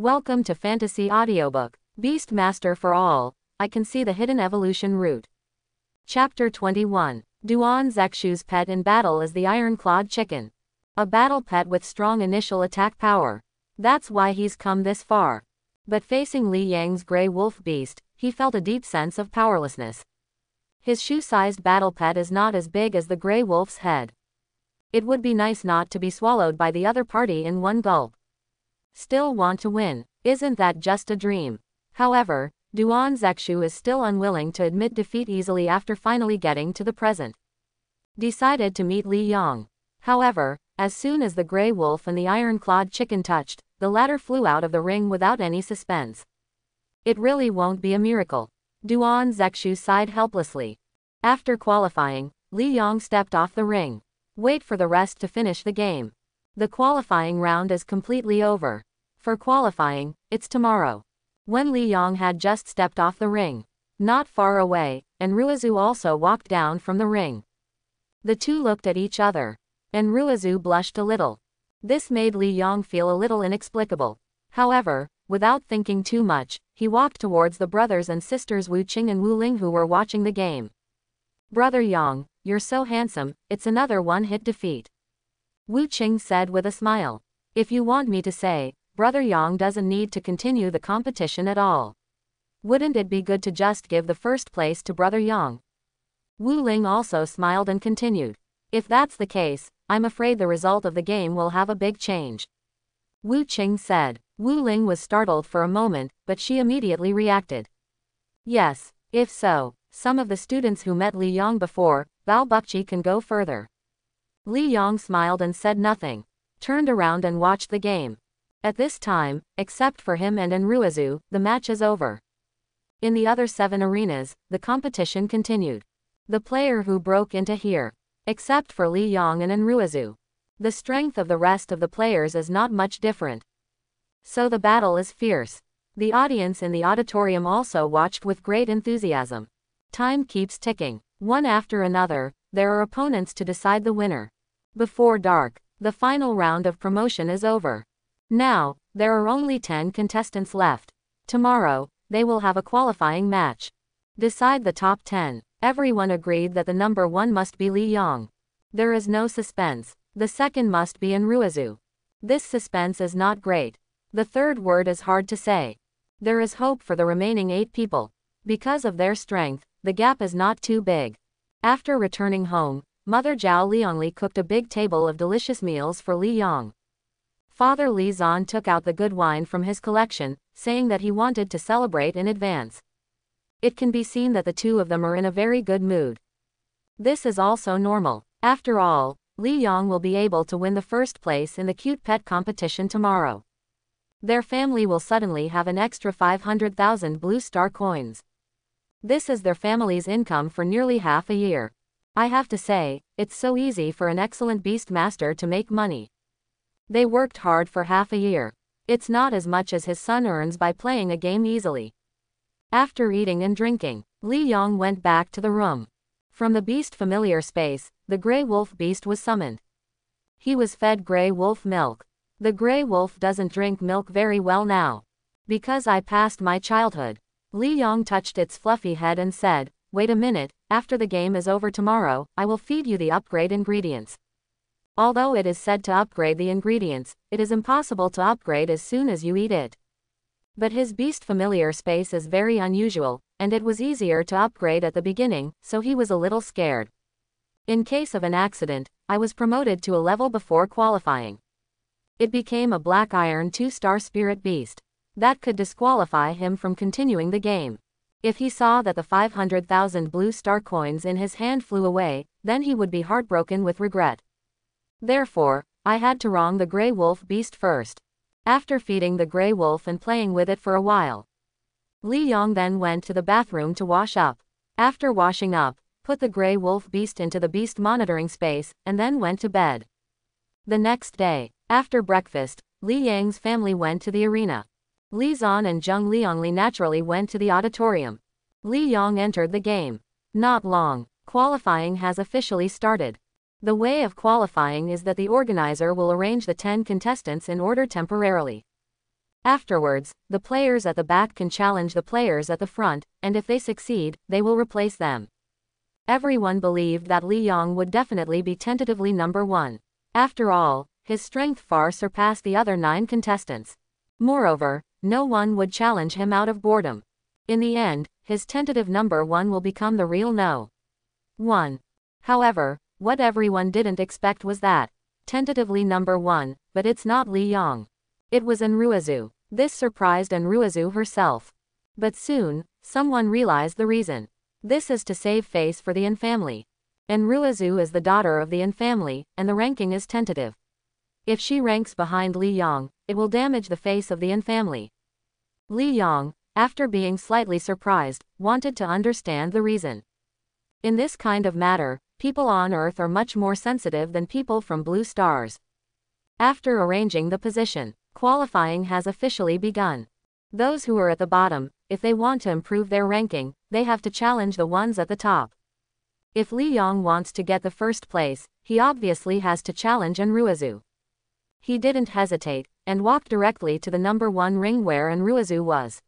Welcome to Fantasy Audiobook. Beast Master for All. I can see the hidden evolution route. Chapter 21. Duan Zexu's pet in battle is the Iron-Clawed Chicken. A battle pet with strong initial attack power. That's why he's come this far. But facing Li Yang's Grey Wolf Beast, he felt a deep sense of powerlessness. His shoe-sized battle pet is not as big as the Grey Wolf's head. It would be nice not to be swallowed by the other party in one gulp. Still want to win. Isn't that just a dream? However, Duan Zexu is still unwilling to admit defeat easily after finally getting to the present. Decided to meet Li Yang. However, as soon as the gray wolf and the iron-clawed chicken touched, the latter flew out of the ring without any suspense. It really won't be a miracle. Duan Zexu sighed helplessly. After qualifying, Li Yang stepped off the ring. Wait for the rest to finish the game. The qualifying round is completely over. For qualifying, it's tomorrow. When Li Yang had just stepped off the ring, not far away, and Ruizu also walked down from the ring. The two looked at each other, and Ruizu blushed a little. This made Li Yang feel a little inexplicable. However, without thinking too much, he walked towards the brothers and sisters Wu Qing and Wu Ling who were watching the game. Brother Yang, you're so handsome, it's another one-hit defeat. Wu Qing said with a smile. If you want me to say, Brother Yang doesn't need to continue the competition at all. Wouldn't it be good to just give the first place to Brother Yang? Wu Ling also smiled and continued. If that's the case, I'm afraid the result of the game will have a big change. Wu Qing said. Wu Ling was startled for a moment, but she immediately reacted. Yes, if so, some of the students who met Li Yang before, Bao Bukchi can go further. Li Yang smiled and said nothing, turned around and watched the game. At this time, except for him and Enruizu, the match is over. In the other seven arenas, the competition continued. The player who broke into here, except for Li Yang and Enruizu. The strength of the rest of the players is not much different. So the battle is fierce. The audience in the auditorium also watched with great enthusiasm. Time keeps ticking. One after another, there are opponents to decide the winner. Before dark, the final round of promotion is over. Now, there are only 10 contestants left. Tomorrow, they will have a qualifying match. Decide the top 10. Everyone agreed that the number 1 must be Li Yang. There is no suspense. The second must be Enruizu. This suspense is not great. The third word is hard to say. There is hope for the remaining 8 people. Because of their strength, the gap is not too big. After returning home, Mother Zhao Liangli cooked a big table of delicious meals for Li Yang. Father Li Zan took out the good wine from his collection, saying that he wanted to celebrate in advance. It can be seen that the two of them are in a very good mood. This is also normal. After all, Li Yang will be able to win the first place in the cute pet competition tomorrow. Their family will suddenly have an extra 500,000 blue star coins. This is their family's income for nearly half a year. I have to say, it's so easy for an excellent beast master to make money. They worked hard for half a year. It's not as much as his son earns by playing a game easily. After eating and drinking, Li Yong went back to the room. From the beast familiar space, the gray wolf beast was summoned. He was fed gray wolf milk. The gray wolf doesn't drink milk very well now. Because I passed my childhood. Li Yong touched its fluffy head and said, Wait a minute, after the game is over tomorrow, I will feed you the upgrade ingredients. Although it is said to upgrade the ingredients, it is impossible to upgrade as soon as you eat it. But his beast familiar space is very unusual, and it was easier to upgrade at the beginning, so he was a little scared. In case of an accident, I was promoted to a level before qualifying. It became a black iron 2-star spirit beast. That could disqualify him from continuing the game. If he saw that the 500,000 blue star coins in his hand flew away, then he would be heartbroken with regret. Therefore, I had to wrong the gray wolf beast first. After feeding the gray wolf and playing with it for a while, Li Yang then went to the bathroom to wash up. After washing up, put the gray wolf beast into the beast monitoring space, and then went to bed. The next day, after breakfast, Li Yang's family went to the arena. Li Zan and Zheng Liangli naturally went to the auditorium. Li Yang entered the game. Not long, qualifying has officially started. The way of qualifying is that the organizer will arrange the 10 contestants in order temporarily. Afterwards, the players at the back can challenge the players at the front, and if they succeed, they will replace them. Everyone believed that Li Yong would definitely be tentatively number one. After all, his strength far surpassed the other nine contestants. Moreover, no one would challenge him out of boredom. In the end, his tentative number one will become the real no. 1. However, what everyone didn't expect was that, tentatively number one, but it's not Li Yong. It was Enruizu. This surprised Enruizu herself. But soon, someone realized the reason. This is to save face for the Yin family. Enruizu is the daughter of the Yin family, and the ranking is tentative. If she ranks behind Li Yong, it will damage the face of the Yin family. Li Yong, after being slightly surprised, wanted to understand the reason. In this kind of matter, people on Earth are much more sensitive than people from blue stars. After arranging the position, qualifying has officially begun. Those who are at the bottom, if they want to improve their ranking, they have to challenge the ones at the top. If Li Yong wants to get the first place, he obviously has to challenge Enruizu. He didn't hesitate, and walked directly to the number one ring where Enruizu was.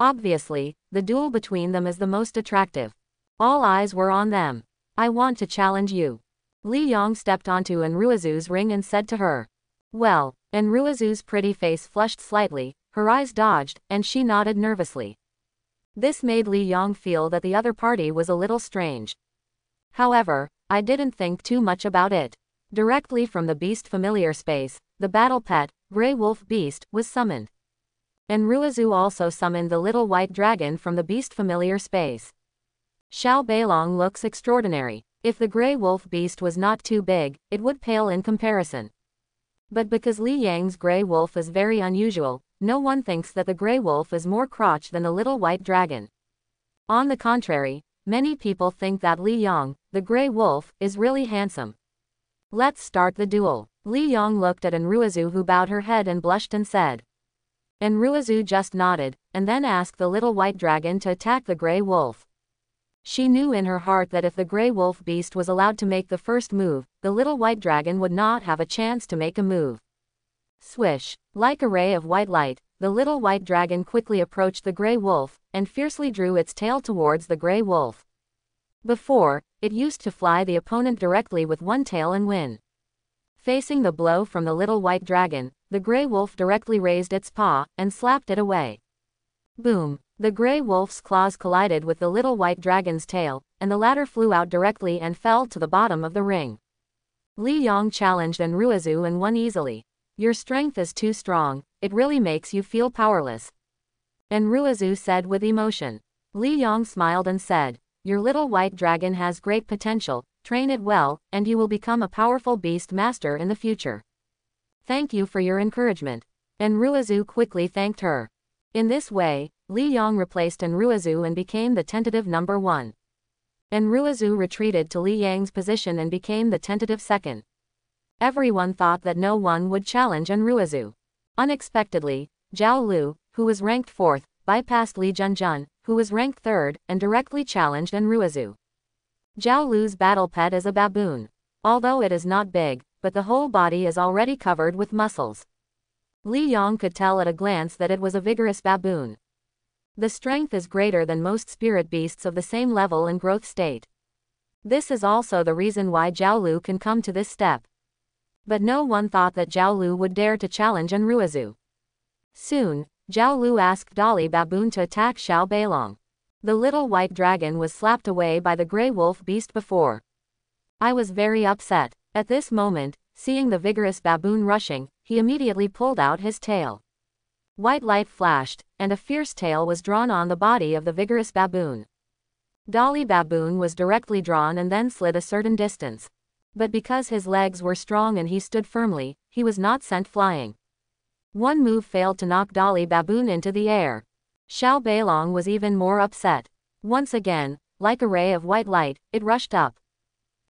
Obviously, the duel between them is the most attractive. All eyes were on them. I want to challenge you. Li Yong stepped onto Enruizu's ring and said to her. Well, Enruizu's pretty face flushed slightly, her eyes dodged, and she nodded nervously. This made Li Yong feel that the other party was a little strange. However, I didn't think too much about it. Directly from the beast familiar space, the battle pet, Grey Wolf Beast, was summoned. Enruizu also summoned the little white dragon from the beast familiar space. Xiao Beilong looks extraordinary. If the Grey Wolf Beast was not too big, it would pale in comparison. But because Li Yang's Grey Wolf is very unusual, no one thinks that the Grey Wolf is more crotch than the little white dragon. On the contrary, many people think that Li Yang, the Grey Wolf, is really handsome. Let's start the duel. Li Yang looked at Enruizu who bowed her head and blushed and said. Enruizu just nodded, and then asked the little white dragon to attack the Grey Wolf. She knew in her heart that if the Grey Wolf beast was allowed to make the first move, the little white dragon would not have a chance to make a move. Swish. Like a ray of white light, the little white dragon quickly approached the gray wolf, and fiercely drew its tail towards the gray wolf. Before, it used to fly the opponent directly with one tail and win. Facing the blow from the little white dragon, the gray wolf directly raised its paw, and slapped it away. Boom! The gray wolf's claws collided with the little white dragon's tail, and the latter flew out directly and fell to the bottom of the ring. Li Yong challenged Enruizu and won easily. Your strength is too strong, it really makes you feel powerless. Enruizu said with emotion. Li Yong smiled and said, Your little white dragon has great potential, train it well, and you will become a powerful beast master in the future. Thank you for your encouragement. Enruizu quickly thanked her. In this way, Li Yong replaced Enruizu and became the tentative number one. Enruizu retreated to Li Yang's position and became the tentative second. Everyone thought that no one would challenge Enruizu. Unexpectedly, Zhao Lu, who was ranked fourth, bypassed Li Junjun, who was ranked third, and directly challenged Enruizu. Zhao Lu's battle pet is a baboon. Although it is not big, but the whole body is already covered with muscles. Li Yong could tell at a glance that it was a vigorous baboon. The strength is greater than most spirit beasts of the same level and growth state. This is also the reason why Zhao Lu can come to this step but no one thought that Zhao Lu would dare to challenge Enruizu. Soon, Zhao Lu asked Dolly Baboon to attack Xiao Beilong. The little white dragon was slapped away by the grey wolf beast before. I was very upset. At this moment, seeing the vigorous baboon rushing, he immediately pulled out his tail. White light flashed, and a fierce tail was drawn on the body of the vigorous baboon. Dolly Baboon was directly drawn and then slid a certain distance. But because his legs were strong and he stood firmly, he was not sent flying. One move failed to knock Dolly Baboon into the air. Xiao Beilong was even more upset. Once again, like a ray of white light, it rushed up.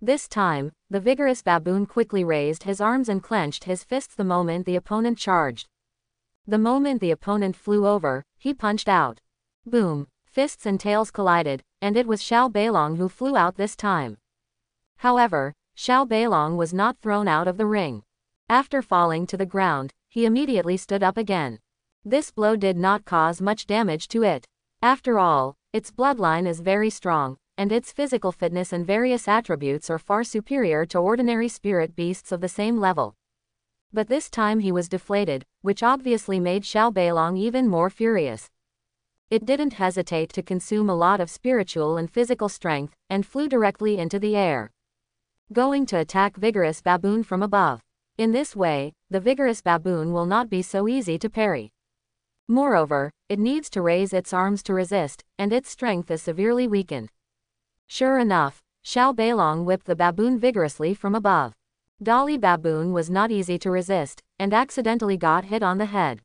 This time, the vigorous baboon quickly raised his arms and clenched his fists the moment the opponent charged. The moment the opponent flew over, he punched out. Boom! Fists and tails collided, and it was Xiao Beilong who flew out this time. However, Xiao Beilong was not thrown out of the ring. After falling to the ground, he immediately stood up again. This blow did not cause much damage to it. After all, its bloodline is very strong, and its physical fitness and various attributes are far superior to ordinary spirit beasts of the same level. But this time he was deflated, which obviously made Xiao Beilong even more furious. It didn't hesitate to consume a lot of spiritual and physical strength, and flew directly into the air. Going to attack vigorous baboon from above. In this way, the vigorous baboon will not be so easy to parry. Moreover, it needs to raise its arms to resist, and its strength is severely weakened. Sure enough, Xiao Beilong whipped the baboon vigorously from above. Dolly Baboon was not easy to resist, and accidentally got hit on the head.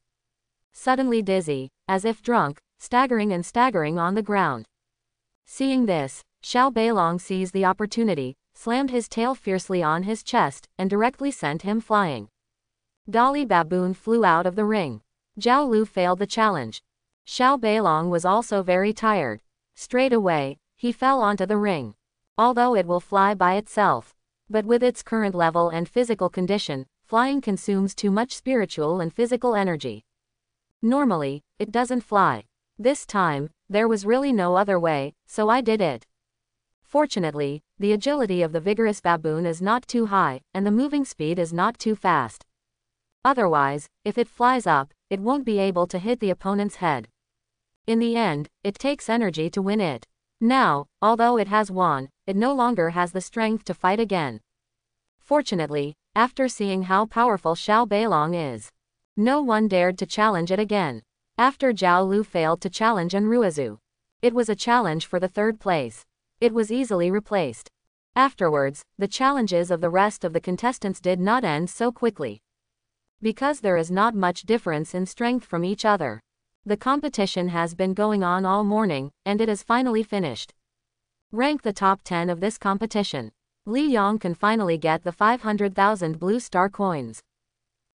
Suddenly dizzy, as if drunk, staggering and staggering on the ground. Seeing this, Xiao Beilong seized the opportunity, slammed his tail fiercely on his chest, and directly sent him flying. Dolly Baboon flew out of the ring. Zhao Lu failed the challenge. Xiao Beilong was also very tired. Straight away, he fell onto the ring. Although it will fly by itself. But with its current level and physical condition, flying consumes too much spiritual and physical energy. Normally, it doesn't fly. This time, there was really no other way, so I did it. Fortunately, the agility of the vigorous baboon is not too high, and the moving speed is not too fast. Otherwise, if it flies up, it won't be able to hit the opponent's head. In the end, it takes energy to win it. Now, although it has won, it no longer has the strength to fight again. Fortunately, after seeing how powerful Xiao Beilong is, no one dared to challenge it again. After Zhao Lu failed to challenge Enruizu. It was a challenge for the third place. It was easily replaced. Afterwards, the challenges of the rest of the contestants did not end so quickly. Because there is not much difference in strength from each other. The competition has been going on all morning, and it is finally finished. Rank the top 10 of this competition. Li Yong can finally get the 500,000 blue star coins.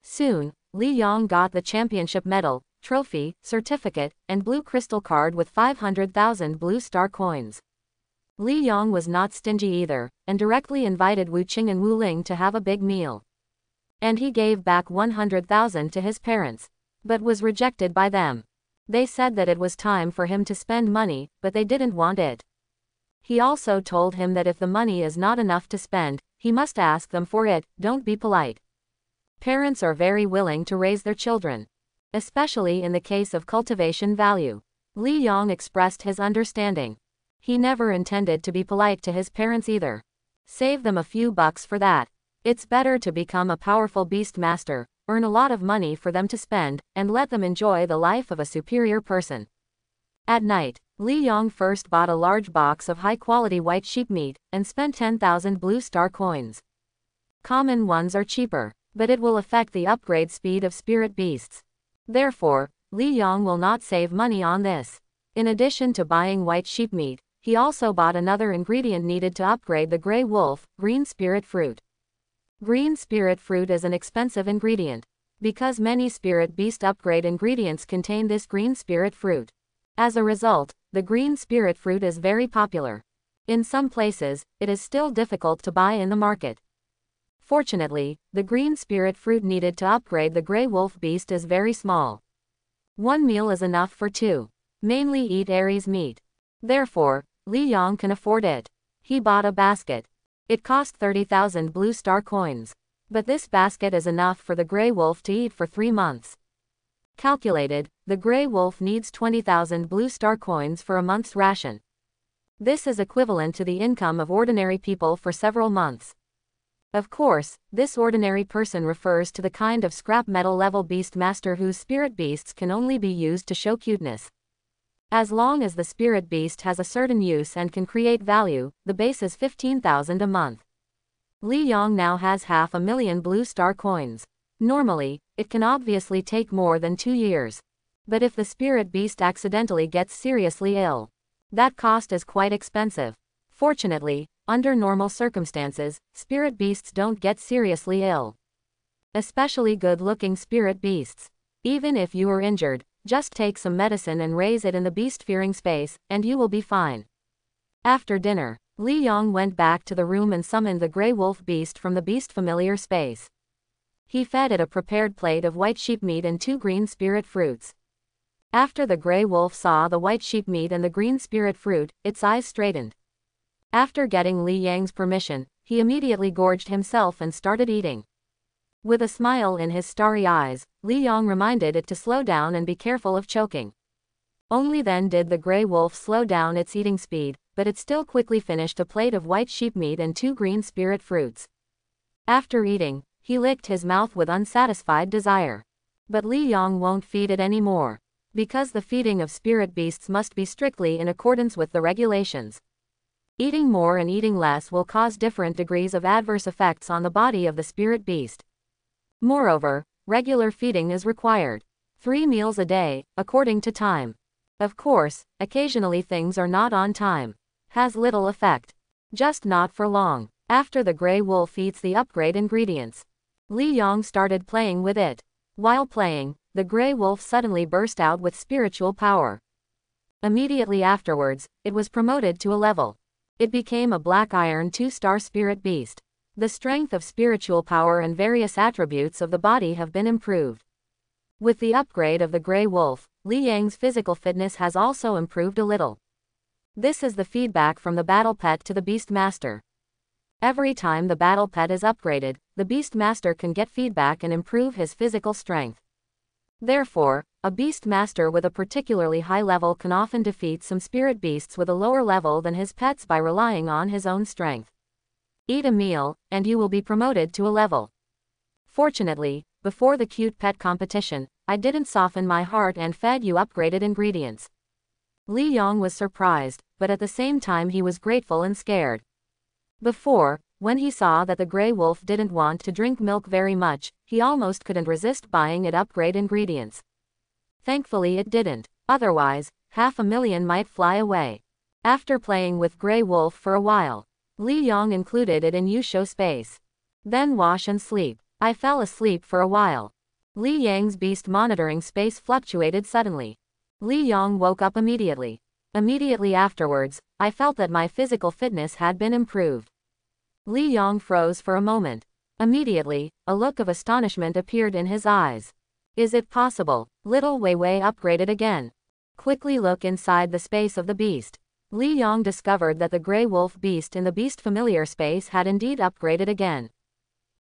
Soon, Li Yong got the championship medal, trophy, certificate, and blue crystal card with 500,000 blue star coins. Li Yong was not stingy either, and directly invited Wu Qing and Wu Ling to have a big meal. And he gave back 100,000 to his parents, but was rejected by them. They said that it was time for him to spend money, but they didn't want it. He also told him that if the money is not enough to spend, he must ask them for it, don't be polite. Parents are very willing to raise their children especially in the case of cultivation value. Li Yong expressed his understanding. He never intended to be polite to his parents either. Save them a few bucks for that. It's better to become a powerful beast master, earn a lot of money for them to spend, and let them enjoy the life of a superior person. At night, Li Yong first bought a large box of high-quality white sheep meat, and spent 10,000 blue star coins. Common ones are cheaper, but it will affect the upgrade speed of spirit beasts. Therefore, Li Yong will not save money on this. In addition to buying white sheep meat, he also bought another ingredient needed to upgrade the gray wolf, green spirit fruit. Green spirit fruit is an expensive ingredient. Because many spirit beast upgrade ingredients contain this green spirit fruit. As a result, the green spirit fruit is very popular. In some places, it is still difficult to buy in the market. Fortunately, the green spirit fruit needed to upgrade the gray wolf beast is very small. One meal is enough for two. Mainly eat Aries meat. Therefore, Li Yong can afford it. He bought a basket. It cost 30,000 blue star coins. But this basket is enough for the gray wolf to eat for three months. Calculated, the gray wolf needs 20,000 blue star coins for a month's ration. This is equivalent to the income of ordinary people for several months. Of course, this ordinary person refers to the kind of scrap metal level beast master whose spirit beasts can only be used to show cuteness. As long as the spirit beast has a certain use and can create value, the base is 15,000 a month. Li Yong now has half a million blue star coins. Normally, it can obviously take more than two years. But if the spirit beast accidentally gets seriously ill, that cost is quite expensive. Fortunately, under normal circumstances, spirit beasts don't get seriously ill. Especially good-looking spirit beasts. Even if you are injured, just take some medicine and raise it in the beast-fearing space, and you will be fine. After dinner, Li Yong went back to the room and summoned the gray wolf beast from the beast familiar space. He fed it a prepared plate of white sheep meat and two green spirit fruits. After the gray wolf saw the white sheep meat and the green spirit fruit, its eyes straightened. After getting Li Yang's permission, he immediately gorged himself and started eating. With a smile in his starry eyes, Li Yang reminded it to slow down and be careful of choking. Only then did the gray wolf slow down its eating speed, but it still quickly finished a plate of white sheep meat and two green spirit fruits. After eating, he licked his mouth with unsatisfied desire. But Li Yang won't feed it anymore. Because the feeding of spirit beasts must be strictly in accordance with the regulations. Eating more and eating less will cause different degrees of adverse effects on the body of the spirit beast. Moreover, regular feeding is required. Three meals a day, according to time. Of course, occasionally things are not on time. Has little effect. Just not for long. After the gray wolf eats the upgrade ingredients. Li Yang started playing with it. While playing, the gray wolf suddenly burst out with spiritual power. Immediately afterwards, it was promoted to a level. It became a black iron two-star spirit beast. The strength of spiritual power and various attributes of the body have been improved. With the upgrade of the Grey Wolf, Li Yang's physical fitness has also improved a little. This is the feedback from the battle pet to the Beast Master. Every time the battle pet is upgraded, the Beast Master can get feedback and improve his physical strength. Therefore, a beast master with a particularly high level can often defeat some spirit beasts with a lower level than his pets by relying on his own strength. Eat a meal, and you will be promoted to a level. Fortunately, before the cute pet competition, I didn't soften my heart and fed you upgraded ingredients. Li Yong was surprised, but at the same time he was grateful and scared. Before, when he saw that the gray wolf didn't want to drink milk very much, he almost couldn't resist buying it upgrade ingredients. Thankfully it didn't, otherwise, half a million might fly away. After playing with Grey Wolf for a while, Li Yong included it in Yusho space. Then wash and sleep. I fell asleep for a while. Li Yang's beast monitoring space fluctuated suddenly. Li Yang woke up immediately. Immediately afterwards, I felt that my physical fitness had been improved. Li Yong froze for a moment. Immediately, a look of astonishment appeared in his eyes. Is it possible? Little Wei Wei upgraded again. Quickly look inside the space of the beast. Li Yong discovered that the Grey Wolf beast in the beast familiar space had indeed upgraded again.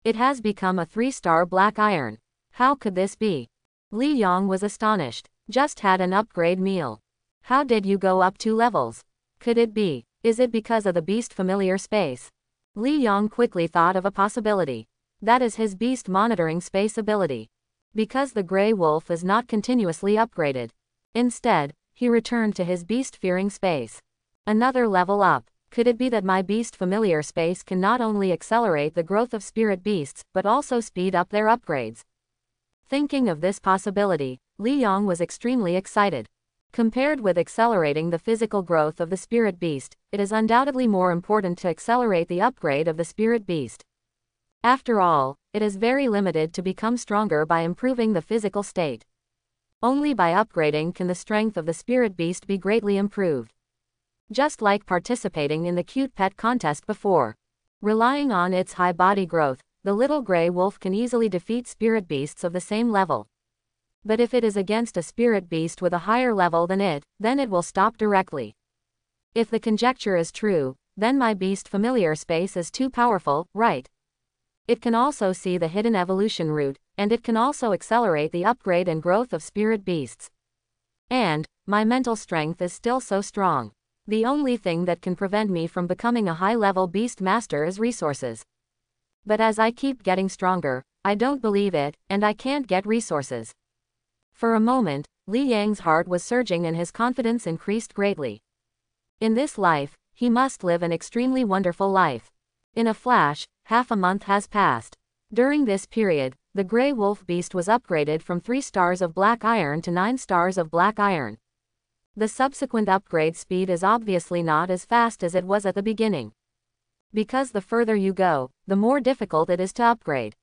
It has become a three-star black iron. How could this be? Li Yong was astonished. Just had an upgrade meal. How did you go up two levels? Could it be? Is it because of the beast familiar space? Li Yong quickly thought of a possibility. That is his beast monitoring space ability because the Grey Wolf is not continuously upgraded. Instead, he returned to his beast-fearing space. Another level up. Could it be that my beast familiar space can not only accelerate the growth of spirit beasts, but also speed up their upgrades? Thinking of this possibility, Li Yong was extremely excited. Compared with accelerating the physical growth of the spirit beast, it is undoubtedly more important to accelerate the upgrade of the spirit beast. After all, it is very limited to become stronger by improving the physical state. Only by upgrading can the strength of the spirit beast be greatly improved. Just like participating in the cute pet contest before. Relying on its high body growth, the little gray wolf can easily defeat spirit beasts of the same level. But if it is against a spirit beast with a higher level than it, then it will stop directly. If the conjecture is true, then my beast familiar space is too powerful, right? It can also see the hidden evolution route, and it can also accelerate the upgrade and growth of spirit beasts. And, my mental strength is still so strong. The only thing that can prevent me from becoming a high-level beast master is resources. But as I keep getting stronger, I don't believe it, and I can't get resources. For a moment, Li Yang's heart was surging and his confidence increased greatly. In this life, he must live an extremely wonderful life. In a flash, half a month has passed. During this period, the Grey Wolf Beast was upgraded from 3 stars of black iron to 9 stars of black iron. The subsequent upgrade speed is obviously not as fast as it was at the beginning. Because the further you go, the more difficult it is to upgrade.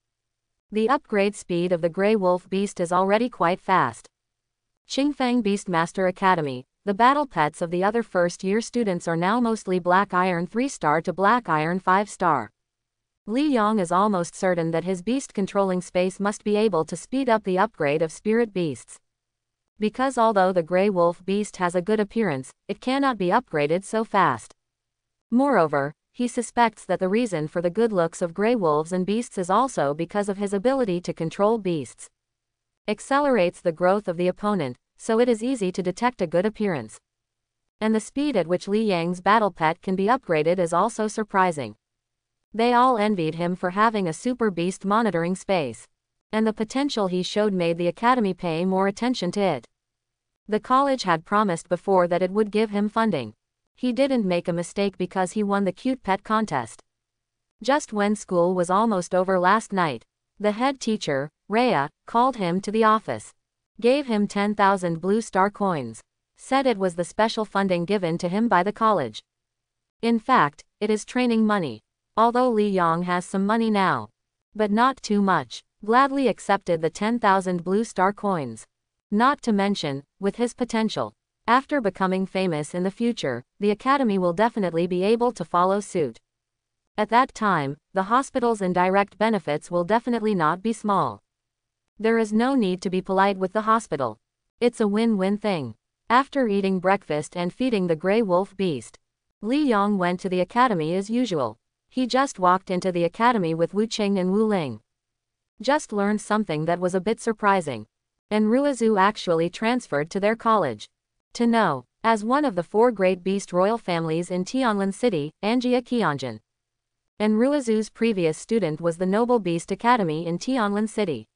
The upgrade speed of the Grey Wolf Beast is already quite fast. Qingfang Beastmaster Academy, the battle pets of the other first year students are now mostly Black Iron 3 star to Black Iron 5 star. Li Yang is almost certain that his beast controlling space must be able to speed up the upgrade of spirit beasts. Because although the Grey Wolf beast has a good appearance, it cannot be upgraded so fast. Moreover, he suspects that the reason for the good looks of Grey Wolves and beasts is also because of his ability to control beasts. Accelerates the growth of the opponent, so it is easy to detect a good appearance. And the speed at which Li Yang's battle pet can be upgraded is also surprising. They all envied him for having a super beast monitoring space. And the potential he showed made the academy pay more attention to it. The college had promised before that it would give him funding. He didn't make a mistake because he won the cute pet contest. Just when school was almost over last night, the head teacher, Rhea, called him to the office. Gave him 10,000 blue star coins. Said it was the special funding given to him by the college. In fact, it is training money. Although Li Yang has some money now. But not too much. Gladly accepted the 10,000 blue star coins. Not to mention, with his potential. After becoming famous in the future, the academy will definitely be able to follow suit. At that time, the hospital's indirect benefits will definitely not be small. There is no need to be polite with the hospital. It's a win-win thing. After eating breakfast and feeding the gray wolf beast, Li Yong went to the academy as usual. He just walked into the academy with Wu Qing and Wu Ling. Just learned something that was a bit surprising. And Ruizu actually transferred to their college. To know, as one of the four great beast royal families in Tianlin City, Anjia Qianjin. And Ruizu's previous student was the Noble Beast Academy in Tianlin City.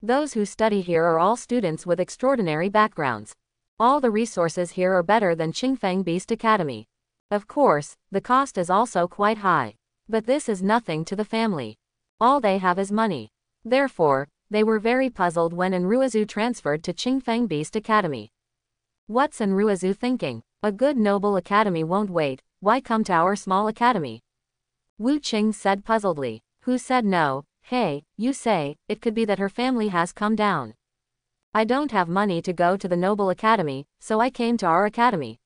Those who study here are all students with extraordinary backgrounds. All the resources here are better than Qingfeng Beast Academy. Of course, the cost is also quite high. But this is nothing to the family. All they have is money. Therefore, they were very puzzled when Enruizu transferred to Qingfeng Beast Academy. What's Enruizu thinking? A good noble academy won't wait, why come to our small academy? Wu Qing said puzzledly. Who said no? Hey, you say, it could be that her family has come down. I don't have money to go to the noble academy, so I came to our academy.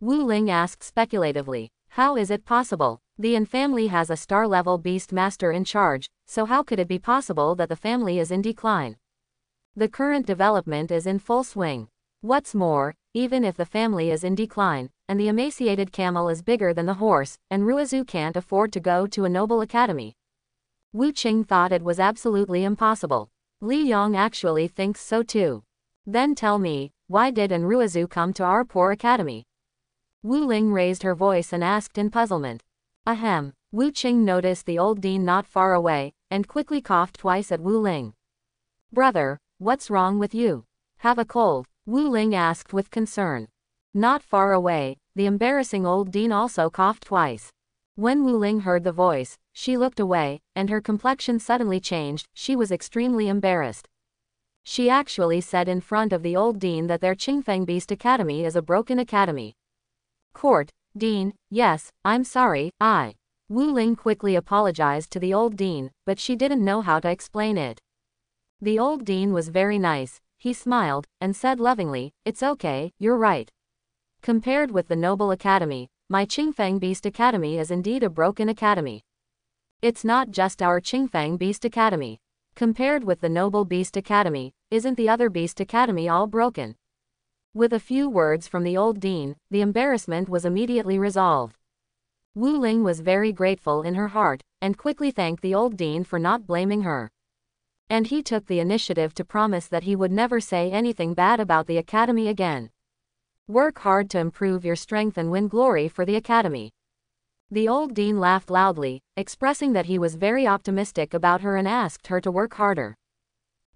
Wu Ling asked speculatively. How is it possible? The An family has a star-level beast master in charge, so how could it be possible that the family is in decline? The current development is in full swing. What's more, even if the family is in decline, and the emaciated camel is bigger than the horse, and Ruizu can't afford to go to a noble academy. Wu Qing thought it was absolutely impossible. Li Yong actually thinks so too. Then tell me, why did An Ruizu come to our poor academy? Wu Ling raised her voice and asked in puzzlement. Ahem. Wu Qing noticed the old dean not far away, and quickly coughed twice at Wu Ling. Brother, what's wrong with you? Have a cold? Wu Ling asked with concern. Not far away, the embarrassing old dean also coughed twice. When Wu Ling heard the voice, she looked away, and her complexion suddenly changed, she was extremely embarrassed. She actually said in front of the old dean that their Qingfeng Beast Academy is a broken academy. Court, Dean, yes, I'm sorry, I. Wu Ling quickly apologized to the old dean, but she didn't know how to explain it. The old dean was very nice, he smiled, and said lovingly, It's okay, you're right. Compared with the Noble Academy, my Qingfeng Beast Academy is indeed a broken academy. It's not just our Qingfeng Beast Academy. Compared with the Noble Beast Academy, isn't the other Beast Academy all broken? With a few words from the old dean, the embarrassment was immediately resolved. Wu Ling was very grateful in her heart, and quickly thanked the old dean for not blaming her. And he took the initiative to promise that he would never say anything bad about the academy again. Work hard to improve your strength and win glory for the academy. The old dean laughed loudly, expressing that he was very optimistic about her and asked her to work harder.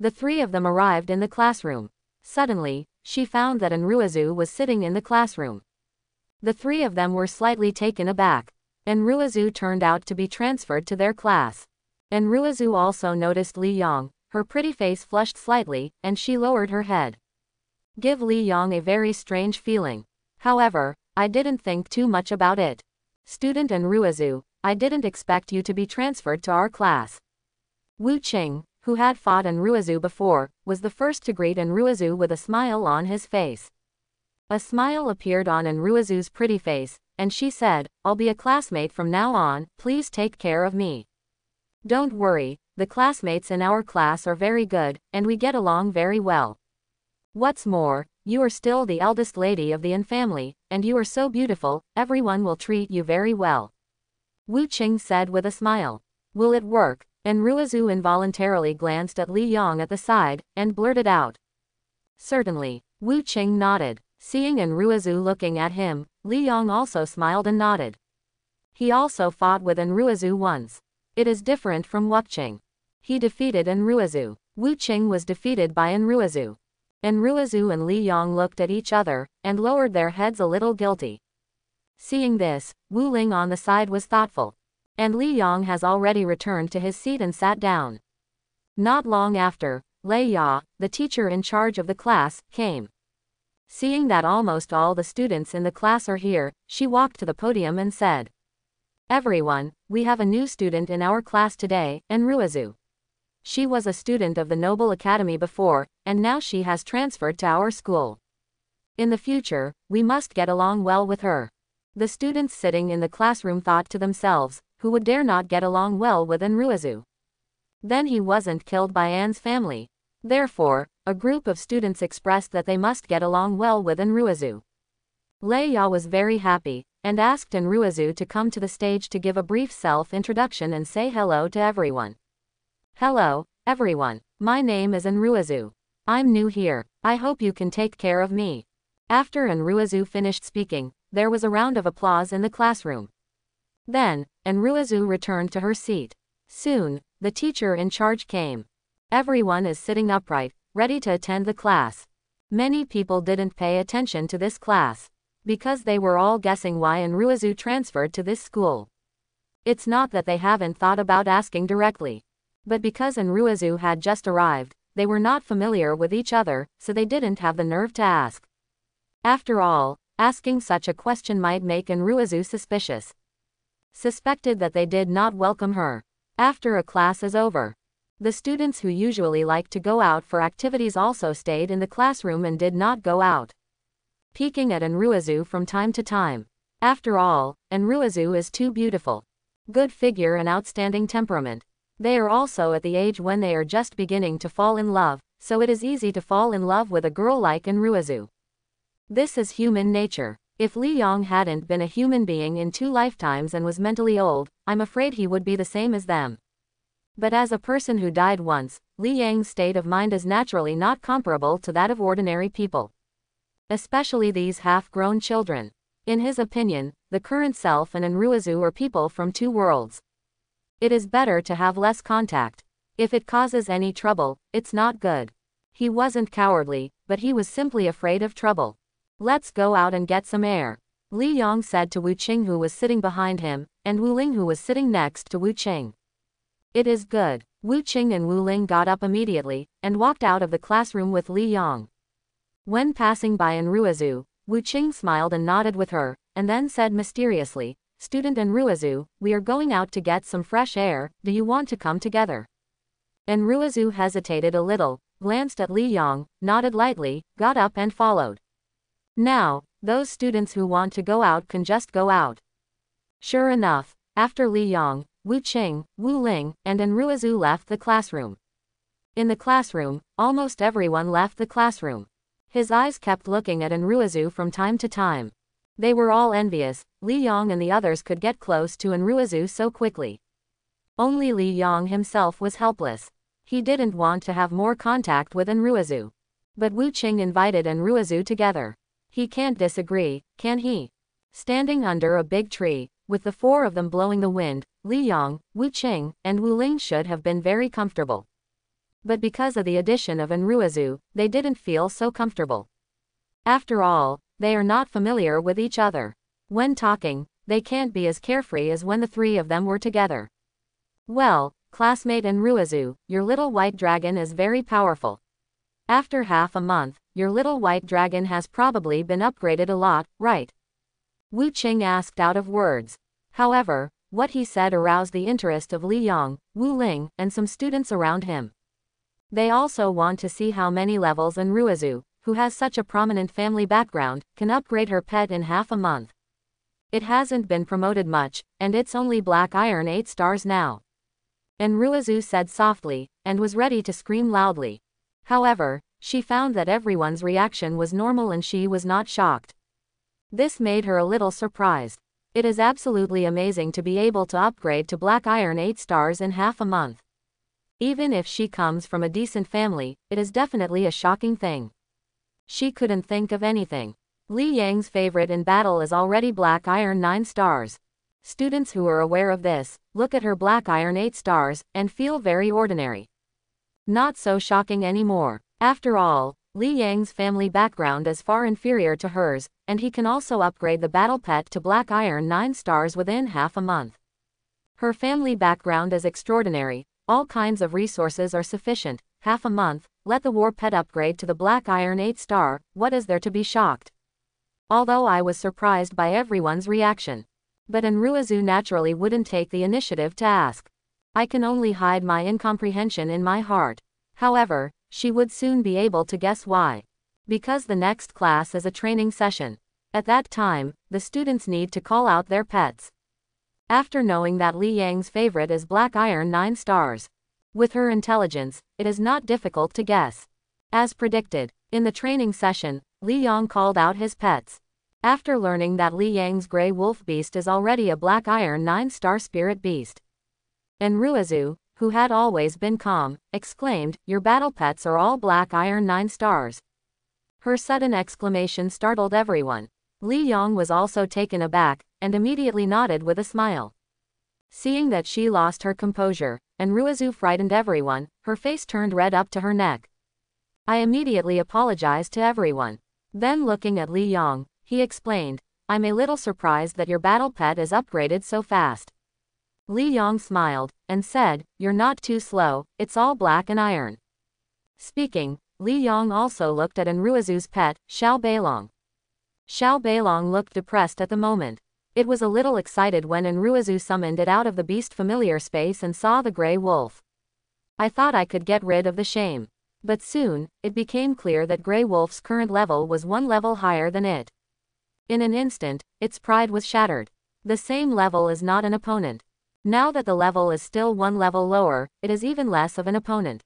The three of them arrived in the classroom. Suddenly, she found that Enruizu was sitting in the classroom. The three of them were slightly taken aback. Enruizu turned out to be transferred to their class. Enruizu also noticed Li Yang, her pretty face flushed slightly, and she lowered her head. Give Li Yang a very strange feeling. However, I didn't think too much about it. Student Enruizu, I didn't expect you to be transferred to our class. Wu Qing, who had fought Enruizu before, was the first to greet Enruizu with a smile on his face. A smile appeared on Enruizu's pretty face, and she said, I'll be a classmate from now on, please take care of me. Don't worry, the classmates in our class are very good, and we get along very well. What's more, you are still the eldest lady of the An family, and you are so beautiful, everyone will treat you very well. Wu Qing said with a smile. Will it work? And Ruizu involuntarily glanced at Li Yong at the side, and blurted out. Certainly. Wu Qing nodded. Seeing Enruizu looking at him, Li Yong also smiled and nodded. He also fought with Enruizu once. It is different from Wuqing. He defeated Enruizu. Wu Qing was defeated by Enruizu. Enruizu and Li Yong looked at each other, and lowered their heads a little guilty. Seeing this, Wu Ling on the side was thoughtful. And Li Yong has already returned to his seat and sat down. Not long after, Lei Ya, the teacher in charge of the class, came. Seeing that almost all the students in the class are here, she walked to the podium and said, Everyone, we have a new student in our class today, Enruazu. She was a student of the Noble Academy before, and now she has transferred to our school. In the future, we must get along well with her. The students sitting in the classroom thought to themselves, who would dare not get along well with Enruazu? Then he wasn't killed by Anne's family. Therefore, a group of students expressed that they must get along well with Enruazu. Lei Ya was very happy, and asked Enruazu to come to the stage to give a brief self-introduction and say hello to everyone. Hello, everyone. My name is Enruazu. I'm new here. I hope you can take care of me. After Enruazu finished speaking, there was a round of applause in the classroom. Then, Enruazu returned to her seat. Soon, the teacher in charge came. Everyone is sitting upright, ready to attend the class. Many people didn't pay attention to this class. Because they were all guessing why Enruizu transferred to this school. It's not that they haven't thought about asking directly. But because Enruizu had just arrived, they were not familiar with each other, so they didn't have the nerve to ask. After all, asking such a question might make Enruizu suspicious. Suspected that they did not welcome her. After a class is over. The students who usually like to go out for activities also stayed in the classroom and did not go out. Peeking at Enruizu from time to time. After all, Enruizu is too beautiful. Good figure and outstanding temperament. They are also at the age when they are just beginning to fall in love, so it is easy to fall in love with a girl like Enruizu. This is human nature. If Li Yong hadn't been a human being in two lifetimes and was mentally old, I'm afraid he would be the same as them. But as a person who died once, Li Yang's state of mind is naturally not comparable to that of ordinary people. Especially these half-grown children. In his opinion, the current self and Enruizu are people from two worlds. It is better to have less contact. If it causes any trouble, it's not good. He wasn't cowardly, but he was simply afraid of trouble. Let's go out and get some air. Li Yong said to Wu Qing who was sitting behind him, and Wu Ling who was sitting next to Wu Qing. It is good. Wu Qing and Wu Ling got up immediately, and walked out of the classroom with Li Yong. When passing by Enruizu, Wu Qing smiled and nodded with her, and then said mysteriously, Student Enruizu, we are going out to get some fresh air, do you want to come together? Enruizu hesitated a little, glanced at Li Yong, nodded lightly, got up and followed. Now, those students who want to go out can just go out. Sure enough, after Li Yong, Wu Qing, Wu Ling, and Enruizu left the classroom. In the classroom, almost everyone left the classroom. His eyes kept looking at Enruizu from time to time. They were all envious, Li Yong and the others could get close to Enruizu so quickly. Only Li Yong himself was helpless. He didn't want to have more contact with Enruizu. But Wu Qing invited Enruizu together. He can't disagree, can he? Standing under a big tree, with the four of them blowing the wind, Li Yong, Wu Qing, and Wu Ling should have been very comfortable. But because of the addition of Enruizu, they didn't feel so comfortable. After all, they are not familiar with each other. When talking, they can't be as carefree as when the three of them were together. Well, classmate Enruizu, your little white dragon is very powerful. After half a month, your little white dragon has probably been upgraded a lot, right? Wu Qing asked out of words. However, what he said aroused the interest of Li Yang, Wu Ling, and some students around him. They also want to see how many levels Enruizu, who has such a prominent family background, can upgrade her pet in half a month. It hasn't been promoted much, and it's only Black Iron 8 stars now. And Enruizu said softly, and was ready to scream loudly. However, she found that everyone's reaction was normal and she was not shocked. This made her a little surprised. It is absolutely amazing to be able to upgrade to Black Iron 8 stars in half a month. Even if she comes from a decent family, it is definitely a shocking thing. She couldn't think of anything. Li Yang's favorite in battle is already Black Iron 9 stars. Students who are aware of this, look at her Black Iron 8 stars, and feel very ordinary. Not so shocking anymore. After all, Li Yang's family background is far inferior to hers, and he can also upgrade the battle pet to Black Iron 9 stars within half a month. Her family background is extraordinary, all kinds of resources are sufficient, half a month, let the war pet upgrade to the Black Iron 8 star, what is there to be shocked? Although I was surprised by everyone's reaction. But Enruizu naturally wouldn't take the initiative to ask. I can only hide my incomprehension in my heart. However, she would soon be able to guess why. Because the next class is a training session. At that time, the students need to call out their pets. After knowing that Li Yang's favorite is Black Iron 9 stars. With her intelligence, it is not difficult to guess. As predicted, in the training session, Li Yang called out his pets. After learning that Li Yang's gray wolf beast is already a Black Iron 9 star spirit beast. Enruizu, who had always been calm, exclaimed, Your battle pets are all Black Iron 9 stars. Her sudden exclamation startled everyone. Li Yang was also taken aback, and immediately nodded with a smile. Seeing that she lost her composure, Enruizu frightened everyone, her face turned red up to her neck. I immediately apologized to everyone. Then looking at Li Yong, he explained, I'm a little surprised that your battle pet is upgraded so fast. Li Yong smiled, and said, You're not too slow, it's all black and iron. Speaking, Li Yong also looked at Enruizu's pet, Xiao Beilong. Xiao Beilong looked depressed at the moment. It was a little excited when Enruizu summoned it out of the beast familiar space and saw the grey wolf. I thought I could get rid of the shame. But soon, it became clear that Grey Wolf's current level was one level higher than it. In an instant, its pride was shattered. The same level is not an opponent. Now that the level is still one level lower, it is even less of an opponent.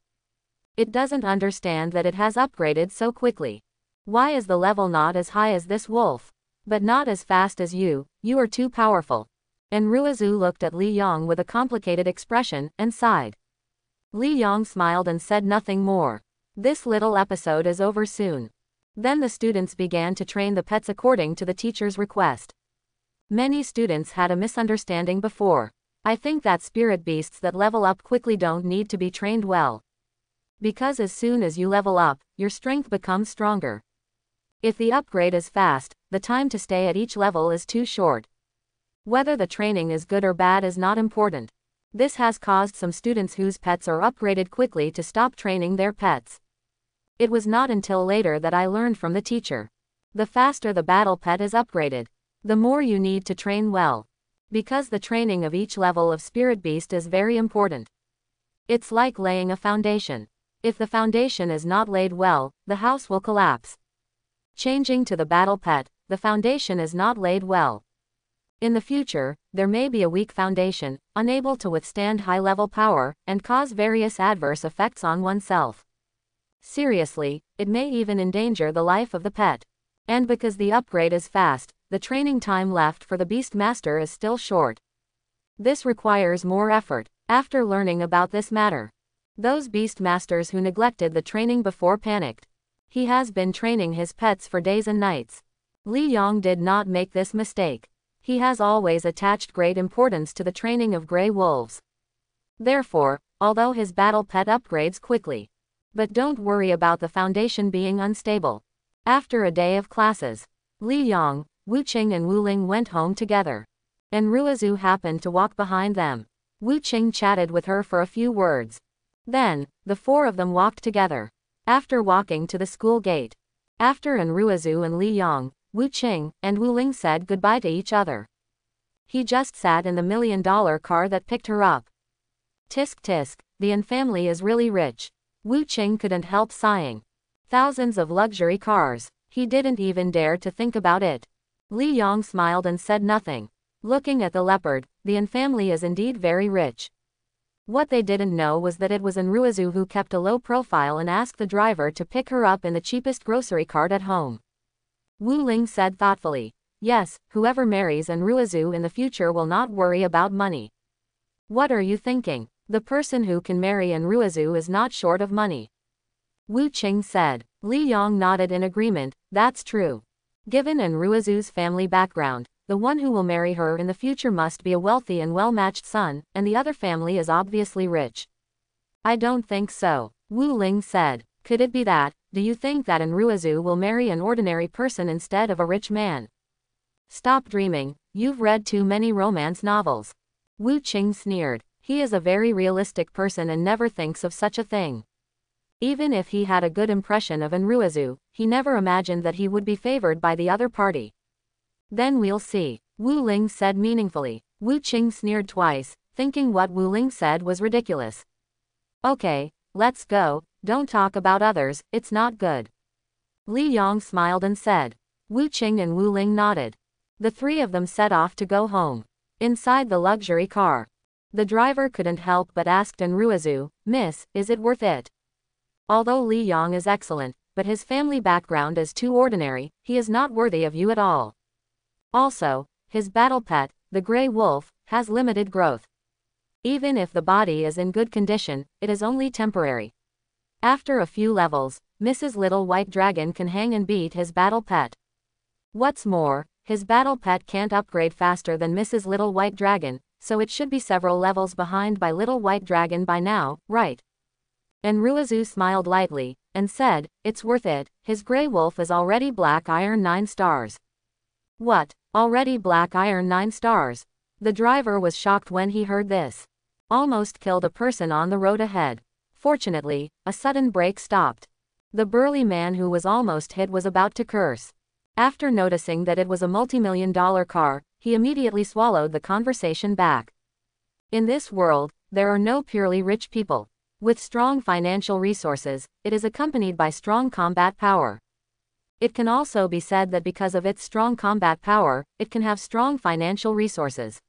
It doesn't understand that it has upgraded so quickly. Why is the level not as high as this wolf? But not as fast as you, you are too powerful. Enruizu looked at Li Yang with a complicated expression, and sighed. Li Yang smiled and said nothing more. This little episode is over soon. Then the students began to train the pets according to the teacher's request. Many students had a misunderstanding before. I think that spirit beasts that level up quickly don't need to be trained well. Because as soon as you level up, your strength becomes stronger. If the upgrade is fast, the time to stay at each level is too short. Whether the training is good or bad is not important. This has caused some students whose pets are upgraded quickly to stop training their pets. It was not until later that I learned from the teacher. The faster the battle pet is upgraded, the more you need to train well. Because the training of each level of Spirit Beast is very important. It's like laying a foundation. If the foundation is not laid well, the house will collapse. Changing to the battle pet, the foundation is not laid well. In the future, there may be a weak foundation, unable to withstand high level power, and cause various adverse effects on oneself. Seriously, it may even endanger the life of the pet. And because the upgrade is fast, the training time left for the Beast Master is still short. This requires more effort. After learning about this matter, those Beast Masters who neglected the training before panicked. He has been training his pets for days and nights. Li Yong did not make this mistake. He has always attached great importance to the training of gray wolves. Therefore, although his battle pet upgrades quickly. But don't worry about the foundation being unstable. After a day of classes, Li Yong, Wu Qing and Wu Ling went home together. And Ruizu happened to walk behind them. Wu Qing chatted with her for a few words. Then, the four of them walked together. After walking to the school gate, after Enruizu and Li Yang, Wu Qing, and Wu Ling said goodbye to each other. He just sat in the million dollar car that picked her up. Tisk tisk, the An family is really rich. Wu Qing couldn't help sighing. Thousands of luxury cars. He didn't even dare to think about it. Li Yang smiled and said nothing. Looking at the leopard, the An family is indeed very rich. What they didn't know was that it was Enruizu who kept a low profile and asked the driver to pick her up in the cheapest grocery cart at home. Wu Ling said thoughtfully. Yes, whoever marries Enruizu in the future will not worry about money. What are you thinking? The person who can marry Enruizu is not short of money. Wu Qing said. Li Yong nodded in agreement, that's true. Given Enruizu's family background, the one who will marry her in the future must be a wealthy and well-matched son, and the other family is obviously rich. I don't think so. Wu Ling said. Could it be that, do you think that Enruizu will marry an ordinary person instead of a rich man? Stop dreaming, you've read too many romance novels. Wu Qing sneered. He is a very realistic person and never thinks of such a thing. Even if he had a good impression of Enruizu, he never imagined that he would be favored by the other party. Then we'll see, Wu Ling said meaningfully. Wu Qing sneered twice, thinking what Wu Ling said was ridiculous. Okay, let's go, don't talk about others, it's not good. Li Yong smiled and said. Wu Qing and Wu Ling nodded. The three of them set off to go home. Inside the luxury car. The driver couldn't help but asked Enruizu, Miss, is it worth it? Although Li Yong is excellent, but his family background is too ordinary, he is not worthy of you at all. Also, his battle pet, the gray wolf, has limited growth. Even if the body is in good condition, it is only temporary. After a few levels, Mrs. Little White Dragon can hang and beat his battle pet. What's more, his battle pet can't upgrade faster than Mrs. Little White Dragon, so it should be several levels behind by Little White Dragon by now, right? Enruizu smiled lightly, and said, It's worth it, his grey wolf is already black iron 9 stars. What, already black iron 9 stars? The driver was shocked when he heard this. Almost killed a person on the road ahead. Fortunately, a sudden brake stopped. The burly man who was almost hit was about to curse. After noticing that it was a multi-million dollar car, he immediately swallowed the conversation back. In this world, there are no purely rich people. With strong financial resources, it is accompanied by strong combat power. It can also be said that because of its strong combat power, it can have strong financial resources.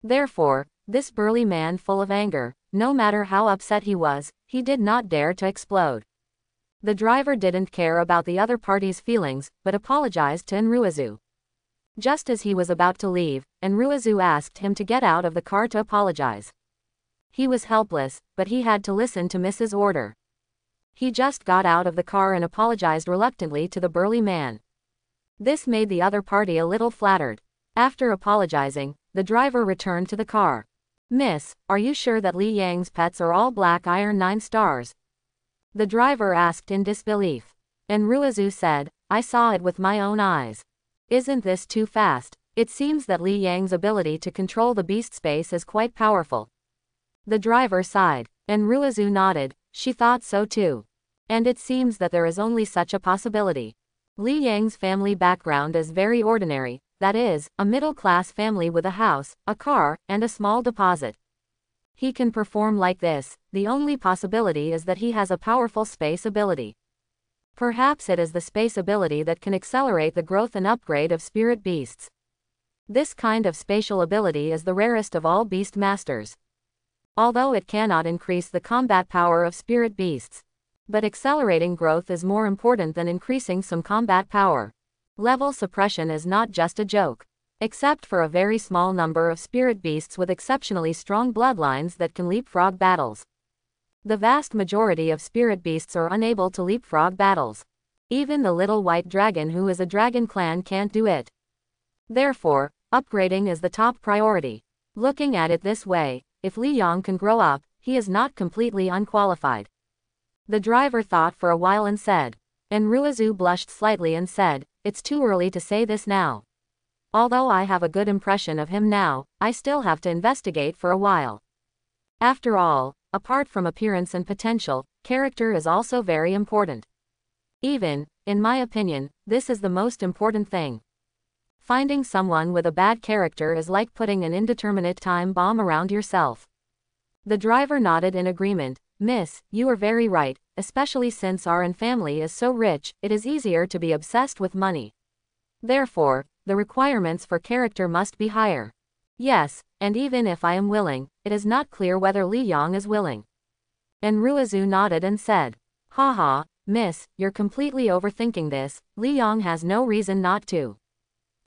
Therefore, this burly man full of anger, no matter how upset he was, he did not dare to explode. The driver didn't care about the other party's feelings, but apologized to Enruizu. Just as he was about to leave, Enruizu asked him to get out of the car to apologize. He was helpless, but he had to listen to Mrs. Order. He just got out of the car and apologized reluctantly to the burly man. This made the other party a little flattered. After apologizing, the driver returned to the car. Miss, are you sure that Li Yang's pets are all black iron 9 stars? The driver asked in disbelief. Enruizu said, I saw it with my own eyes. Isn't this too fast? It seems that Li Yang's ability to control the beast space is quite powerful. The driver sighed. Enruizu nodded, she thought so too. And it seems that there is only such a possibility. Li Yang's family background is very ordinary, that is, a middle-class family with a house, a car, and a small deposit he can perform like this, the only possibility is that he has a powerful space ability. Perhaps it is the space ability that can accelerate the growth and upgrade of spirit beasts. This kind of spatial ability is the rarest of all beast masters. Although it cannot increase the combat power of spirit beasts. But accelerating growth is more important than increasing some combat power. Level suppression is not just a joke except for a very small number of spirit beasts with exceptionally strong bloodlines that can leapfrog battles. The vast majority of spirit beasts are unable to leapfrog battles. Even the little white dragon who is a dragon clan can't do it. Therefore, upgrading is the top priority. Looking at it this way, if Li Yong can grow up, he is not completely unqualified. The driver thought for a while and said. And Enruizu blushed slightly and said, It's too early to say this now. Although I have a good impression of him now, I still have to investigate for a while. After all, apart from appearance and potential, character is also very important. Even, in my opinion, this is the most important thing. Finding someone with a bad character is like putting an indeterminate time bomb around yourself. The driver nodded in agreement. Miss, you are very right, especially since our family is so rich, it is easier to be obsessed with money. Therefore, the requirements for character must be higher. Yes, and even if I am willing, it is not clear whether Li Yang is willing. And Ruizu nodded and said, Haha, miss, you're completely overthinking this, Li Yang has no reason not to.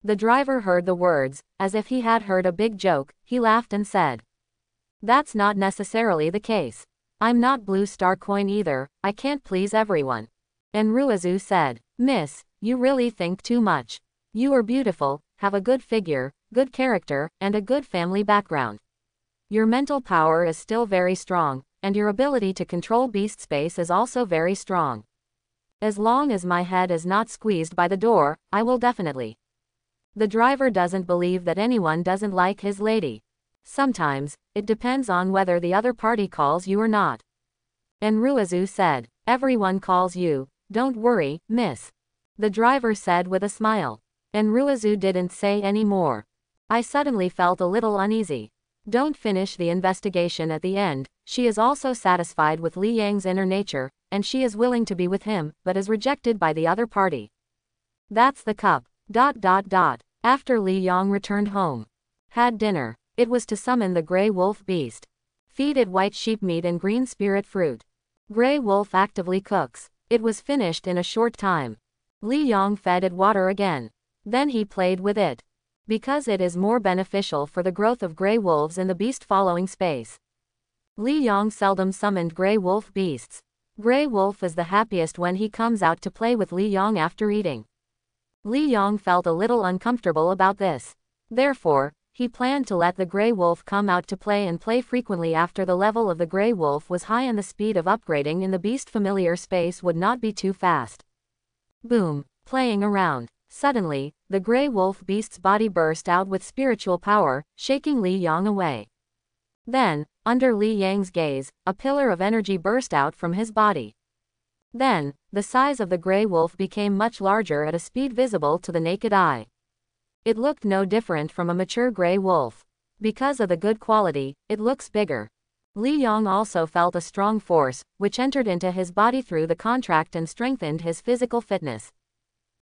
The driver heard the words, as if he had heard a big joke, he laughed and said. That's not necessarily the case. I'm not Blue Star Coin either, I can't please everyone. And Ruizu said, Miss, you really think too much. You are beautiful, have a good figure, good character, and a good family background. Your mental power is still very strong, and your ability to control beast space is also very strong. As long as my head is not squeezed by the door, I will definitely. The driver doesn't believe that anyone doesn't like his lady. Sometimes, it depends on whether the other party calls you or not. And Ruizu said, Everyone calls you, don't worry, miss. The driver said with a smile. And Ruizu didn't say any more. I suddenly felt a little uneasy. Don't finish the investigation at the end, she is also satisfied with Li Yang's inner nature, and she is willing to be with him, but is rejected by the other party. That's the cup. Dot dot dot. After Li Yang returned home. Had dinner. It was to summon the grey wolf beast. Feed it white sheep meat and green spirit fruit. Grey wolf actively cooks. It was finished in a short time. Li Yong fed it water again. Then he played with it. Because it is more beneficial for the growth of grey wolves in the beast following space. Li Yong seldom summoned grey wolf beasts. Grey wolf is the happiest when he comes out to play with Li Yong after eating. Li Yong felt a little uncomfortable about this. Therefore, he planned to let the Grey Wolf come out to play and play frequently after the level of the Grey Wolf was high and the speed of upgrading in the beast familiar space would not be too fast. Boom. Playing around. Suddenly, the Grey Wolf beast's body burst out with spiritual power, shaking Li Yang away. Then, under Li Yang's gaze, a pillar of energy burst out from his body. Then, the size of the Grey Wolf became much larger at a speed visible to the naked eye. It looked no different from a mature gray wolf. Because of the good quality, it looks bigger. Li Yong also felt a strong force, which entered into his body through the contract and strengthened his physical fitness.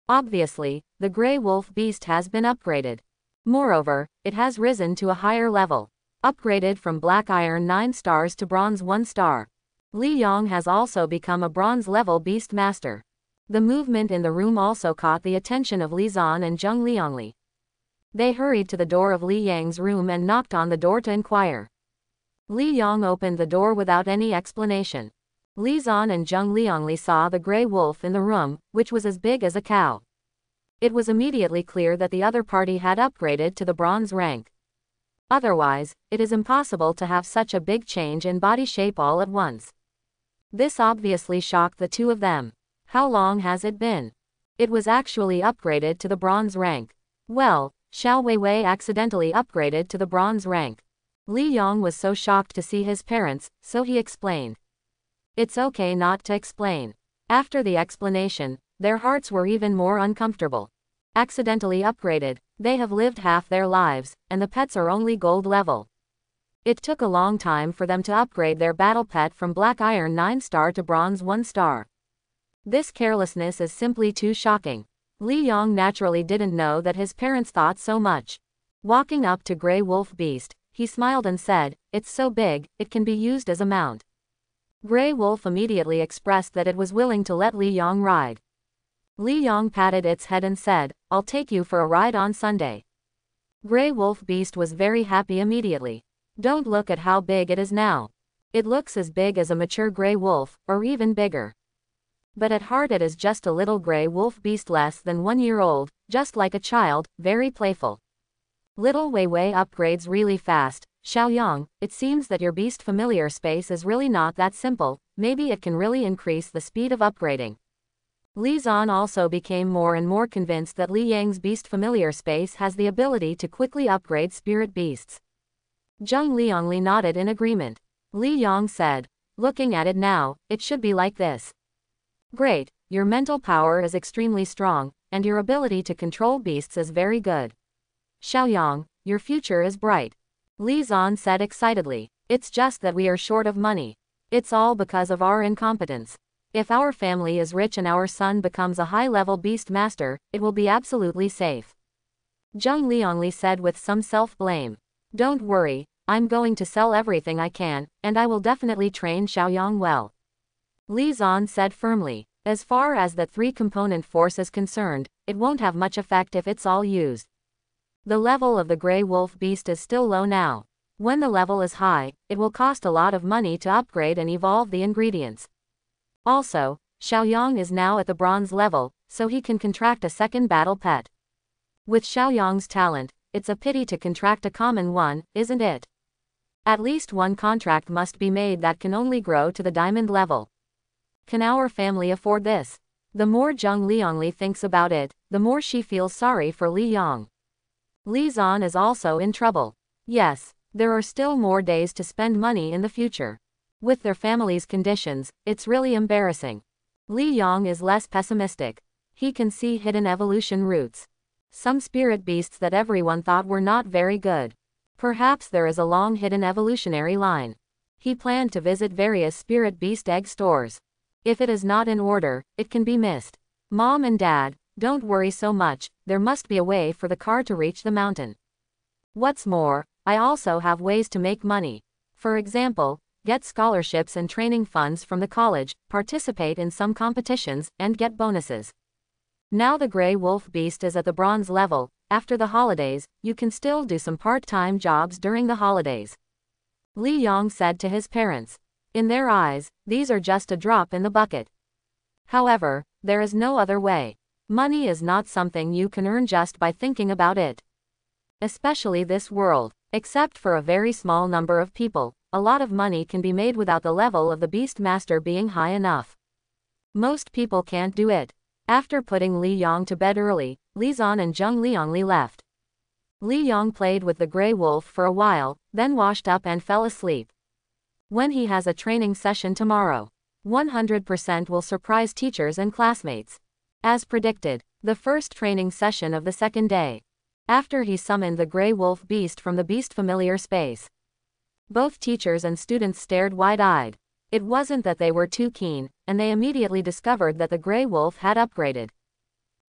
Obviously, the gray wolf beast has been upgraded. Moreover, it has risen to a higher level. Upgraded from black iron 9 stars to bronze 1 star. Li Yong has also become a bronze level beast master. The movement in the room also caught the attention of Li Zan and Zheng Liangli. They hurried to the door of Li Yang's room and knocked on the door to inquire. Li Yang opened the door without any explanation. Li Zan and Zheng Liangli saw the gray wolf in the room, which was as big as a cow. It was immediately clear that the other party had upgraded to the bronze rank. Otherwise, it is impossible to have such a big change in body shape all at once. This obviously shocked the two of them. How long has it been? It was actually upgraded to the bronze rank. Well, Xiao Weiwei accidentally upgraded to the bronze rank. Li Yang was so shocked to see his parents, so he explained. It's okay not to explain. After the explanation, their hearts were even more uncomfortable. Accidentally upgraded, they have lived half their lives, and the pets are only gold level. It took a long time for them to upgrade their battle pet from black iron 9 star to bronze 1 star. This carelessness is simply too shocking. Li Yong naturally didn't know that his parents thought so much. Walking up to Grey Wolf Beast, he smiled and said, It's so big, it can be used as a mount. Grey Wolf immediately expressed that it was willing to let Li Yong ride. Li Yong patted its head and said, I'll take you for a ride on Sunday. Grey Wolf Beast was very happy immediately. Don't look at how big it is now. It looks as big as a mature grey wolf, or even bigger. But at heart it is just a little grey wolf beast less than one year old, just like a child, very playful. Little Wei Wei upgrades really fast, Xiaoyang, it seems that your beast familiar space is really not that simple, maybe it can really increase the speed of upgrading. Li Zan also became more and more convinced that Li Yang's beast familiar space has the ability to quickly upgrade spirit beasts. Zheng Liangli nodded in agreement. Li Yang said, looking at it now, it should be like this. Great, your mental power is extremely strong, and your ability to control beasts is very good. Xiaoyang, your future is bright. Li Zan said excitedly. It's just that we are short of money. It's all because of our incompetence. If our family is rich and our son becomes a high-level beast master, it will be absolutely safe. Zheng Liangli said with some self-blame. Don't worry, I'm going to sell everything I can, and I will definitely train Xiaoyang well. Li Zan said firmly. As far as the three-component force is concerned, it won't have much effect if it's all used. The level of the Grey Wolf Beast is still low now. When the level is high, it will cost a lot of money to upgrade and evolve the ingredients. Also, Xiaoyang is now at the bronze level, so he can contract a second battle pet. With Xiaoyang's talent, it's a pity to contract a common one, isn't it? At least one contract must be made that can only grow to the diamond level. Can our family afford this? The more Zheng Liangli thinks about it, the more she feels sorry for Li Yang. Li Zan is also in trouble. Yes, there are still more days to spend money in the future. With their family's conditions, it's really embarrassing. Li Yang is less pessimistic. He can see hidden evolution routes. Some spirit beasts that everyone thought were not very good. Perhaps there is a long hidden evolutionary line. He planned to visit various spirit beast egg stores. If it is not in order, it can be missed. Mom and Dad, don't worry so much, there must be a way for the car to reach the mountain. What's more, I also have ways to make money. For example, get scholarships and training funds from the college, participate in some competitions, and get bonuses. Now the Grey Wolf Beast is at the bronze level, after the holidays, you can still do some part-time jobs during the holidays. Li Yong said to his parents. In their eyes, these are just a drop in the bucket. However, there is no other way. Money is not something you can earn just by thinking about it. Especially this world. Except for a very small number of people, a lot of money can be made without the level of the Beast Master being high enough. Most people can't do it. After putting Li Yang to bed early, Li Zan and Zheng Liangli left. Li Yang played with the Grey Wolf for a while, then washed up and fell asleep. When he has a training session tomorrow, 100% will surprise teachers and classmates. As predicted, the first training session of the second day. After he summoned the Grey Wolf Beast from the Beast Familiar space. Both teachers and students stared wide-eyed. It wasn't that they were too keen, and they immediately discovered that the Grey Wolf had upgraded.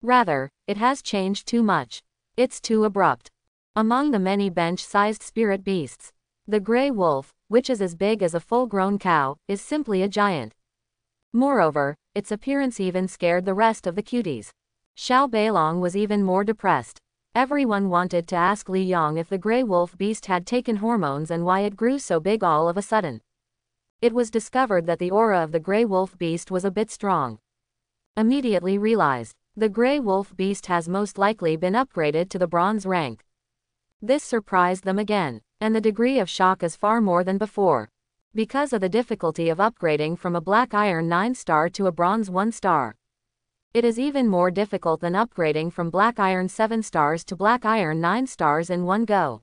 Rather, it has changed too much. It's too abrupt. Among the many bench-sized spirit beasts, the Grey Wolf, which is as big as a full-grown cow, is simply a giant. Moreover, its appearance even scared the rest of the cuties. Xiao Beilong was even more depressed. Everyone wanted to ask Li Yang if the Grey Wolf beast had taken hormones and why it grew so big all of a sudden. It was discovered that the aura of the Grey Wolf beast was a bit strong. Immediately realized, the Grey Wolf beast has most likely been upgraded to the bronze rank. This surprised them again and the degree of shock is far more than before. Because of the difficulty of upgrading from a black iron 9 star to a bronze 1 star. It is even more difficult than upgrading from black iron 7 stars to black iron 9 stars in one go.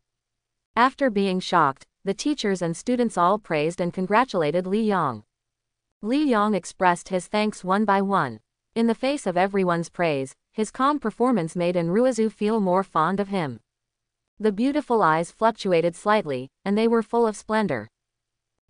After being shocked, the teachers and students all praised and congratulated Li Yang. Li Yang expressed his thanks one by one. In the face of everyone's praise, his calm performance made Enruizu feel more fond of him. The beautiful eyes fluctuated slightly, and they were full of splendor.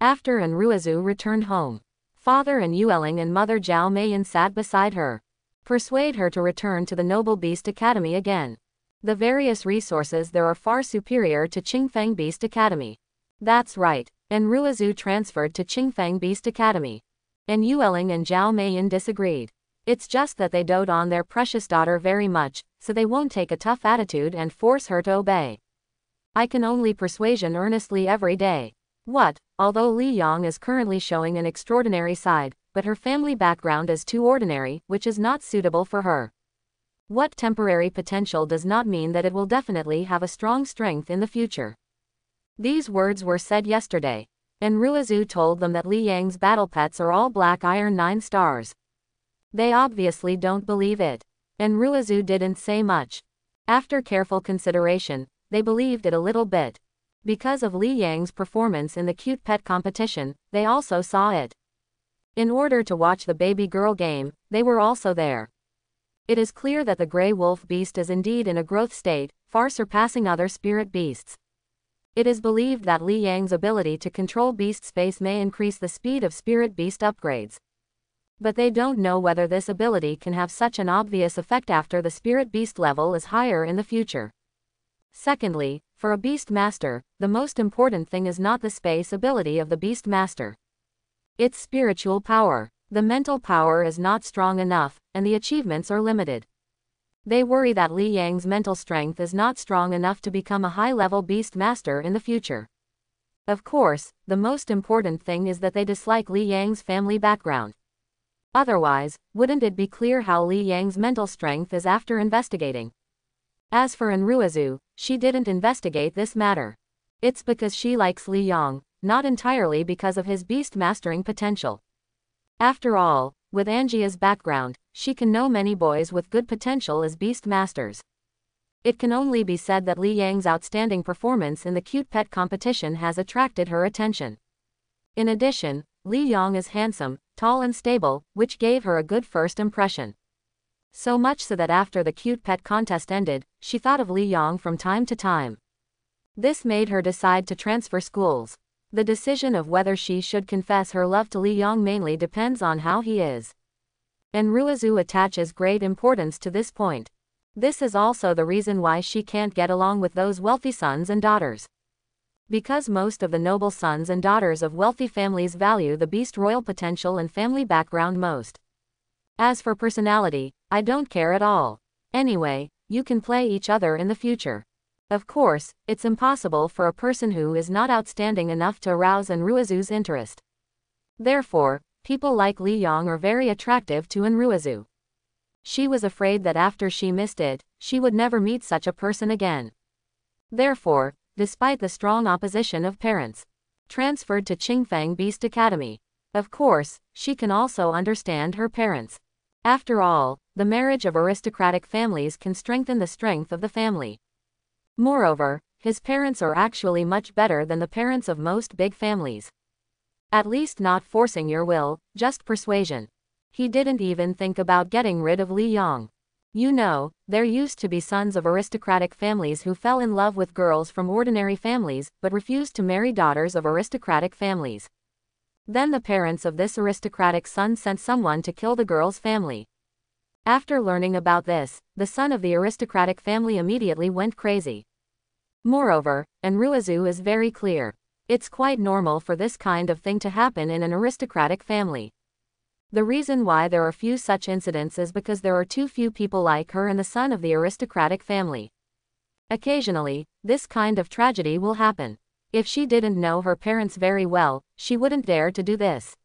After Enruizu returned home, father and Yueling and mother Zhao Meiyan sat beside her. Persuade her to return to the Noble Beast Academy again. The various resources there are far superior to Qingfeng Beast Academy. That's right, Enruizu transferred to Qingfeng Beast Academy. And Yueling and Zhao Meiyan disagreed. It's just that they dote on their precious daughter very much, so they won't take a tough attitude and force her to obey. I can only persuasion earnestly every day. What, although Li Yang is currently showing an extraordinary side, but her family background is too ordinary, which is not suitable for her. What temporary potential does not mean that it will definitely have a strong strength in the future. These words were said yesterday. And Ruizu told them that Li Yang's battle pets are all black iron 9 stars, they obviously don't believe it. And Ruizu didn't say much. After careful consideration, they believed it a little bit. Because of Li Yang's performance in the cute pet competition, they also saw it. In order to watch the baby girl game, they were also there. It is clear that the Grey Wolf beast is indeed in a growth state, far surpassing other spirit beasts. It is believed that Li Yang's ability to control beast space may increase the speed of spirit beast upgrades but they don't know whether this ability can have such an obvious effect after the spirit beast level is higher in the future. Secondly, for a Beast Master, the most important thing is not the space ability of the Beast Master. It's spiritual power. The mental power is not strong enough, and the achievements are limited. They worry that Li Yang's mental strength is not strong enough to become a high level Beast Master in the future. Of course, the most important thing is that they dislike Li Yang's family background. Otherwise, wouldn't it be clear how Li Yang's mental strength is after investigating? As for Enruizu, she didn't investigate this matter. It's because she likes Li Yang, not entirely because of his beast mastering potential. After all, with Angia's background, she can know many boys with good potential as beast masters. It can only be said that Li Yang's outstanding performance in the cute pet competition has attracted her attention. In addition, Li Yang is handsome, tall and stable, which gave her a good first impression. So much so that after the cute pet contest ended, she thought of Li Yang from time to time. This made her decide to transfer schools. The decision of whether she should confess her love to Li Yang mainly depends on how he is. And Ruizu attaches great importance to this point. This is also the reason why she can't get along with those wealthy sons and daughters. Because most of the noble sons and daughters of wealthy families value the beast royal potential and family background most. As for personality, I don't care at all. Anyway, you can play each other in the future. Of course, it's impossible for a person who is not outstanding enough to arouse Enruizu's interest. Therefore, people like Li Yang are very attractive to Enruizu. She was afraid that after she missed it, she would never meet such a person again. Therefore, despite the strong opposition of parents, transferred to Qingfeng Beast Academy. Of course, she can also understand her parents. After all, the marriage of aristocratic families can strengthen the strength of the family. Moreover, his parents are actually much better than the parents of most big families. At least not forcing your will, just persuasion. He didn't even think about getting rid of Li Yang. You know, there used to be sons of aristocratic families who fell in love with girls from ordinary families but refused to marry daughters of aristocratic families. Then the parents of this aristocratic son sent someone to kill the girl's family. After learning about this, the son of the aristocratic family immediately went crazy. Moreover, Enruizu is very clear. It's quite normal for this kind of thing to happen in an aristocratic family. The reason why there are few such incidents is because there are too few people like her and the son of the aristocratic family. Occasionally, this kind of tragedy will happen. If she didn't know her parents very well, she wouldn't dare to do this.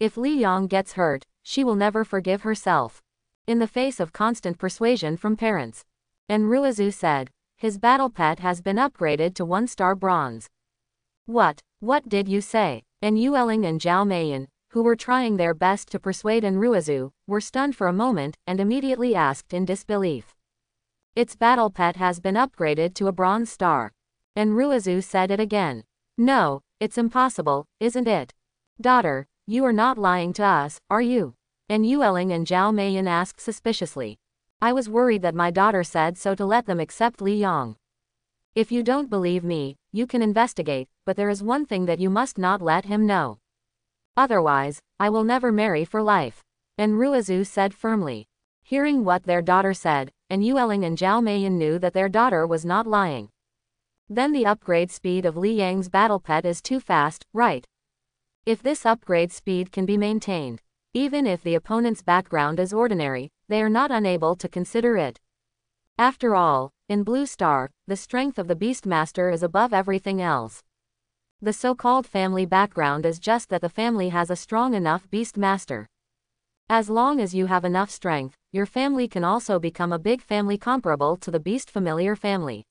If Li Yang gets hurt, she will never forgive herself. In the face of constant persuasion from parents. Enruizu said, his battle pet has been upgraded to one star bronze. What, what did you say? And Yueling and Zhao Meiyan, who were trying their best to persuade Enruizu, were stunned for a moment and immediately asked in disbelief. Its battle pet has been upgraded to a bronze star. And Ruizu said it again. No, it's impossible, isn't it? Daughter, you are not lying to us, are you? And and Zhao Meiyan asked suspiciously. I was worried that my daughter said so to let them accept Li Yang. If you don't believe me, you can investigate, but there is one thing that you must not let him know. Otherwise, I will never marry for life. And Ruizu said firmly. Hearing what their daughter said, and Yueling and Zhao Meiyan knew that their daughter was not lying. Then the upgrade speed of Li Yang's battle pet is too fast, right? If this upgrade speed can be maintained, even if the opponent's background is ordinary, they are not unable to consider it. After all, in Blue Star, the strength of the Beastmaster is above everything else. The so-called family background is just that the family has a strong enough beast master. As long as you have enough strength, your family can also become a big family comparable to the Beast familiar family.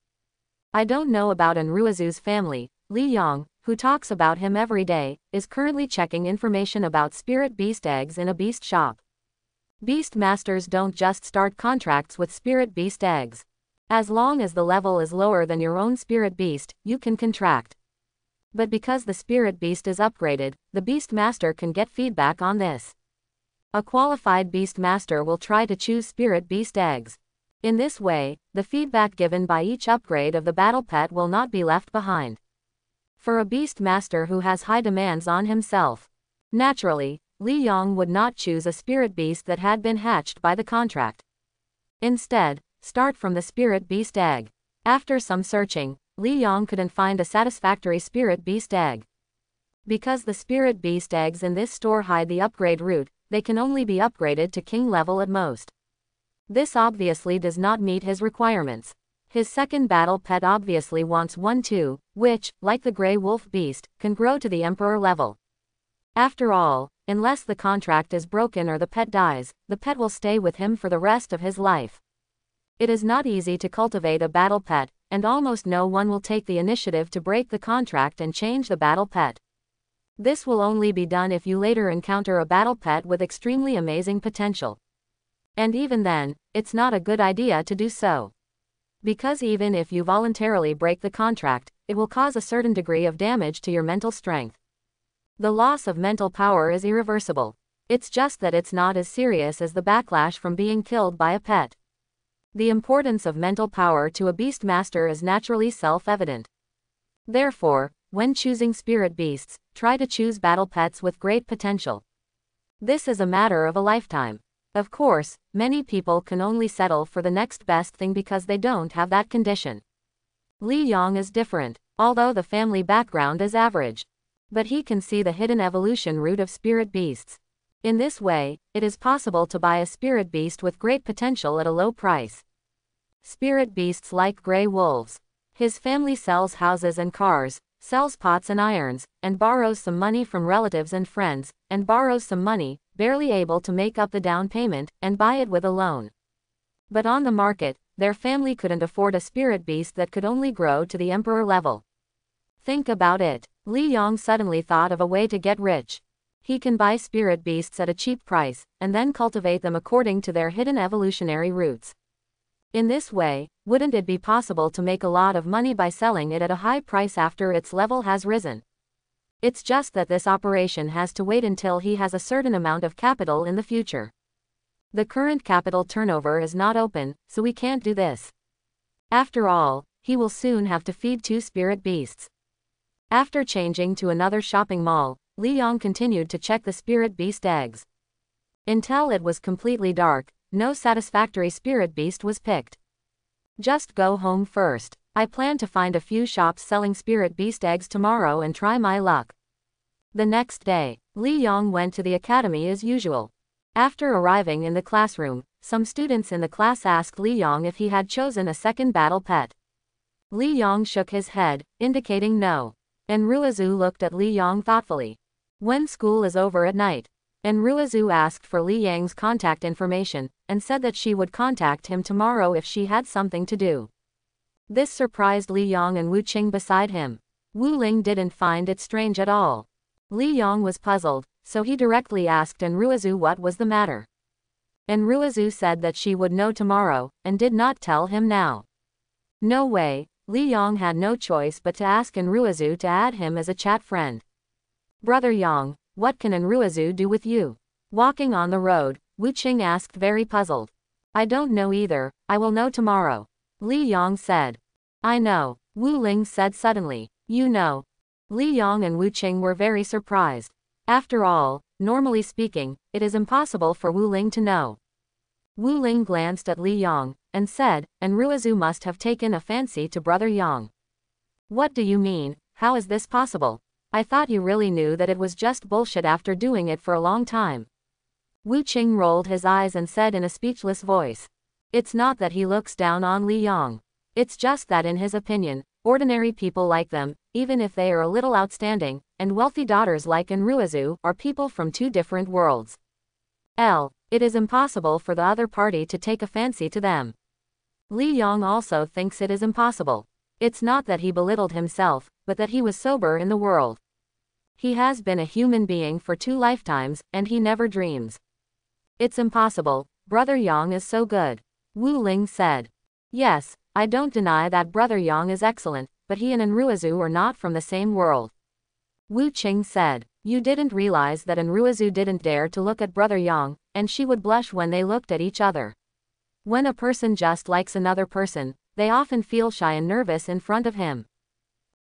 I don't know about Enruizu's family, Li Yang, who talks about him every day, is currently checking information about spirit beast eggs in a beast shop. Beast masters don't just start contracts with spirit beast eggs. As long as the level is lower than your own spirit beast, you can contract. But because the spirit beast is upgraded, the beast master can get feedback on this. A qualified beast master will try to choose spirit beast eggs. In this way, the feedback given by each upgrade of the battle pet will not be left behind. For a beast master who has high demands on himself. Naturally, Li Yong would not choose a spirit beast that had been hatched by the contract. Instead, start from the spirit beast egg. After some searching, Li Yong couldn't find a satisfactory spirit beast egg. Because the spirit beast eggs in this store hide the upgrade route, they can only be upgraded to king level at most. This obviously does not meet his requirements. His second battle pet obviously wants one too, which, like the Grey Wolf beast, can grow to the Emperor level. After all, unless the contract is broken or the pet dies, the pet will stay with him for the rest of his life. It is not easy to cultivate a battle pet, and almost no one will take the initiative to break the contract and change the battle pet. This will only be done if you later encounter a battle pet with extremely amazing potential. And even then, it's not a good idea to do so. Because even if you voluntarily break the contract, it will cause a certain degree of damage to your mental strength. The loss of mental power is irreversible. It's just that it's not as serious as the backlash from being killed by a pet. The importance of mental power to a beast master is naturally self-evident. Therefore, when choosing spirit beasts, try to choose battle pets with great potential. This is a matter of a lifetime. Of course, many people can only settle for the next best thing because they don't have that condition. Li Yong is different, although the family background is average. But he can see the hidden evolution route of spirit beasts. In this way, it is possible to buy a spirit beast with great potential at a low price. Spirit beasts like gray wolves. His family sells houses and cars, sells pots and irons, and borrows some money from relatives and friends, and borrows some money, barely able to make up the down payment, and buy it with a loan. But on the market, their family couldn't afford a spirit beast that could only grow to the emperor level. Think about it. Li Yong suddenly thought of a way to get rich. He can buy spirit beasts at a cheap price, and then cultivate them according to their hidden evolutionary routes. In this way, wouldn't it be possible to make a lot of money by selling it at a high price after its level has risen? It's just that this operation has to wait until he has a certain amount of capital in the future. The current capital turnover is not open, so we can't do this. After all, he will soon have to feed two spirit beasts. After changing to another shopping mall, Li Yong continued to check the spirit beast eggs. Until it was completely dark, no satisfactory spirit beast was picked. Just go home first. I plan to find a few shops selling spirit beast eggs tomorrow and try my luck. The next day, Li Yong went to the academy as usual. After arriving in the classroom, some students in the class asked Li Yong if he had chosen a second battle pet. Li Yong shook his head, indicating no. And Ruizu looked at Li Yong thoughtfully. When school is over at night, and Ruizu asked for Li Yang's contact information, and said that she would contact him tomorrow if she had something to do. This surprised Li Yang and Wu Qing beside him. Wu Ling didn't find it strange at all. Li Yang was puzzled, so he directly asked Enruizu what was the matter. Enruizu said that she would know tomorrow, and did not tell him now. No way, Li Yang had no choice but to ask Enruizu to add him as a chat friend. Brother Yang, what can Enruizu do with you? Walking on the road, Wu Qing asked very puzzled. I don't know either, I will know tomorrow. Li Yang said. I know, Wu Ling said suddenly. You know. Li Yang and Wu Qing were very surprised. After all, normally speaking, it is impossible for Wu Ling to know. Wu Ling glanced at Li Yang, and said, Enruizu must have taken a fancy to Brother Yang. What do you mean, how is this possible? I thought you really knew that it was just bullshit after doing it for a long time. Wu Qing rolled his eyes and said in a speechless voice. It's not that he looks down on Li Yang. It's just that in his opinion, ordinary people like them, even if they are a little outstanding, and wealthy daughters like Enruizu, are people from two different worlds. L. It is impossible for the other party to take a fancy to them. Li Yang also thinks it is impossible. It's not that he belittled himself, but that he was sober in the world. He has been a human being for two lifetimes, and he never dreams. It's impossible, Brother Yang is so good. Wu Ling said. Yes, I don't deny that Brother Yang is excellent, but he and Enruizu are not from the same world. Wu Qing said. You didn't realize that Enruizu didn't dare to look at Brother Yang, and she would blush when they looked at each other. When a person just likes another person, they often feel shy and nervous in front of him.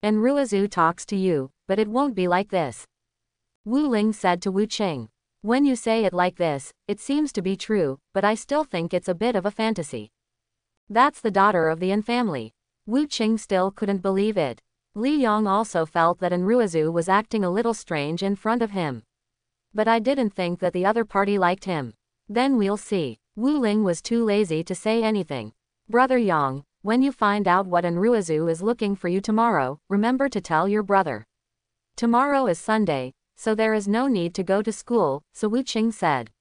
Enruizu talks to you, but it won't be like this. Wu Ling said to Wu Qing. When you say it like this, it seems to be true, but I still think it's a bit of a fantasy. That's the daughter of the Yin family. Wu Qing still couldn't believe it. Li Yong also felt that Enruizu was acting a little strange in front of him. But I didn't think that the other party liked him. Then we'll see. Wu Ling was too lazy to say anything. Brother Yang, when you find out what Enruizu is looking for you tomorrow, remember to tell your brother. Tomorrow is Sunday, so there is no need to go to school, Su Wu Qing said.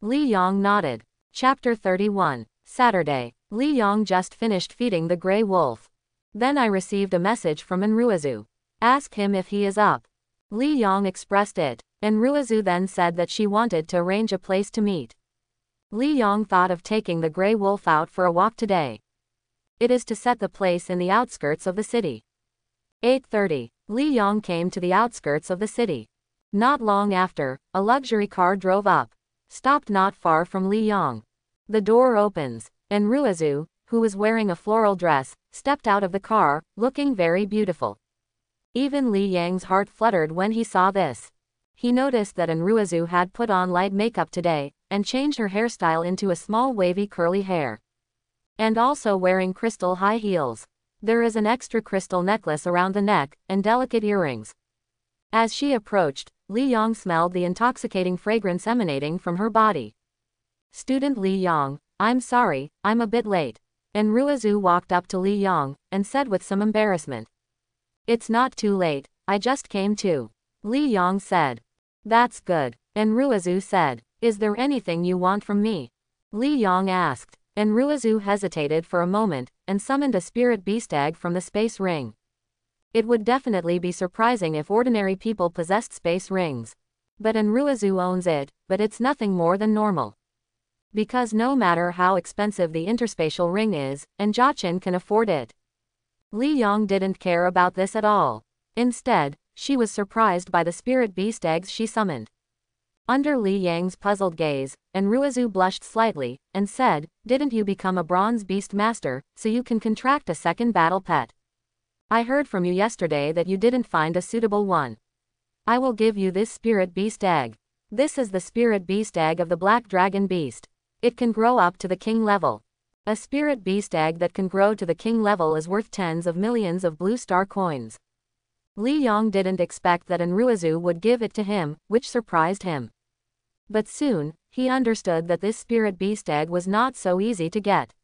Li Yong nodded. Chapter 31. Saturday. Li Yong just finished feeding the gray wolf. Then I received a message from Enruizu. Ask him if he is up. Li Yong expressed it. Enruizu then said that she wanted to arrange a place to meet. Li Yong thought of taking the gray wolf out for a walk today. It is to set the place in the outskirts of the city. 8.30. Li Yong came to the outskirts of the city. Not long after, a luxury car drove up. Stopped not far from Li Yong. The door opens. Enruizu, who was wearing a floral dress, stepped out of the car, looking very beautiful. Even Li Yang's heart fluttered when he saw this. He noticed that Enruizu had put on light makeup today, and changed her hairstyle into a small wavy curly hair. And also wearing crystal high heels. There is an extra crystal necklace around the neck, and delicate earrings. As she approached, Li Yang smelled the intoxicating fragrance emanating from her body. Student Li Yang, I'm sorry, I'm a bit late. Enruizu walked up to Li Yang, and said with some embarrassment. It's not too late, I just came to. Li Yang said. That's good. Enruizu said. Is there anything you want from me? Li Yang asked. Enruizu hesitated for a moment, and summoned a spirit beast egg from the space ring. It would definitely be surprising if ordinary people possessed space rings. But Enruizu owns it, but it's nothing more than normal. Because no matter how expensive the interspatial ring is, and Jachin can afford it. Li Yang didn't care about this at all. Instead, she was surprised by the spirit beast eggs she summoned. Under Li Yang's puzzled gaze, Enruizu blushed slightly, and said, Didn't you become a bronze beast master, so you can contract a second battle pet? I heard from you yesterday that you didn't find a suitable one. I will give you this spirit beast egg. This is the spirit beast egg of the black dragon beast. It can grow up to the king level. A spirit beast egg that can grow to the king level is worth tens of millions of blue star coins. Li Yong didn't expect that Enruizu would give it to him, which surprised him. But soon, he understood that this spirit beast egg was not so easy to get.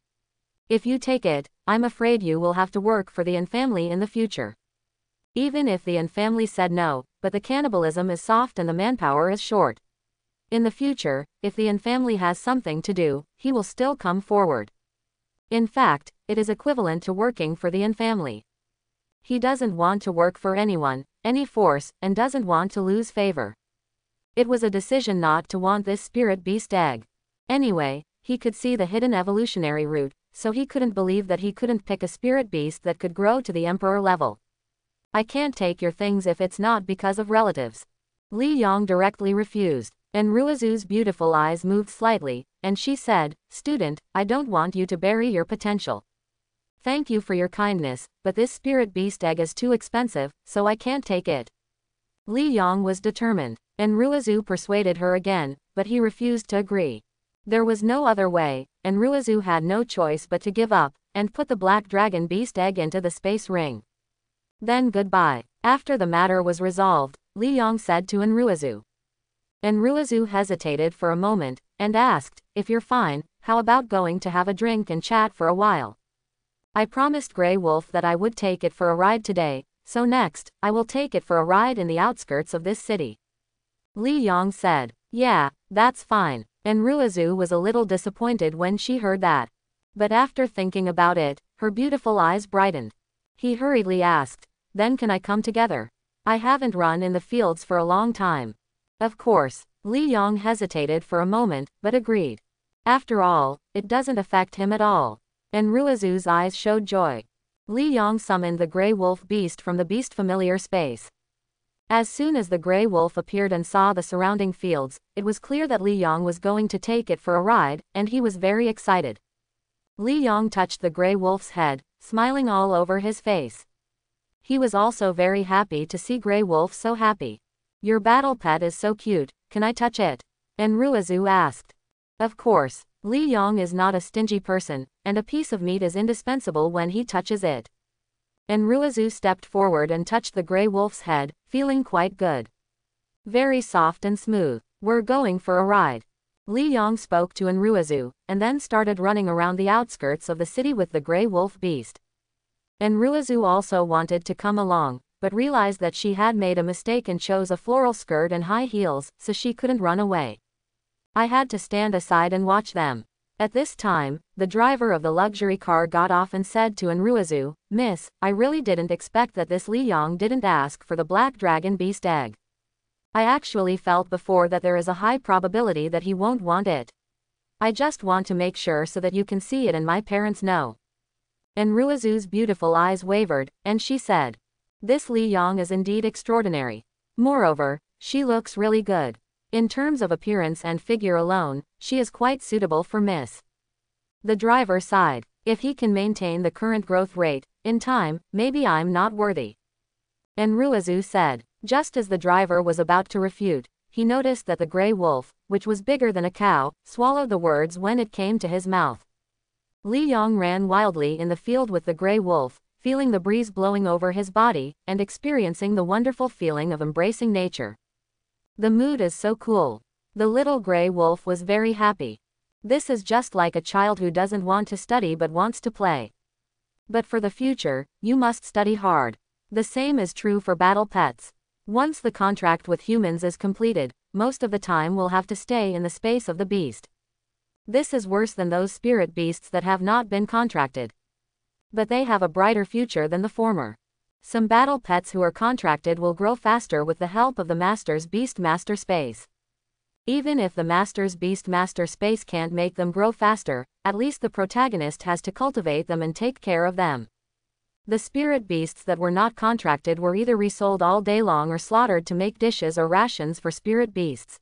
If you take it, I'm afraid you will have to work for the Yin family in the future. Even if the Yin family said no, but the cannibalism is soft and the manpower is short. In the future, if the Yin family has something to do, he will still come forward. In fact, it is equivalent to working for the Yin family. He doesn't want to work for anyone, any force, and doesn't want to lose favor. It was a decision not to want this spirit beast egg. Anyway, he could see the hidden evolutionary route, so he couldn't believe that he couldn't pick a spirit beast that could grow to the emperor level. I can't take your things if it's not because of relatives. Li Yong directly refused. Enruizu's beautiful eyes moved slightly, and she said, Student, I don't want you to bury your potential. Thank you for your kindness, but this spirit beast egg is too expensive, so I can't take it. Li Yang was determined. Enruizu persuaded her again, but he refused to agree. There was no other way, Enruizu had no choice but to give up, and put the black dragon beast egg into the space ring. Then goodbye. After the matter was resolved, Li Yang said to Enruizu, Enruizu hesitated for a moment, and asked, If you're fine, how about going to have a drink and chat for a while? I promised Grey Wolf that I would take it for a ride today, so next, I will take it for a ride in the outskirts of this city. Li Yang said, Yeah, that's fine. Enruizu was a little disappointed when she heard that. But after thinking about it, her beautiful eyes brightened. He hurriedly asked, Then can I come together? I haven't run in the fields for a long time. Of course, Li Yang hesitated for a moment, but agreed. After all, it doesn't affect him at all. Enruizu's eyes showed joy. Li Yang summoned the gray wolf beast from the beast familiar space. As soon as the gray wolf appeared and saw the surrounding fields, it was clear that Li Yang was going to take it for a ride, and he was very excited. Li Yang touched the gray wolf's head, smiling all over his face. He was also very happy to see Grey Wolf so happy. Your battle pet is so cute, can I touch it? Enruizu asked. Of course. Li Yong is not a stingy person, and a piece of meat is indispensable when he touches it. Enruizu stepped forward and touched the gray wolf's head, feeling quite good. Very soft and smooth. We're going for a ride. Li Yong spoke to Enruizu, and then started running around the outskirts of the city with the gray wolf beast. Enruizu also wanted to come along, but realized that she had made a mistake and chose a floral skirt and high heels, so she couldn't run away. I had to stand aside and watch them. At this time, the driver of the luxury car got off and said to Enruizu, Miss, I really didn't expect that this Li Yong didn't ask for the black dragon beast egg. I actually felt before that there is a high probability that he won't want it. I just want to make sure so that you can see it and my parents know. Enruizu's beautiful eyes wavered, and she said, This Li Yong is indeed extraordinary. Moreover, she looks really good. In terms of appearance and figure alone, she is quite suitable for Miss. The driver sighed. If he can maintain the current growth rate, in time, maybe I'm not worthy. Enruizu said. Just as the driver was about to refute, he noticed that the gray wolf, which was bigger than a cow, swallowed the words when it came to his mouth. Li Yong ran wildly in the field with the gray wolf, feeling the breeze blowing over his body, and experiencing the wonderful feeling of embracing nature. The mood is so cool. The little gray wolf was very happy. This is just like a child who doesn't want to study but wants to play. But for the future, you must study hard. The same is true for battle pets. Once the contract with humans is completed, most of the time we'll have to stay in the space of the beast. This is worse than those spirit beasts that have not been contracted. But they have a brighter future than the former. Some battle pets who are contracted will grow faster with the help of the Master's Beast Master Space. Even if the Master's Beast Master Space can't make them grow faster, at least the protagonist has to cultivate them and take care of them. The spirit beasts that were not contracted were either resold all day long or slaughtered to make dishes or rations for spirit beasts.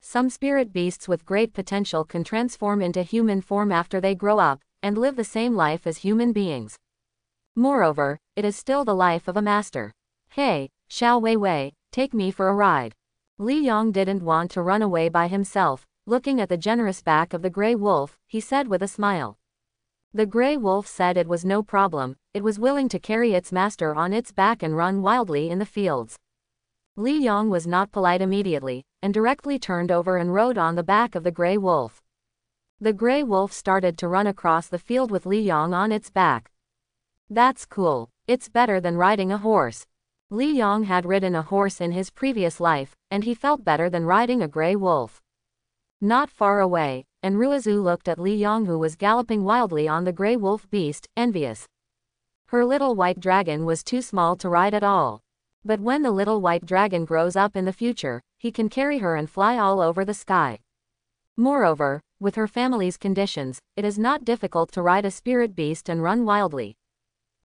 Some spirit beasts with great potential can transform into human form after they grow up, and live the same life as human beings. Moreover, it is still the life of a master. Hey, Xiao Wei Wei, take me for a ride. Li Yong didn't want to run away by himself, looking at the generous back of the gray wolf, he said with a smile. The gray wolf said it was no problem, it was willing to carry its master on its back and run wildly in the fields. Li Yong was not polite immediately, and directly turned over and rode on the back of the gray wolf. The gray wolf started to run across the field with Li Yong on its back. That's cool. It's better than riding a horse. Li Yong had ridden a horse in his previous life, and he felt better than riding a gray wolf. Not far away, Enruizu looked at Li Yong who was galloping wildly on the grey wolf beast, envious. Her little white dragon was too small to ride at all. But when the little white dragon grows up in the future, he can carry her and fly all over the sky. Moreover, with her family's conditions, it is not difficult to ride a spirit beast and run wildly.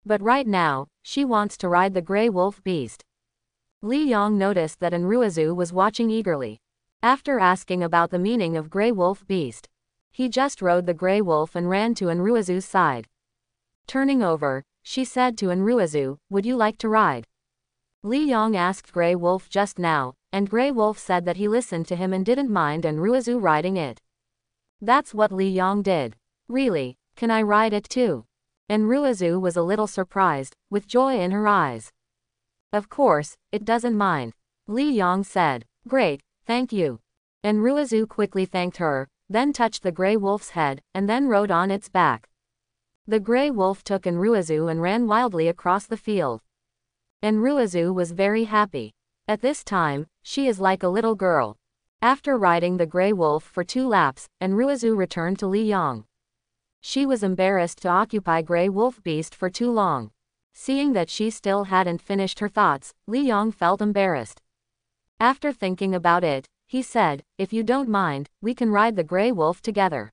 But right now, she wants to ride the grey wolf beast. Li Yong noticed that Enruizu was watching eagerly. After asking about the meaning of Grey Wolf Beast, he just rode the Grey Wolf and ran to Enruizu's side. Turning over, she said to Enruizu, Would you like to ride? Li Yong asked Grey Wolf just now, and Grey Wolf said that he listened to him and didn't mind Enruizu riding it. That's what Li Yong did. Really, can I ride it too? Enruizu was a little surprised, with joy in her eyes. Of course, it doesn't mind. Li Yong said. Great, Thank you. Enruizu quickly thanked her, then touched the gray wolf's head, and then rode on its back. The gray wolf took Enruizu and ran wildly across the field. Enruizu was very happy. At this time, she is like a little girl. After riding the gray wolf for two laps, Enruizu returned to Li Yong. She was embarrassed to occupy Grey Wolf Beast for too long. Seeing that she still hadn't finished her thoughts, Li Yong felt embarrassed. After thinking about it, he said, If you don't mind, we can ride the gray wolf together.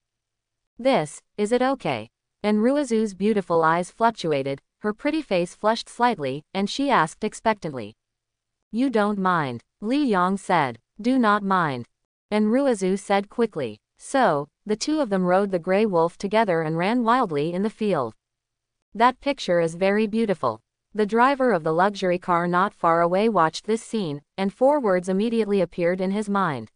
This, is it okay? Enruizu's beautiful eyes fluctuated, her pretty face flushed slightly, and she asked expectantly. You don't mind, Li Yong said. Do not mind. Enruizu said quickly. So, the two of them rode the gray wolf together and ran wildly in the field. That picture is very beautiful. The driver of the luxury car not far away watched this scene, and four words immediately appeared in his mind.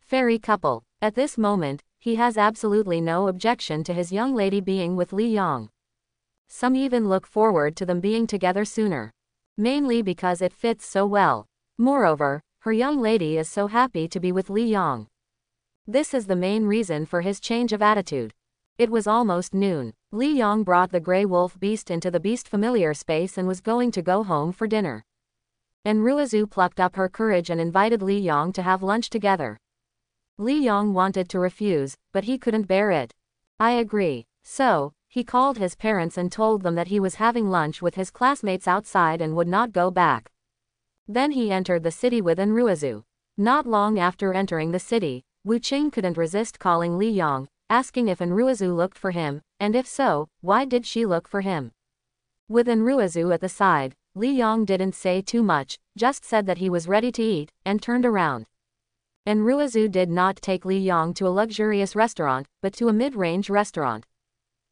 Fairy couple. At this moment, he has absolutely no objection to his young lady being with Li Yong. Some even look forward to them being together sooner. Mainly because it fits so well. Moreover, her young lady is so happy to be with Li Yong. This is the main reason for his change of attitude. It was almost noon. Li Yong brought the gray wolf beast into the beast familiar space and was going to go home for dinner. Enruizu plucked up her courage and invited Li Yong to have lunch together. Li Yong wanted to refuse, but he couldn't bear it. I agree. So, he called his parents and told them that he was having lunch with his classmates outside and would not go back. Then he entered the city with Enruizu. Not long after entering the city, Wu Qing couldn't resist calling Li Yong, asking if Enruizu looked for him, and if so, why did she look for him? With Enruizu at the side, Li Yong didn't say too much, just said that he was ready to eat, and turned around. Enruizu did not take Li Yong to a luxurious restaurant, but to a mid-range restaurant.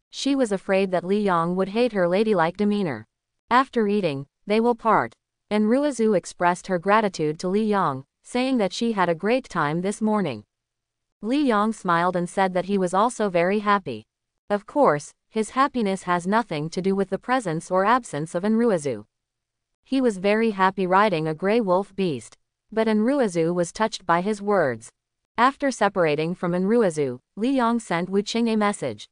She was afraid that Li Yong would hate her ladylike demeanor. After eating, they will part. Enruizu expressed her gratitude to Li Yong, saying that she had a great time this morning. Li Yong smiled and said that he was also very happy. Of course, his happiness has nothing to do with the presence or absence of Enruizu. He was very happy riding a grey wolf beast. But Enruizu was touched by his words. After separating from Enruizu, Li Yong sent Wu Qing a message.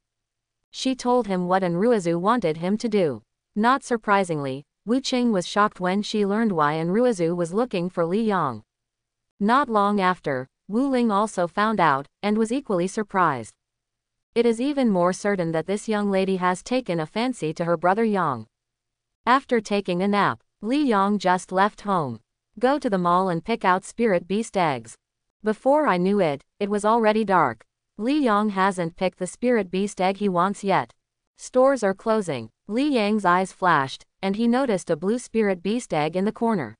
She told him what Enruizu wanted him to do. Not surprisingly, Wu Qing was shocked when she learned why Enruizu was looking for Li Yong. Not long after, Wu Ling also found out, and was equally surprised. It is even more certain that this young lady has taken a fancy to her brother Yang. After taking a nap, Li Yang just left home. Go to the mall and pick out spirit beast eggs. Before I knew it, it was already dark. Li Yang hasn't picked the spirit beast egg he wants yet. Stores are closing. Li Yang's eyes flashed, and he noticed a blue spirit beast egg in the corner.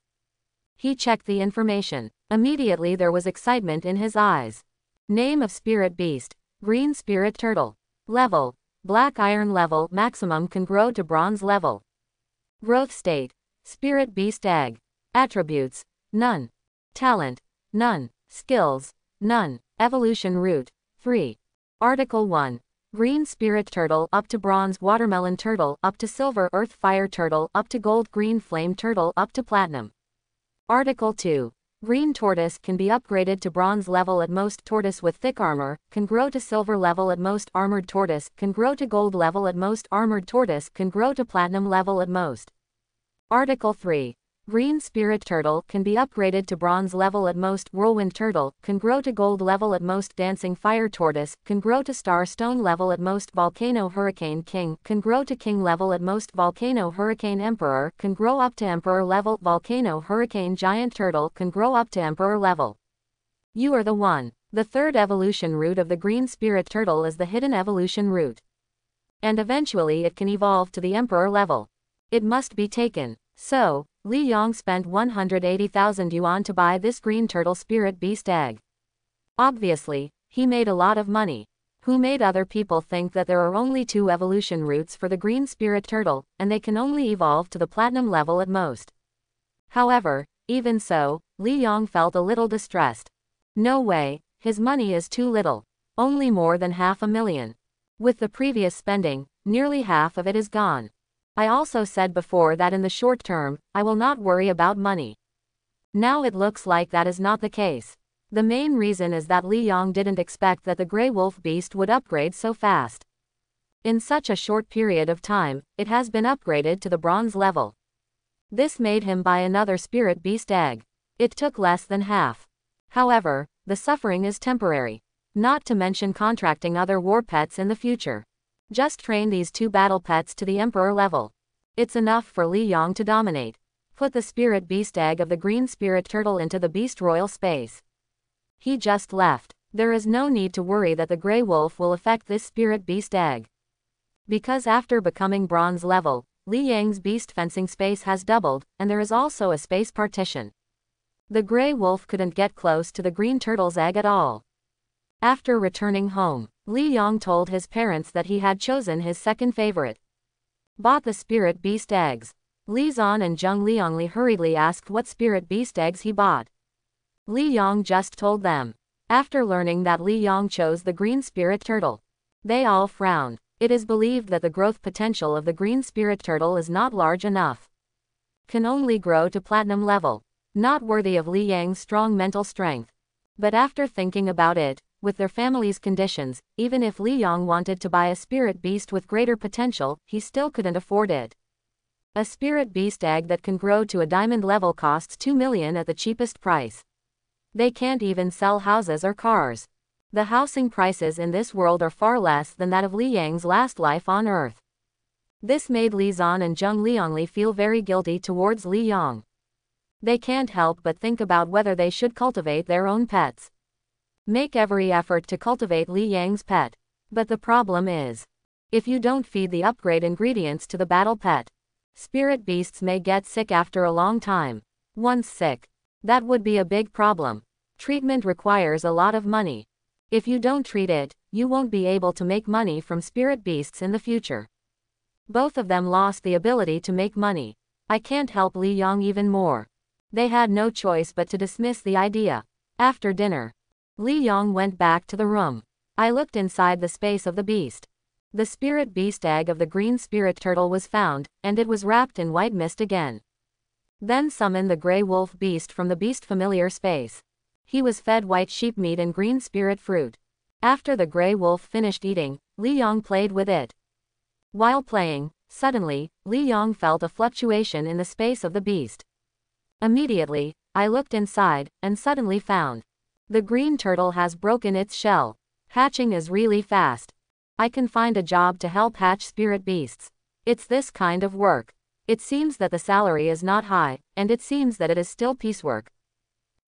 He checked the information. Immediately there was excitement in his eyes. Name of spirit beast. Green spirit turtle. Level. Black iron level maximum can grow to bronze level. Growth state. Spirit beast egg. Attributes. None. Talent. None. Skills. None. Evolution route. 3. Article 1. Green spirit turtle up to bronze watermelon turtle up to silver earth fire turtle up to gold green flame turtle up to platinum. Article 2. Green tortoise can be upgraded to bronze level at most tortoise with thick armor, can grow to silver level at most armored tortoise, can grow to gold level at most armored tortoise, can grow to platinum level at most. Article 3. Green Spirit Turtle can be upgraded to bronze level at most Whirlwind Turtle, can grow to gold level at most Dancing Fire Tortoise, can grow to Star Stone level at most Volcano Hurricane King, can grow to King level at most Volcano Hurricane Emperor, can grow up to Emperor level Volcano Hurricane Giant Turtle, can grow up to Emperor level. You are the one. The third evolution route of the Green Spirit Turtle is the hidden evolution route. And eventually it can evolve to the Emperor level. It must be taken. So, Li Yong spent 180,000 yuan to buy this green turtle spirit beast egg. Obviously, he made a lot of money. Who made other people think that there are only two evolution routes for the green spirit turtle, and they can only evolve to the platinum level at most. However, even so, Li Yong felt a little distressed. No way, his money is too little. Only more than half a million. With the previous spending, nearly half of it is gone. I also said before that in the short term, I will not worry about money. Now it looks like that is not the case. The main reason is that Li Yong didn't expect that the Grey Wolf Beast would upgrade so fast. In such a short period of time, it has been upgraded to the bronze level. This made him buy another Spirit Beast egg. It took less than half. However, the suffering is temporary. Not to mention contracting other war pets in the future. Just train these two battle pets to the Emperor level. It's enough for Li Yong to dominate. Put the spirit beast egg of the green spirit turtle into the beast royal space. He just left. There is no need to worry that the grey wolf will affect this spirit beast egg. Because after becoming bronze level, Li Yang's beast fencing space has doubled, and there is also a space partition. The grey wolf couldn't get close to the green turtle's egg at all. After returning home, Li Yong told his parents that he had chosen his second favorite. Bought the spirit beast eggs. Li Zan and Zheng Liangli hurriedly asked what spirit beast eggs he bought. Li Yong just told them. After learning that Li Yong chose the green spirit turtle, they all frowned. It is believed that the growth potential of the green spirit turtle is not large enough. Can only grow to platinum level. Not worthy of Li Yang's strong mental strength. But after thinking about it, with their family's conditions, even if Li Yong wanted to buy a spirit beast with greater potential, he still couldn't afford it. A spirit beast egg that can grow to a diamond level costs 2 million at the cheapest price. They can't even sell houses or cars. The housing prices in this world are far less than that of Li Yang's last life on Earth. This made Li Zan and Zheng Liangli feel very guilty towards Li Yong. They can't help but think about whether they should cultivate their own pets. Make every effort to cultivate Li Yang's pet. But the problem is, if you don't feed the upgrade ingredients to the battle pet, spirit beasts may get sick after a long time. Once sick, that would be a big problem. Treatment requires a lot of money. If you don't treat it, you won't be able to make money from spirit beasts in the future. Both of them lost the ability to make money. I can't help Li Yang even more. They had no choice but to dismiss the idea. After dinner, Li Yong went back to the room. I looked inside the space of the beast. The spirit beast egg of the green spirit turtle was found, and it was wrapped in white mist again. Then summon the gray wolf beast from the beast familiar space. He was fed white sheep meat and green spirit fruit. After the gray wolf finished eating, Li Yong played with it. While playing, suddenly, Li Yong felt a fluctuation in the space of the beast. Immediately, I looked inside, and suddenly found. The green turtle has broken its shell. Hatching is really fast. I can find a job to help hatch spirit beasts. It's this kind of work. It seems that the salary is not high, and it seems that it is still piecework.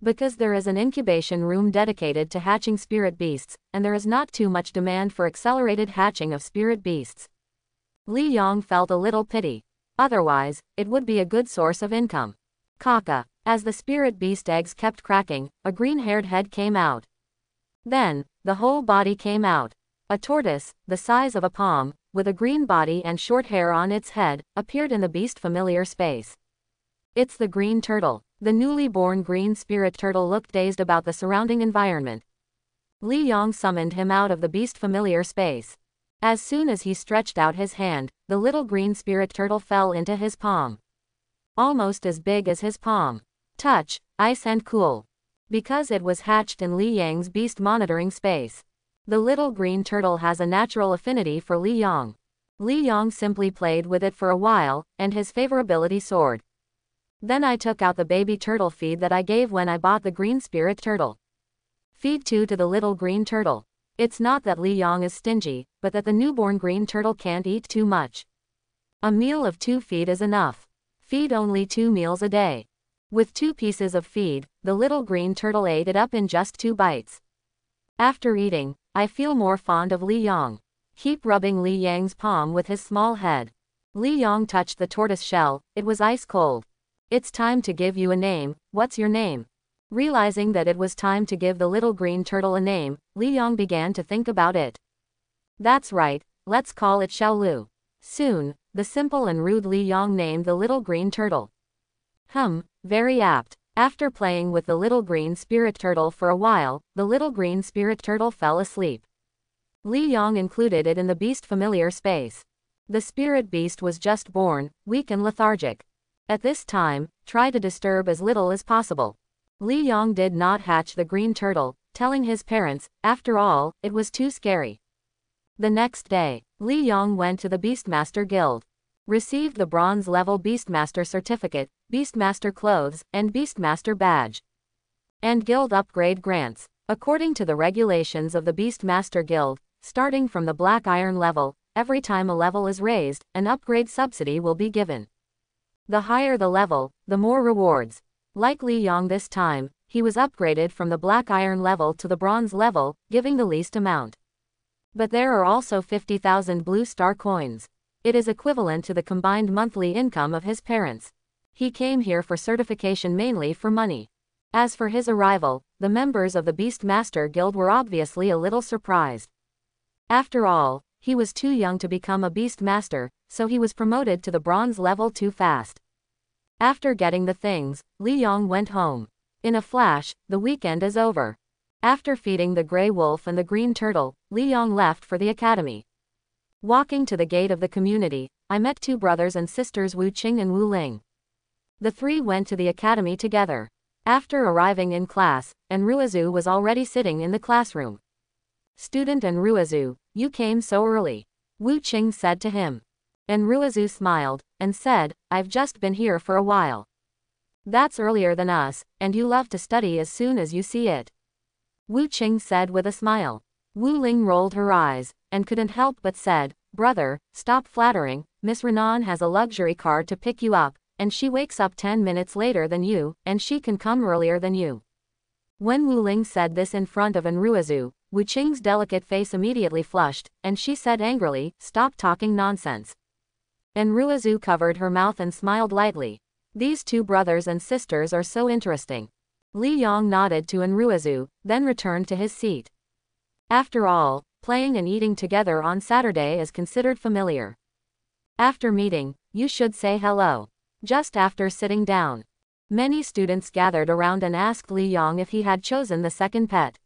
Because there is an incubation room dedicated to hatching spirit beasts, and there is not too much demand for accelerated hatching of spirit beasts. Li Yong felt a little pity. Otherwise, it would be a good source of income. Kaka. As the spirit beast eggs kept cracking, a green-haired head came out. Then, the whole body came out. A tortoise, the size of a palm, with a green body and short hair on its head, appeared in the beast familiar space. It's the green turtle. The newly born green spirit turtle looked dazed about the surrounding environment. Li Yong summoned him out of the beast familiar space. As soon as he stretched out his hand, the little green spirit turtle fell into his palm. Almost as big as his palm. Touch, ice and cool. Because it was hatched in Li Yang's beast monitoring space. The little green turtle has a natural affinity for Li Yong. Li Yong simply played with it for a while, and his favorability soared. Then I took out the baby turtle feed that I gave when I bought the green spirit turtle. Feed 2 to the little green turtle. It's not that Li Yong is stingy, but that the newborn green turtle can't eat too much. A meal of two feed is enough. Feed only two meals a day. With two pieces of feed, the little green turtle ate it up in just two bites. After eating, I feel more fond of Li Yong. Keep rubbing Li Yang's palm with his small head. Li Yong touched the tortoise shell, it was ice cold. It's time to give you a name, what's your name? Realizing that it was time to give the little green turtle a name, Li Yong began to think about it. That's right, let's call it Xiaolu. Soon, the simple and rude Li Yong named the little green turtle. Hum, very apt. After playing with the little green spirit turtle for a while, the little green spirit turtle fell asleep. Li Yong included it in the beast familiar space. The spirit beast was just born, weak and lethargic. At this time, try to disturb as little as possible. Li Yong did not hatch the green turtle, telling his parents, after all, it was too scary. The next day, Li Yong went to the Beastmaster Guild. Received the bronze level Beastmaster certificate, Beastmaster clothes, and Beastmaster badge. And guild upgrade grants. According to the regulations of the Beastmaster Guild, starting from the black iron level, every time a level is raised, an upgrade subsidy will be given. The higher the level, the more rewards. Like Li Yong this time, he was upgraded from the black iron level to the bronze level, giving the least amount. But there are also 50,000 blue star coins. It is equivalent to the combined monthly income of his parents. He came here for certification mainly for money. As for his arrival, the members of the Beastmaster Guild were obviously a little surprised. After all, he was too young to become a Beastmaster, so he was promoted to the bronze level too fast. After getting the things, Li Yong went home. In a flash, the weekend is over. After feeding the gray wolf and the green turtle, Li Yong left for the academy. Walking to the gate of the community, I met two brothers and sisters Wu Qing and Wu Ling. The three went to the academy together. After arriving in class, Enruizu was already sitting in the classroom. Student Enruizu, you came so early. Wu Qing said to him. Enruizu smiled, and said, I've just been here for a while. That's earlier than us, and you love to study as soon as you see it. Wu Qing said with a smile. Wu Ling rolled her eyes, and couldn't help but said, Brother, stop flattering, Miss Renan has a luxury car to pick you up, and she wakes up 10 minutes later than you, and she can come earlier than you. When Wu Ling said this in front of Enruizu, Wu Qing's delicate face immediately flushed, and she said angrily, Stop talking nonsense. Enruizu covered her mouth and smiled lightly. These two brothers and sisters are so interesting. Li Yong nodded to Enruizu, then returned to his seat. After all, playing and eating together on Saturday is considered familiar. After meeting, you should say hello. Just after sitting down. Many students gathered around and asked Li Yong if he had chosen the second pet.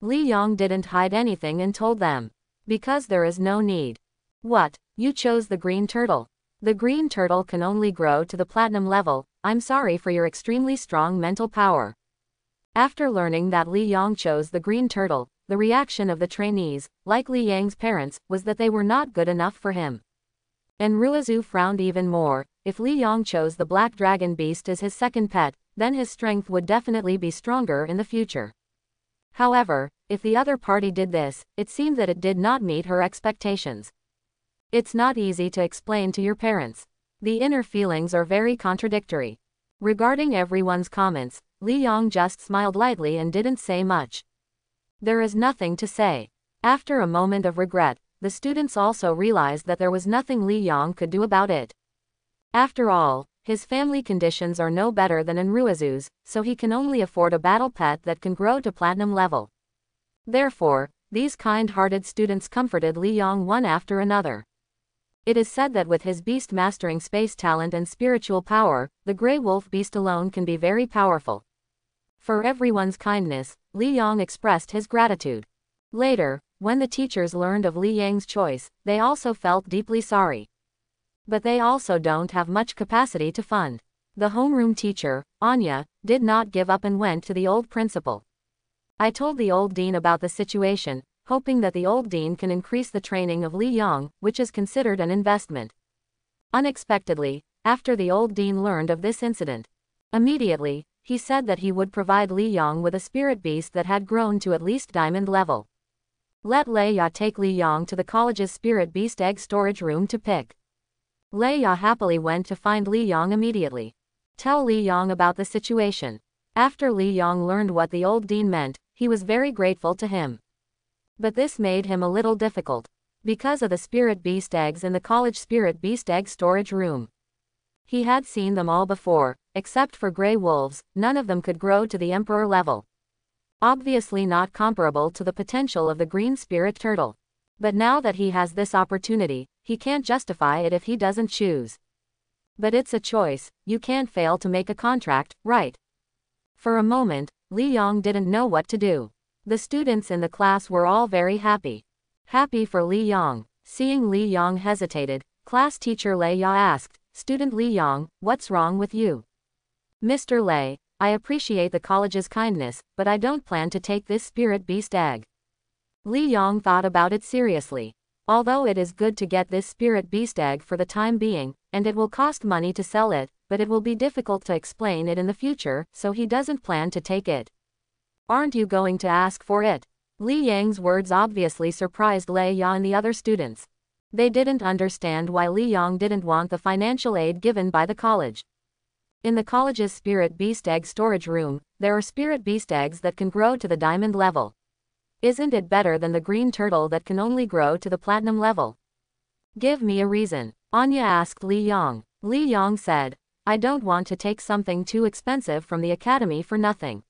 Li Yong didn't hide anything and told them. Because there is no need. What, you chose the green turtle. The green turtle can only grow to the platinum level, I'm sorry for your extremely strong mental power. After learning that Li Yong chose the green turtle, the reaction of the trainees, like Li Yang's parents, was that they were not good enough for him. Enruizu frowned even more, if Li Yang chose the black dragon beast as his second pet, then his strength would definitely be stronger in the future. However, if the other party did this, it seemed that it did not meet her expectations. It's not easy to explain to your parents. The inner feelings are very contradictory. Regarding everyone's comments, Li Yang just smiled lightly and didn't say much. There is nothing to say. After a moment of regret, the students also realized that there was nothing Li Yong could do about it. After all, his family conditions are no better than in Enruizu's, so he can only afford a battle pet that can grow to platinum level. Therefore, these kind-hearted students comforted Li Yong one after another. It is said that with his beast mastering space talent and spiritual power, the Grey Wolf beast alone can be very powerful. For everyone's kindness, Li Yong expressed his gratitude. Later, when the teachers learned of Li Yang's choice, they also felt deeply sorry. But they also don't have much capacity to fund. The homeroom teacher, Anya, did not give up and went to the old principal. I told the old dean about the situation, hoping that the old dean can increase the training of Li Yong, which is considered an investment. Unexpectedly, after the old dean learned of this incident, immediately, he said that he would provide Li Yong with a spirit beast that had grown to at least diamond level. Let Lei Ya take Li Yong to the college's spirit beast egg storage room to pick. Lei Ya happily went to find Li Yong immediately. Tell Li Yong about the situation. After Li Yong learned what the old dean meant, he was very grateful to him. But this made him a little difficult. Because of the spirit beast eggs in the college spirit beast egg storage room. He had seen them all before, except for gray wolves, none of them could grow to the emperor level. Obviously not comparable to the potential of the green spirit turtle. But now that he has this opportunity, he can't justify it if he doesn't choose. But it's a choice, you can't fail to make a contract, right? For a moment, Li Yong didn't know what to do. The students in the class were all very happy. Happy for Li Yong. Seeing Li Yong hesitated, class teacher Lei Ya asked, Student Li Yang, what's wrong with you? Mr. Lei, I appreciate the college's kindness, but I don't plan to take this spirit beast egg. Li Yang thought about it seriously. Although it is good to get this spirit beast egg for the time being, and it will cost money to sell it, but it will be difficult to explain it in the future, so he doesn't plan to take it. Aren't you going to ask for it? Li Yang's words obviously surprised Lei Ya and the other students. They didn't understand why Li Yang didn't want the financial aid given by the college. In the college's spirit beast egg storage room, there are spirit beast eggs that can grow to the diamond level. Isn't it better than the green turtle that can only grow to the platinum level? Give me a reason. Anya asked Li Yang. Li Yang said, I don't want to take something too expensive from the academy for nothing.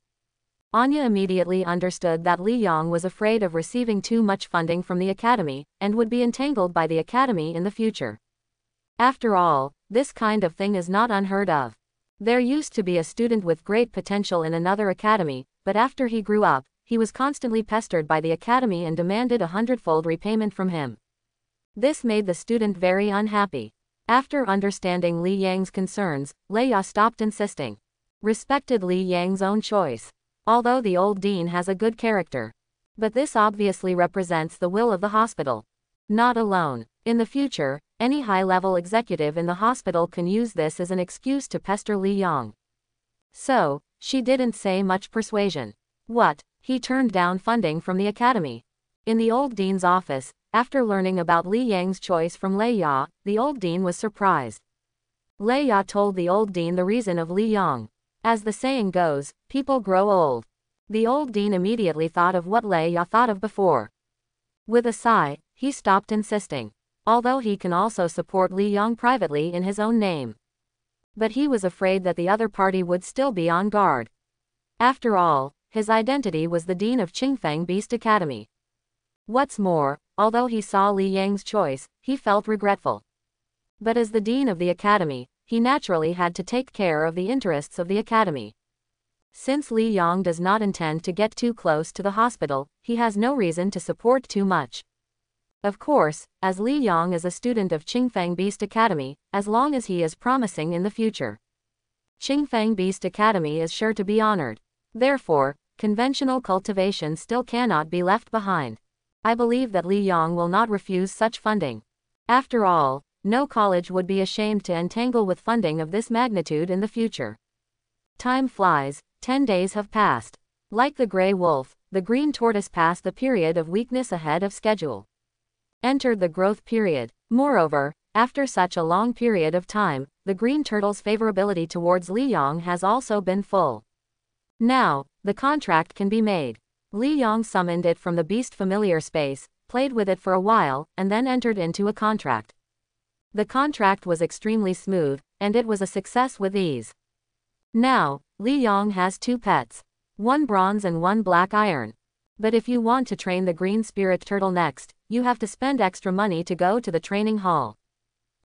Anya immediately understood that Li Yang was afraid of receiving too much funding from the academy, and would be entangled by the academy in the future. After all, this kind of thing is not unheard of. There used to be a student with great potential in another academy, but after he grew up, he was constantly pestered by the academy and demanded a hundredfold repayment from him. This made the student very unhappy. After understanding Li Yang's concerns, Lei Ya stopped insisting. Respected Li Yang's own choice. Although the old dean has a good character. But this obviously represents the will of the hospital. Not alone. In the future, any high-level executive in the hospital can use this as an excuse to pester Li Yang. So, she didn't say much persuasion. What? He turned down funding from the academy. In the old dean's office, after learning about Li Yang's choice from Lei Ya, the old dean was surprised. Lei Ya told the old dean the reason of Li Yang. As the saying goes, people grow old. The old dean immediately thought of what Lei Ya thought of before. With a sigh, he stopped insisting. Although he can also support Li Yang privately in his own name but he was afraid that the other party would still be on guard. After all, his identity was the dean of Qingfeng Beast Academy. What's more, although he saw Li Yang's choice, he felt regretful. But as the dean of the academy, he naturally had to take care of the interests of the academy. Since Li Yang does not intend to get too close to the hospital, he has no reason to support too much. Of course, as Li Yang is a student of Qingfeng Beast Academy, as long as he is promising in the future. Qingfeng Beast Academy is sure to be honored. Therefore, conventional cultivation still cannot be left behind. I believe that Li Yang will not refuse such funding. After all, no college would be ashamed to entangle with funding of this magnitude in the future. Time flies, 10 days have passed. Like the gray wolf, the green tortoise passed the period of weakness ahead of schedule entered the growth period. Moreover, after such a long period of time, the green turtle's favorability towards Li Yang has also been full. Now, the contract can be made. Li Yang summoned it from the beast familiar space, played with it for a while, and then entered into a contract. The contract was extremely smooth, and it was a success with ease. Now, Li Yong has two pets. One bronze and one black iron. But if you want to train the green spirit turtle next, you have to spend extra money to go to the training hall.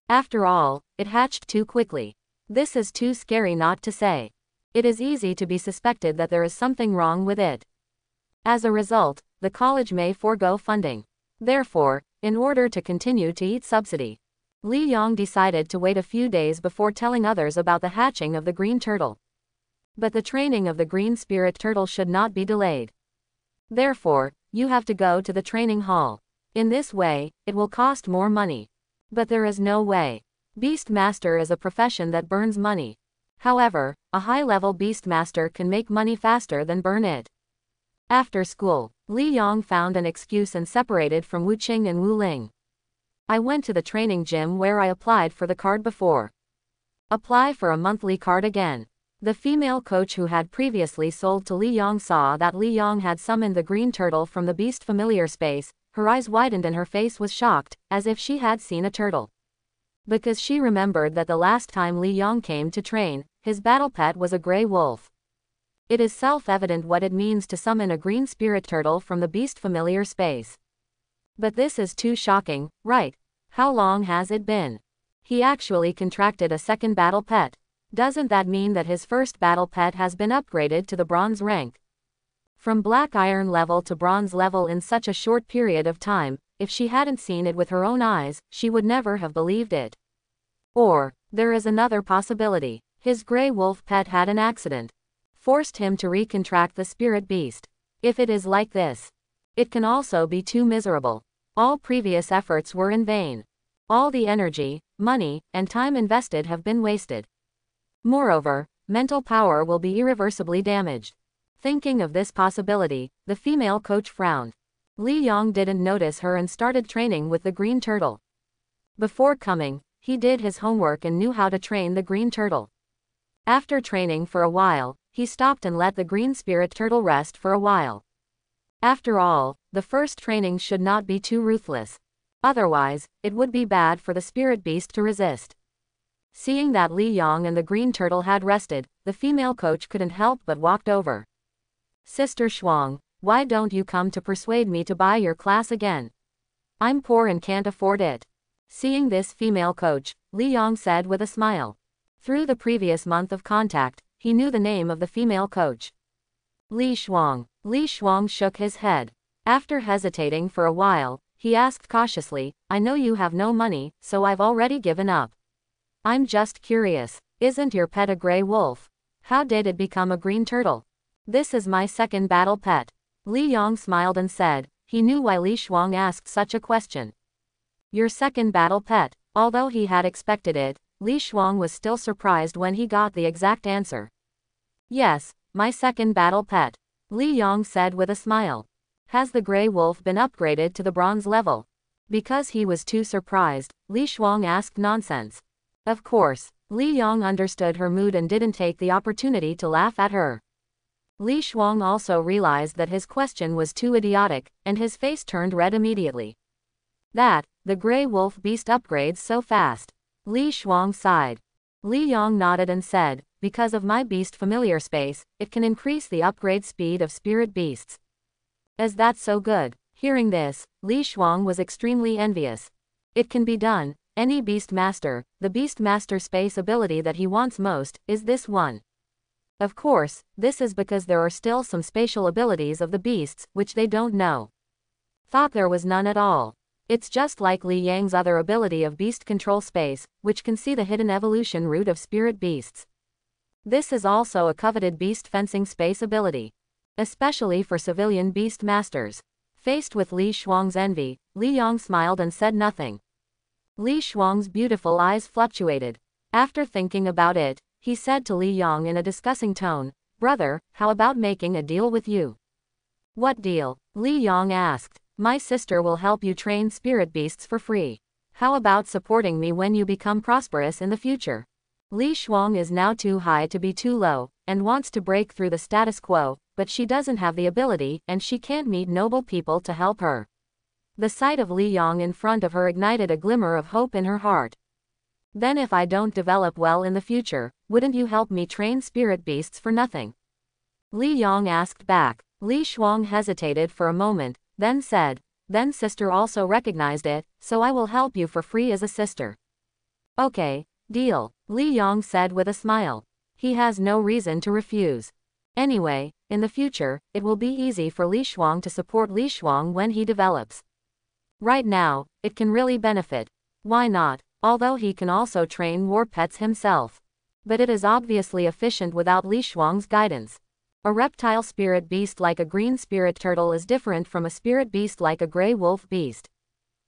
After all, it hatched too quickly. This is too scary not to say. It is easy to be suspected that there is something wrong with it. As a result, the college may forego funding. Therefore, in order to continue to eat subsidy, Li Yong decided to wait a few days before telling others about the hatching of the green turtle. But the training of the green spirit turtle should not be delayed. Therefore, you have to go to the training hall. In this way, it will cost more money. But there is no way. Beastmaster is a profession that burns money. However, a high-level Beastmaster can make money faster than burn it. After school, Li Yong found an excuse and separated from Wu Qing and Wu Ling. I went to the training gym where I applied for the card before. Apply for a monthly card again. The female coach who had previously sold to Li Yang saw that Li Yang had summoned the green turtle from the beast familiar space, her eyes widened and her face was shocked, as if she had seen a turtle. Because she remembered that the last time Li Yang came to train, his battle pet was a gray wolf. It is self-evident what it means to summon a green spirit turtle from the beast familiar space. But this is too shocking, right? How long has it been? He actually contracted a second battle pet. Doesn't that mean that his first battle pet has been upgraded to the bronze rank? From black iron level to bronze level in such a short period of time, if she hadn't seen it with her own eyes, she would never have believed it. Or, there is another possibility. His gray wolf pet had an accident. Forced him to recontract the spirit beast. If it is like this, it can also be too miserable. All previous efforts were in vain. All the energy, money, and time invested have been wasted. Moreover, mental power will be irreversibly damaged. Thinking of this possibility, the female coach frowned. Li Yang didn't notice her and started training with the green turtle. Before coming, he did his homework and knew how to train the green turtle. After training for a while, he stopped and let the green spirit turtle rest for a while. After all, the first training should not be too ruthless. Otherwise, it would be bad for the spirit beast to resist. Seeing that Li Yang and the green turtle had rested, the female coach couldn't help but walked over. Sister Shuang, why don't you come to persuade me to buy your class again? I'm poor and can't afford it. Seeing this female coach, Li Yang said with a smile. Through the previous month of contact, he knew the name of the female coach. Li Shuang. Li Shuang shook his head. After hesitating for a while, he asked cautiously, I know you have no money, so I've already given up. I'm just curious. Isn't your pet a gray wolf? How did it become a green turtle? This is my second battle pet. Li Yong smiled and said, he knew why Li Shuang asked such a question. Your second battle pet. Although he had expected it, Li Shuang was still surprised when he got the exact answer. Yes, my second battle pet. Li Yong said with a smile. Has the gray wolf been upgraded to the bronze level? Because he was too surprised, Li Shuang asked nonsense. Of course, Li Yong understood her mood and didn't take the opportunity to laugh at her. Li Shuang also realized that his question was too idiotic, and his face turned red immediately. That, the gray wolf beast upgrades so fast. Li Shuang sighed. Li Yong nodded and said, because of my beast familiar space, it can increase the upgrade speed of spirit beasts. Is that so good? Hearing this, Li Shuang was extremely envious. It can be done, any beast master, the beast master space ability that he wants most, is this one. Of course, this is because there are still some spatial abilities of the beasts, which they don't know. Thought there was none at all. It's just like Li Yang's other ability of beast control space, which can see the hidden evolution route of spirit beasts. This is also a coveted beast fencing space ability. Especially for civilian beast masters. Faced with Li Shuang's envy, Li Yang smiled and said nothing. Li Shuang's beautiful eyes fluctuated. After thinking about it, he said to Li Yang in a discussing tone, Brother, how about making a deal with you? What deal? Li Yang asked. My sister will help you train spirit beasts for free. How about supporting me when you become prosperous in the future? Li Shuang is now too high to be too low, and wants to break through the status quo, but she doesn't have the ability and she can't meet noble people to help her. The sight of Li Yang in front of her ignited a glimmer of hope in her heart. Then if I don't develop well in the future, wouldn't you help me train spirit beasts for nothing? Li Yang asked back. Li Shuang hesitated for a moment, then said, Then sister also recognized it, so I will help you for free as a sister. Okay, deal, Li Yong said with a smile. He has no reason to refuse. Anyway, in the future, it will be easy for Li Shuang to support Li Shuang when he develops. Right now, it can really benefit. Why not? Although he can also train war pets himself. But it is obviously efficient without Li Shuang's guidance. A reptile spirit beast like a green spirit turtle is different from a spirit beast like a gray wolf beast.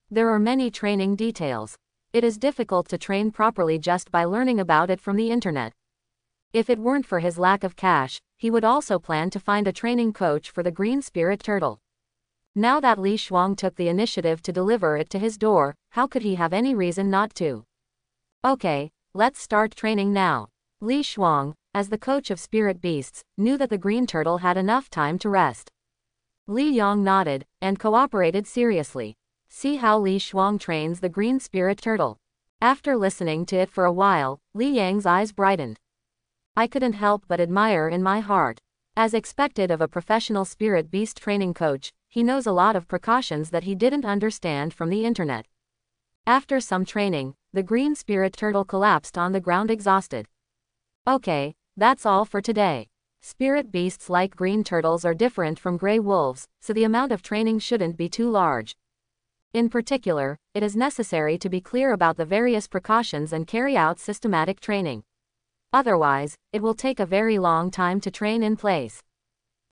There are many training details. It is difficult to train properly just by learning about it from the internet. If it weren't for his lack of cash, he would also plan to find a training coach for the green spirit turtle. Now that Li Shuang took the initiative to deliver it to his door, how could he have any reason not to? Okay, let's start training now. Li Shuang, as the coach of spirit beasts, knew that the green turtle had enough time to rest. Li Yang nodded, and cooperated seriously. See how Li Shuang trains the green spirit turtle. After listening to it for a while, Li Yang's eyes brightened. I couldn't help but admire in my heart. As expected of a professional spirit beast training coach, he knows a lot of precautions that he didn't understand from the internet. After some training, the green spirit turtle collapsed on the ground exhausted. Okay, that's all for today. Spirit beasts like green turtles are different from gray wolves, so the amount of training shouldn't be too large. In particular, it is necessary to be clear about the various precautions and carry out systematic training. Otherwise, it will take a very long time to train in place.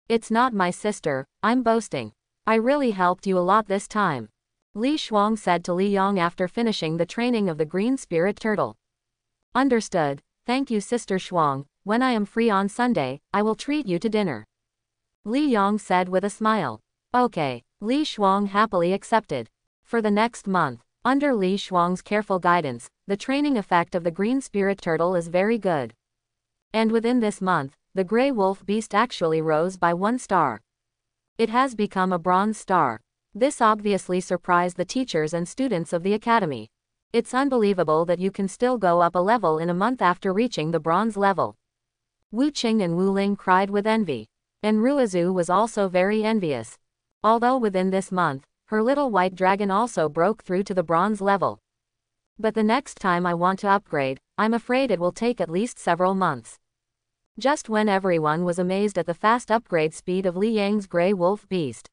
It's not my sister, I'm boasting. I really helped you a lot this time. Li Shuang said to Li Yang after finishing the training of the green spirit turtle. Understood, thank you Sister Shuang, when I am free on Sunday, I will treat you to dinner. Li Yang said with a smile. Okay, Li Shuang happily accepted. For the next month, under Li Shuang's careful guidance, the training effect of the green spirit turtle is very good. And within this month, the gray wolf beast actually rose by one star. It has become a bronze star. This obviously surprised the teachers and students of the academy. It's unbelievable that you can still go up a level in a month after reaching the bronze level. Wu Qing and Wu Ling cried with envy. Enruizu was also very envious. Although within this month, her little white dragon also broke through to the bronze level. But the next time I want to upgrade, I'm afraid it will take at least several months. just when everyone was amazed at the fast upgrade speed of Li Yang's Grey Wolf Beast.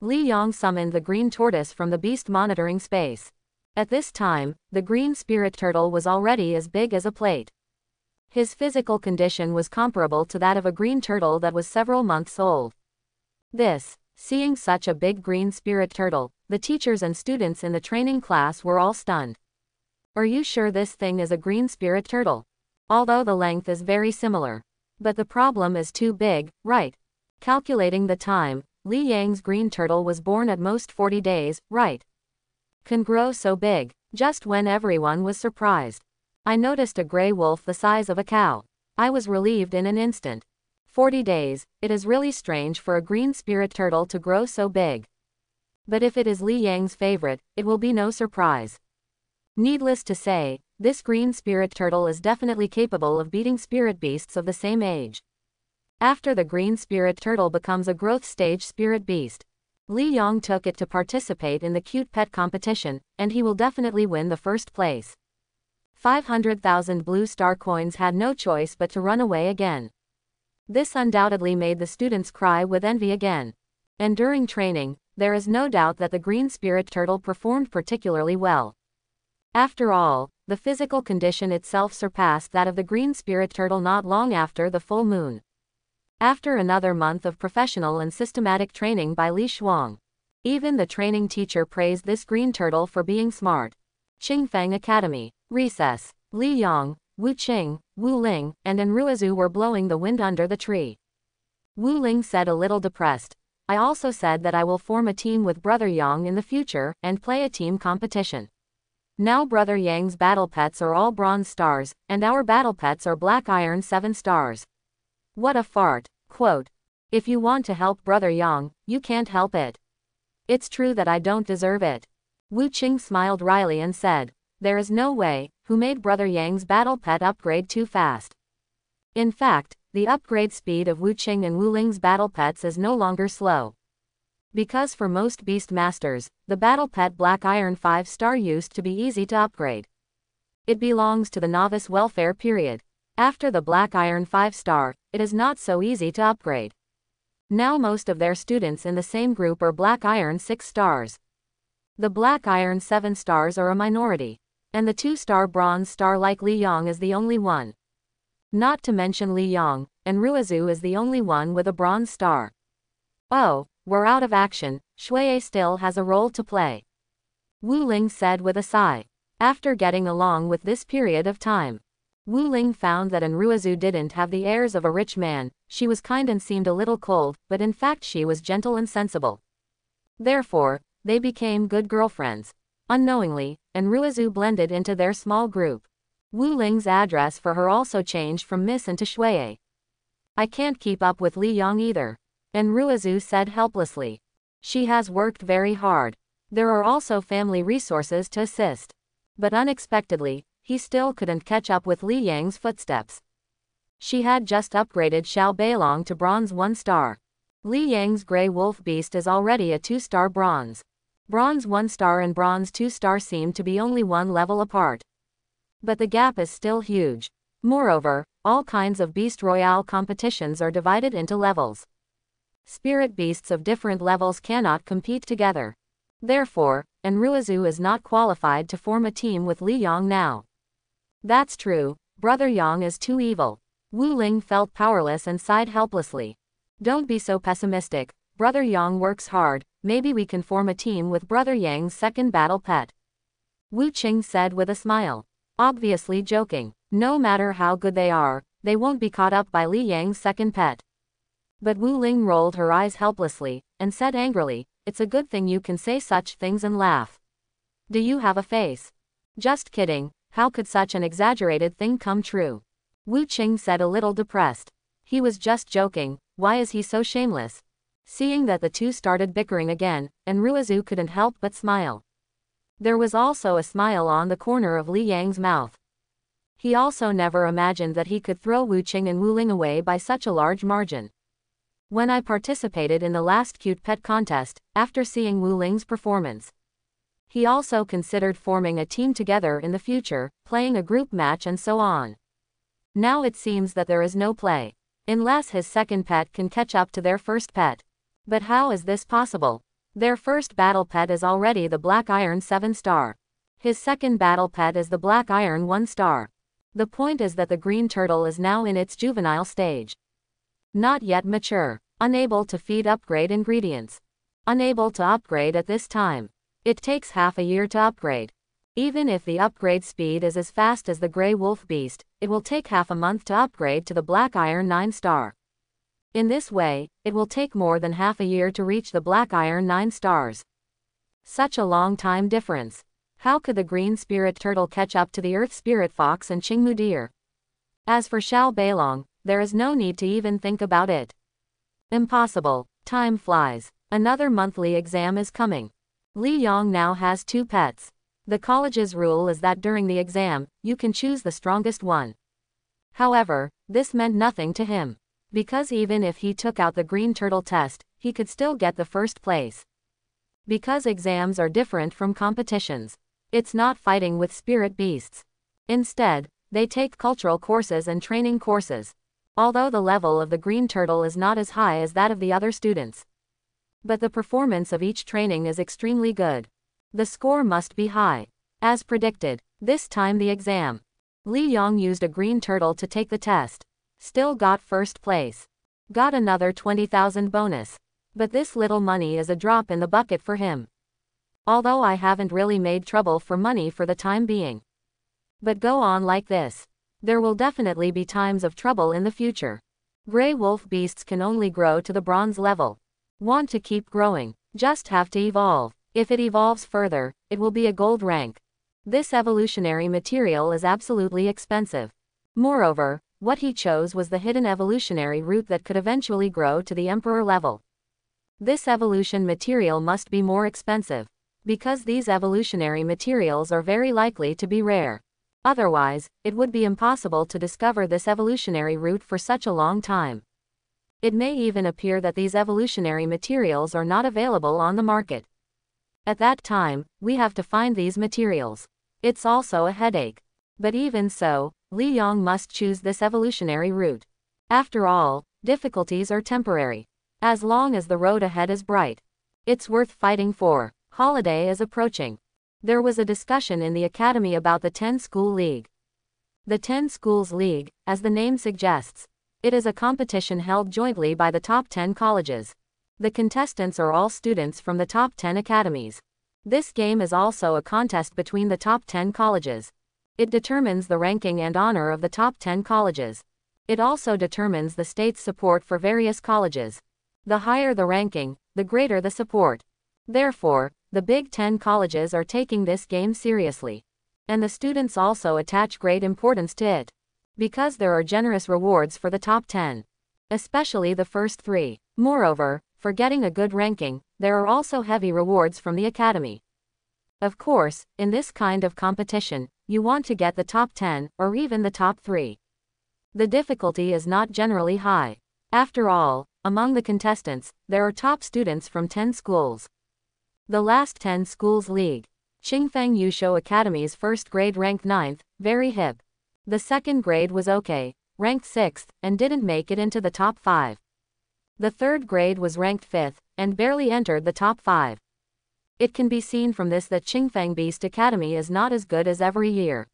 Li Yang summoned the green tortoise from the beast monitoring space. At this time, the green spirit turtle was already as big as a plate. His physical condition was comparable to that of a green turtle that was several months old. This, seeing such a big green spirit turtle, the teachers and students in the training class were all stunned. Are you sure this thing is a green spirit turtle? Although the length is very similar. But the problem is too big, right? Calculating the time, Li Yang's green turtle was born at most 40 days, right? Can grow so big, just when everyone was surprised. I noticed a gray wolf the size of a cow. I was relieved in an instant. 40 days, it is really strange for a green spirit turtle to grow so big. But if it is Li Yang's favorite, it will be no surprise. Needless to say, this green spirit turtle is definitely capable of beating spirit beasts of the same age. After the green spirit turtle becomes a growth stage spirit beast, Li Yang took it to participate in the cute pet competition, and he will definitely win the first place. 500,000 blue star coins had no choice but to run away again. This undoubtedly made the students cry with envy again. And during training, there is no doubt that the green spirit turtle performed particularly well. After all, the physical condition itself surpassed that of the green spirit turtle not long after the full moon. After another month of professional and systematic training by Li Shuang, even the training teacher praised this green turtle for being smart. Qingfeng Academy, Recess, Li Yang, Wu Qing, Wu Ling, and Enruizu were blowing the wind under the tree. Wu Ling said a little depressed. I also said that I will form a team with Brother Yang in the future and play a team competition. Now Brother Yang's battle pets are all bronze stars, and our battle pets are black iron 7 stars. What a fart. Quote. If you want to help Brother Yang, you can't help it. It's true that I don't deserve it. Wu Qing smiled wryly and said, There is no way, who made Brother Yang's battle pet upgrade too fast. In fact, the upgrade speed of Wu Qing and Wu Ling's battle pets is no longer slow. Because for most Beast Masters, the Battle Pet Black Iron 5 star used to be easy to upgrade. It belongs to the novice welfare period. After the Black Iron 5 star, it is not so easy to upgrade. Now most of their students in the same group are Black Iron 6 stars. The Black Iron 7 stars are a minority. And the 2-star Bronze star like Li Yang is the only one. Not to mention Li Yang, Enruizu is the only one with a Bronze star. Oh, we're out of action, Shui still has a role to play. Wu Ling said with a sigh. After getting along with this period of time, Wu Ling found that Enruizu didn't have the airs of a rich man, she was kind and seemed a little cold, but in fact she was gentle and sensible. Therefore, they became good girlfriends. Unknowingly, Enruizu blended into their small group. Wu Ling's address for her also changed from Miss into Shui. I can't keep up with Li Yang either. Enruizu said helplessly. She has worked very hard. There are also family resources to assist. But unexpectedly, he still couldn't catch up with Li Yang's footsteps. She had just upgraded Xiao Beilong to bronze 1 star. Li Yang's Grey Wolf Beast is already a 2 star bronze. Bronze 1 star and bronze 2 star seem to be only one level apart. But the gap is still huge. Moreover, all kinds of Beast Royale competitions are divided into levels. Spirit beasts of different levels cannot compete together. Therefore, Enruizu is not qualified to form a team with Li Yang now. That's true, Brother Yang is too evil. Wu Ling felt powerless and sighed helplessly. Don't be so pessimistic, Brother Yang works hard, maybe we can form a team with Brother Yang's second battle pet. Wu Qing said with a smile. Obviously joking. No matter how good they are, they won't be caught up by Li Yang's second pet. But Wu Ling rolled her eyes helplessly, and said angrily, It's a good thing you can say such things and laugh. Do you have a face? Just kidding, how could such an exaggerated thing come true? Wu Qing said a little depressed. He was just joking, why is he so shameless? Seeing that the two started bickering again, Enruizu couldn't help but smile. There was also a smile on the corner of Li Yang's mouth. He also never imagined that he could throw Wu Qing and Wu Ling away by such a large margin. When I participated in the last cute pet contest, after seeing Wu Ling's performance, he also considered forming a team together in the future, playing a group match and so on. Now it seems that there is no play. Unless his second pet can catch up to their first pet. But how is this possible? Their first battle pet is already the Black Iron 7 star. His second battle pet is the Black Iron 1 star. The point is that the green turtle is now in its juvenile stage. Not yet mature. Unable to feed upgrade ingredients. Unable to upgrade at this time. It takes half a year to upgrade. Even if the upgrade speed is as fast as the Grey Wolf Beast, it will take half a month to upgrade to the Black Iron 9 star. In this way, it will take more than half a year to reach the Black Iron 9 stars. Such a long time difference. How could the Green Spirit Turtle catch up to the Earth Spirit Fox and Qingmu Deer? As for Xiao Beilong, there is no need to even think about it. Impossible. Time flies. Another monthly exam is coming. Li Yong now has two pets. The college's rule is that during the exam, you can choose the strongest one. However, this meant nothing to him. Because even if he took out the green turtle test, he could still get the first place. Because exams are different from competitions. It's not fighting with spirit beasts. Instead, they take cultural courses and training courses. Although the level of the green turtle is not as high as that of the other students. But the performance of each training is extremely good. The score must be high. As predicted, this time the exam. Li Yong used a green turtle to take the test. Still got first place. Got another 20,000 bonus. But this little money is a drop in the bucket for him. Although I haven't really made trouble for money for the time being. But go on like this. There will definitely be times of trouble in the future. Grey wolf beasts can only grow to the bronze level. Want to keep growing, just have to evolve. If it evolves further, it will be a gold rank. This evolutionary material is absolutely expensive. Moreover, what he chose was the hidden evolutionary route that could eventually grow to the emperor level. This evolution material must be more expensive. Because these evolutionary materials are very likely to be rare. Otherwise, it would be impossible to discover this evolutionary route for such a long time. It may even appear that these evolutionary materials are not available on the market. At that time, we have to find these materials. It's also a headache. But even so, Li Yong must choose this evolutionary route. After all, difficulties are temporary. As long as the road ahead is bright. It's worth fighting for. Holiday is approaching. There was a discussion in the academy about the 10 School League. The 10 Schools League, as the name suggests, it is a competition held jointly by the top 10 colleges. The contestants are all students from the top 10 academies. This game is also a contest between the top 10 colleges. It determines the ranking and honor of the top 10 colleges. It also determines the state's support for various colleges. The higher the ranking, the greater the support. Therefore, the Big Ten colleges are taking this game seriously. And the students also attach great importance to it. Because there are generous rewards for the top 10. Especially the first three. Moreover, for getting a good ranking, there are also heavy rewards from the academy. Of course, in this kind of competition, you want to get the top 10, or even the top 3. The difficulty is not generally high. After all, among the contestants, there are top students from 10 schools. The last 10 schools league. Qingfeng Yusho Academy's first grade ranked 9th, very hip. The second grade was okay, ranked 6th, and didn't make it into the top 5. The third grade was ranked 5th, and barely entered the top 5. It can be seen from this that Qingfeng Beast Academy is not as good as every year.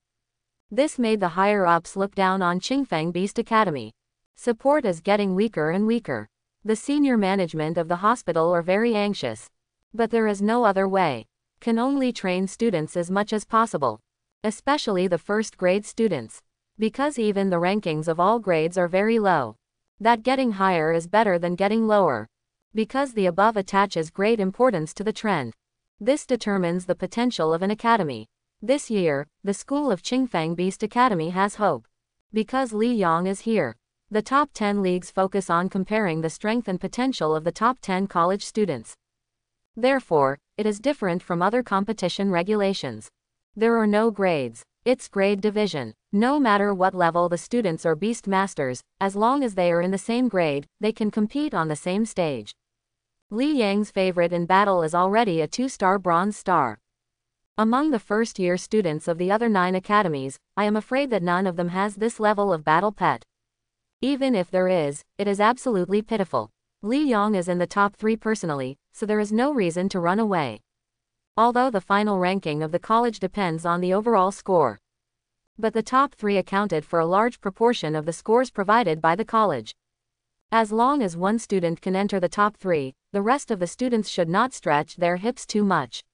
This made the higher-ups look down on Qingfeng Beast Academy. Support is getting weaker and weaker. The senior management of the hospital are very anxious. But there is no other way. Can only train students as much as possible. Especially the first grade students. Because even the rankings of all grades are very low that getting higher is better than getting lower. Because the above attaches great importance to the trend. This determines the potential of an academy. This year, the school of Qingfeng Beast Academy has hope. Because Li Yong is here. The top 10 leagues focus on comparing the strength and potential of the top 10 college students. Therefore, it is different from other competition regulations. There are no grades. It's grade division. No matter what level the students are beast masters, as long as they are in the same grade, they can compete on the same stage. Li Yang's favorite in battle is already a two-star bronze star. Among the first year students of the other nine academies, I am afraid that none of them has this level of battle pet. Even if there is, it is absolutely pitiful. Li Yang is in the top three personally, so there is no reason to run away. Although the final ranking of the college depends on the overall score. But the top three accounted for a large proportion of the scores provided by the college. As long as one student can enter the top three, the rest of the students should not stretch their hips too much.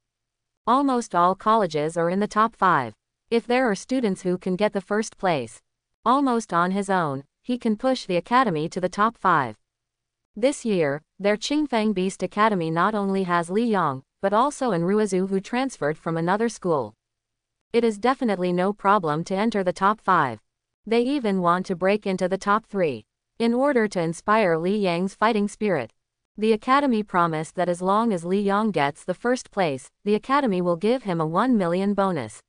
Almost all colleges are in the top five. If there are students who can get the first place, almost on his own, he can push the academy to the top five. This year, their Qingfang Beast Academy not only has Li Yong, but also Enruizu who transferred from another school. It is definitely no problem to enter the top 5. They even want to break into the top 3. In order to inspire Li Yang's fighting spirit. The Academy promised that as long as Li Yang gets the first place, the Academy will give him a 1 million bonus.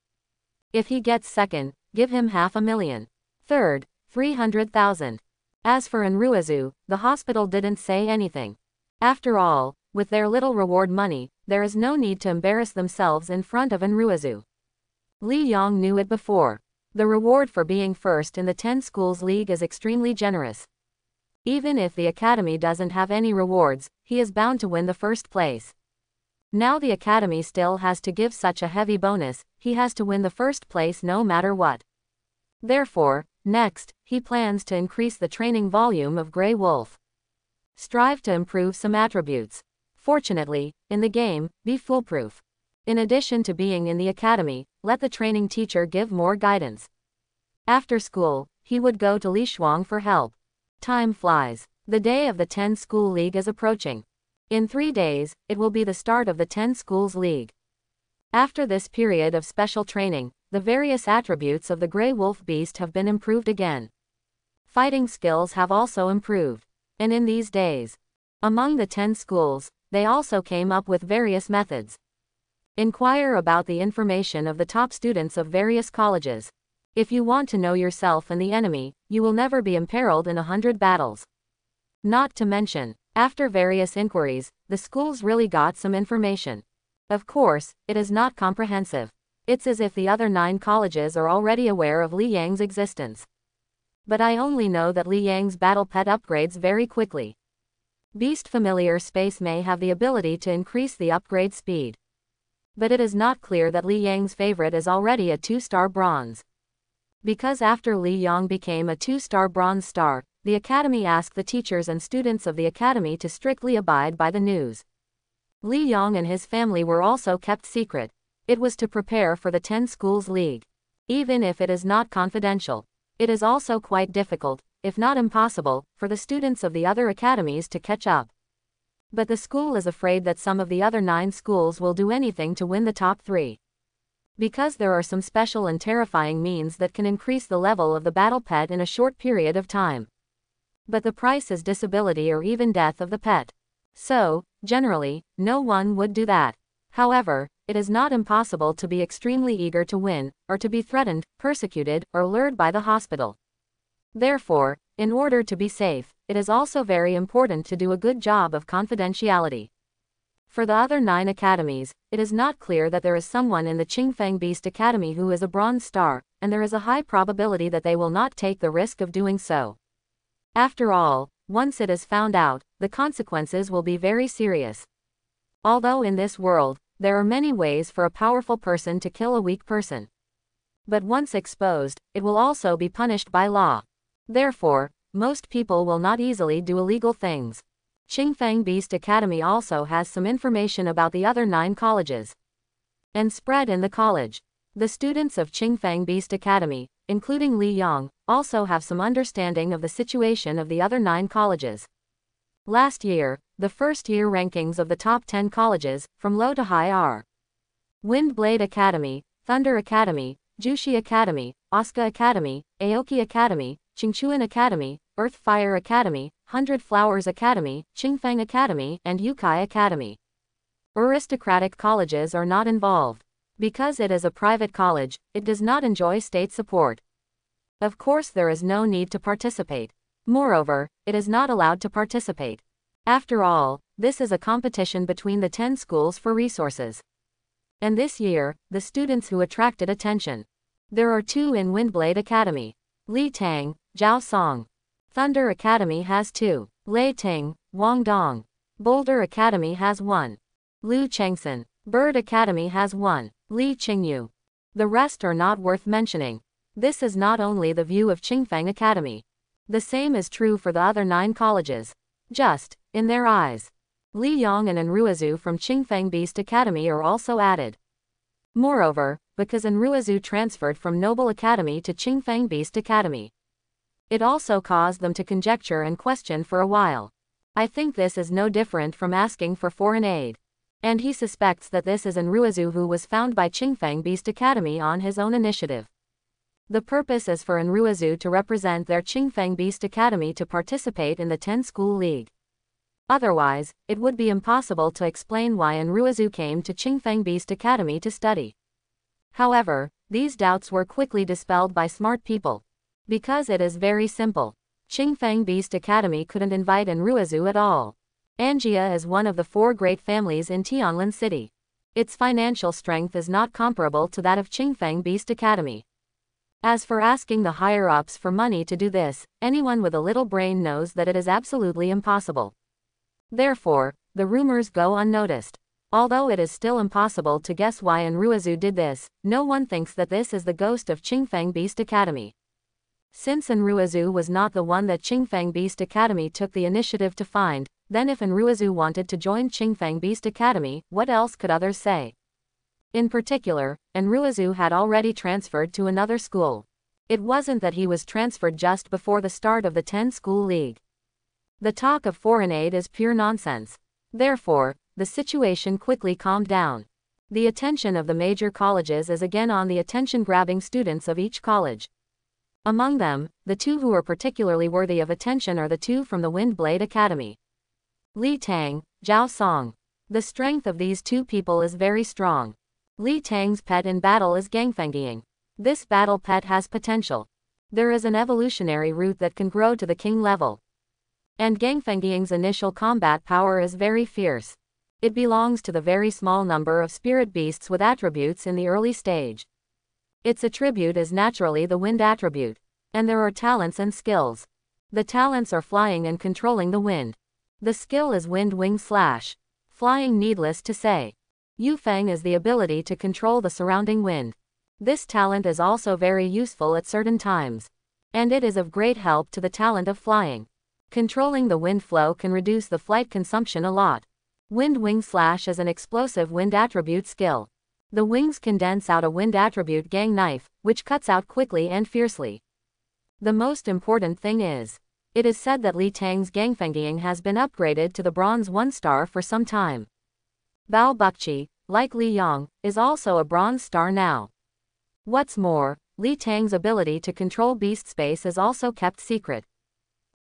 If he gets second, give him half a million. Third, 300,000. As for Enruizu, the hospital didn't say anything. After all, with their little reward money, there is no need to embarrass themselves in front of Enruizu. Li Yang knew it before. The reward for being first in the 10 schools league is extremely generous. Even if the academy doesn't have any rewards, he is bound to win the first place. Now the academy still has to give such a heavy bonus, he has to win the first place no matter what. Therefore, next, he plans to increase the training volume of Grey Wolf. Strive to improve some attributes. Fortunately, in the game, be foolproof. In addition to being in the academy, let the training teacher give more guidance. After school, he would go to Li Shuang for help. Time flies. The day of the 10 school league is approaching. In three days, it will be the start of the 10 schools league. After this period of special training, the various attributes of the Grey Wolf Beast have been improved again. Fighting skills have also improved. And in these days, among the 10 schools, they also came up with various methods. Inquire about the information of the top students of various colleges. If you want to know yourself and the enemy, you will never be imperiled in a hundred battles. Not to mention, after various inquiries, the schools really got some information. Of course, it is not comprehensive. It's as if the other nine colleges are already aware of Li Yang's existence. But I only know that Li Yang's battle pet upgrades very quickly. Beast Familiar Space may have the ability to increase the upgrade speed but it is not clear that Li Yang's favorite is already a two-star bronze. Because after Li Yang became a two-star bronze star, the Academy asked the teachers and students of the Academy to strictly abide by the news. Li Yang and his family were also kept secret. It was to prepare for the 10 schools league. Even if it is not confidential, it is also quite difficult, if not impossible, for the students of the other academies to catch up. But the school is afraid that some of the other nine schools will do anything to win the top three. Because there are some special and terrifying means that can increase the level of the battle pet in a short period of time. But the price is disability or even death of the pet. So, generally, no one would do that. However, it is not impossible to be extremely eager to win, or to be threatened, persecuted, or lured by the hospital. Therefore, in order to be safe, it is also very important to do a good job of confidentiality. For the other nine academies, it is not clear that there is someone in the Qingfang Beast Academy who is a bronze star, and there is a high probability that they will not take the risk of doing so. After all, once it is found out, the consequences will be very serious. Although in this world, there are many ways for a powerful person to kill a weak person. But once exposed, it will also be punished by law. Therefore, most people will not easily do illegal things. Qingfang Beast Academy also has some information about the other nine colleges. And spread in the college. The students of Qingfang Beast Academy, including Li Yang, also have some understanding of the situation of the other nine colleges. Last year, the first year rankings of the top 10 colleges, from low to high are Windblade Academy, Thunder Academy, Jushi Academy, Asuka Academy, Aoki Academy, Qingchuan Academy, Earth Fire Academy, Hundred Flowers Academy, Qingfang Academy, and Yukai Academy. Aristocratic colleges are not involved. Because it is a private college, it does not enjoy state support. Of course, there is no need to participate. Moreover, it is not allowed to participate. After all, this is a competition between the 10 schools for resources. And this year, the students who attracted attention. There are two in Windblade Academy. Li Tang, Zhao Song. Thunder Academy has two. Lei Ting, Wang Dong. Boulder Academy has one. Liu Chengsen. Bird Academy has one. Li Qingyu. The rest are not worth mentioning. This is not only the view of Qingfeng Academy. The same is true for the other nine colleges. Just, in their eyes. Li Yong and Enruizu from Qingfeng Beast Academy are also added. Moreover, because Enruizu transferred from Noble Academy to Qingfeng Beast Academy. It also caused them to conjecture and question for a while. I think this is no different from asking for foreign aid. And he suspects that this is Enruizu who was found by Qingfeng Beast Academy on his own initiative. The purpose is for Enruizu to represent their Qingfeng Beast Academy to participate in the 10 School League. Otherwise, it would be impossible to explain why Enruizu came to Qingfeng Beast Academy to study. However, these doubts were quickly dispelled by smart people. Because it is very simple. Qingfeng Beast Academy couldn't invite Enruizu at all. Angia is one of the four great families in Tianlin City. Its financial strength is not comparable to that of Qingfeng Beast Academy. As for asking the higher-ups for money to do this, anyone with a little brain knows that it is absolutely impossible. Therefore, the rumors go unnoticed. Although it is still impossible to guess why Enruizu did this, no one thinks that this is the ghost of Qingfeng Beast Academy. Since Enruizu was not the one that Qingfang Beast Academy took the initiative to find, then if Enruizu wanted to join Qingfang Beast Academy, what else could others say? In particular, Enruizu had already transferred to another school. It wasn't that he was transferred just before the start of the 10 school league. The talk of foreign aid is pure nonsense. Therefore, the situation quickly calmed down. The attention of the major colleges is again on the attention-grabbing students of each college. Among them, the two who are particularly worthy of attention are the two from the Windblade Academy. Li Tang, Zhao Song. The strength of these two people is very strong. Li Tang's pet in battle is Gangfengying. This battle pet has potential. There is an evolutionary root that can grow to the king level. And Gangfengying's initial combat power is very fierce. It belongs to the very small number of spirit beasts with attributes in the early stage. Its attribute is naturally the wind attribute. And there are talents and skills. The talents are flying and controlling the wind. The skill is wind wing slash. Flying needless to say. Yufeng is the ability to control the surrounding wind. This talent is also very useful at certain times. And it is of great help to the talent of flying. Controlling the wind flow can reduce the flight consumption a lot. Wind wing slash is an explosive wind attribute skill. The wings condense out a wind attribute gang knife, which cuts out quickly and fiercely. The most important thing is, it is said that Li Tang's Gangfengying has been upgraded to the bronze 1 star for some time. Bao Bukchi, like Li Yang, is also a bronze star now. What's more, Li Tang's ability to control beast space is also kept secret.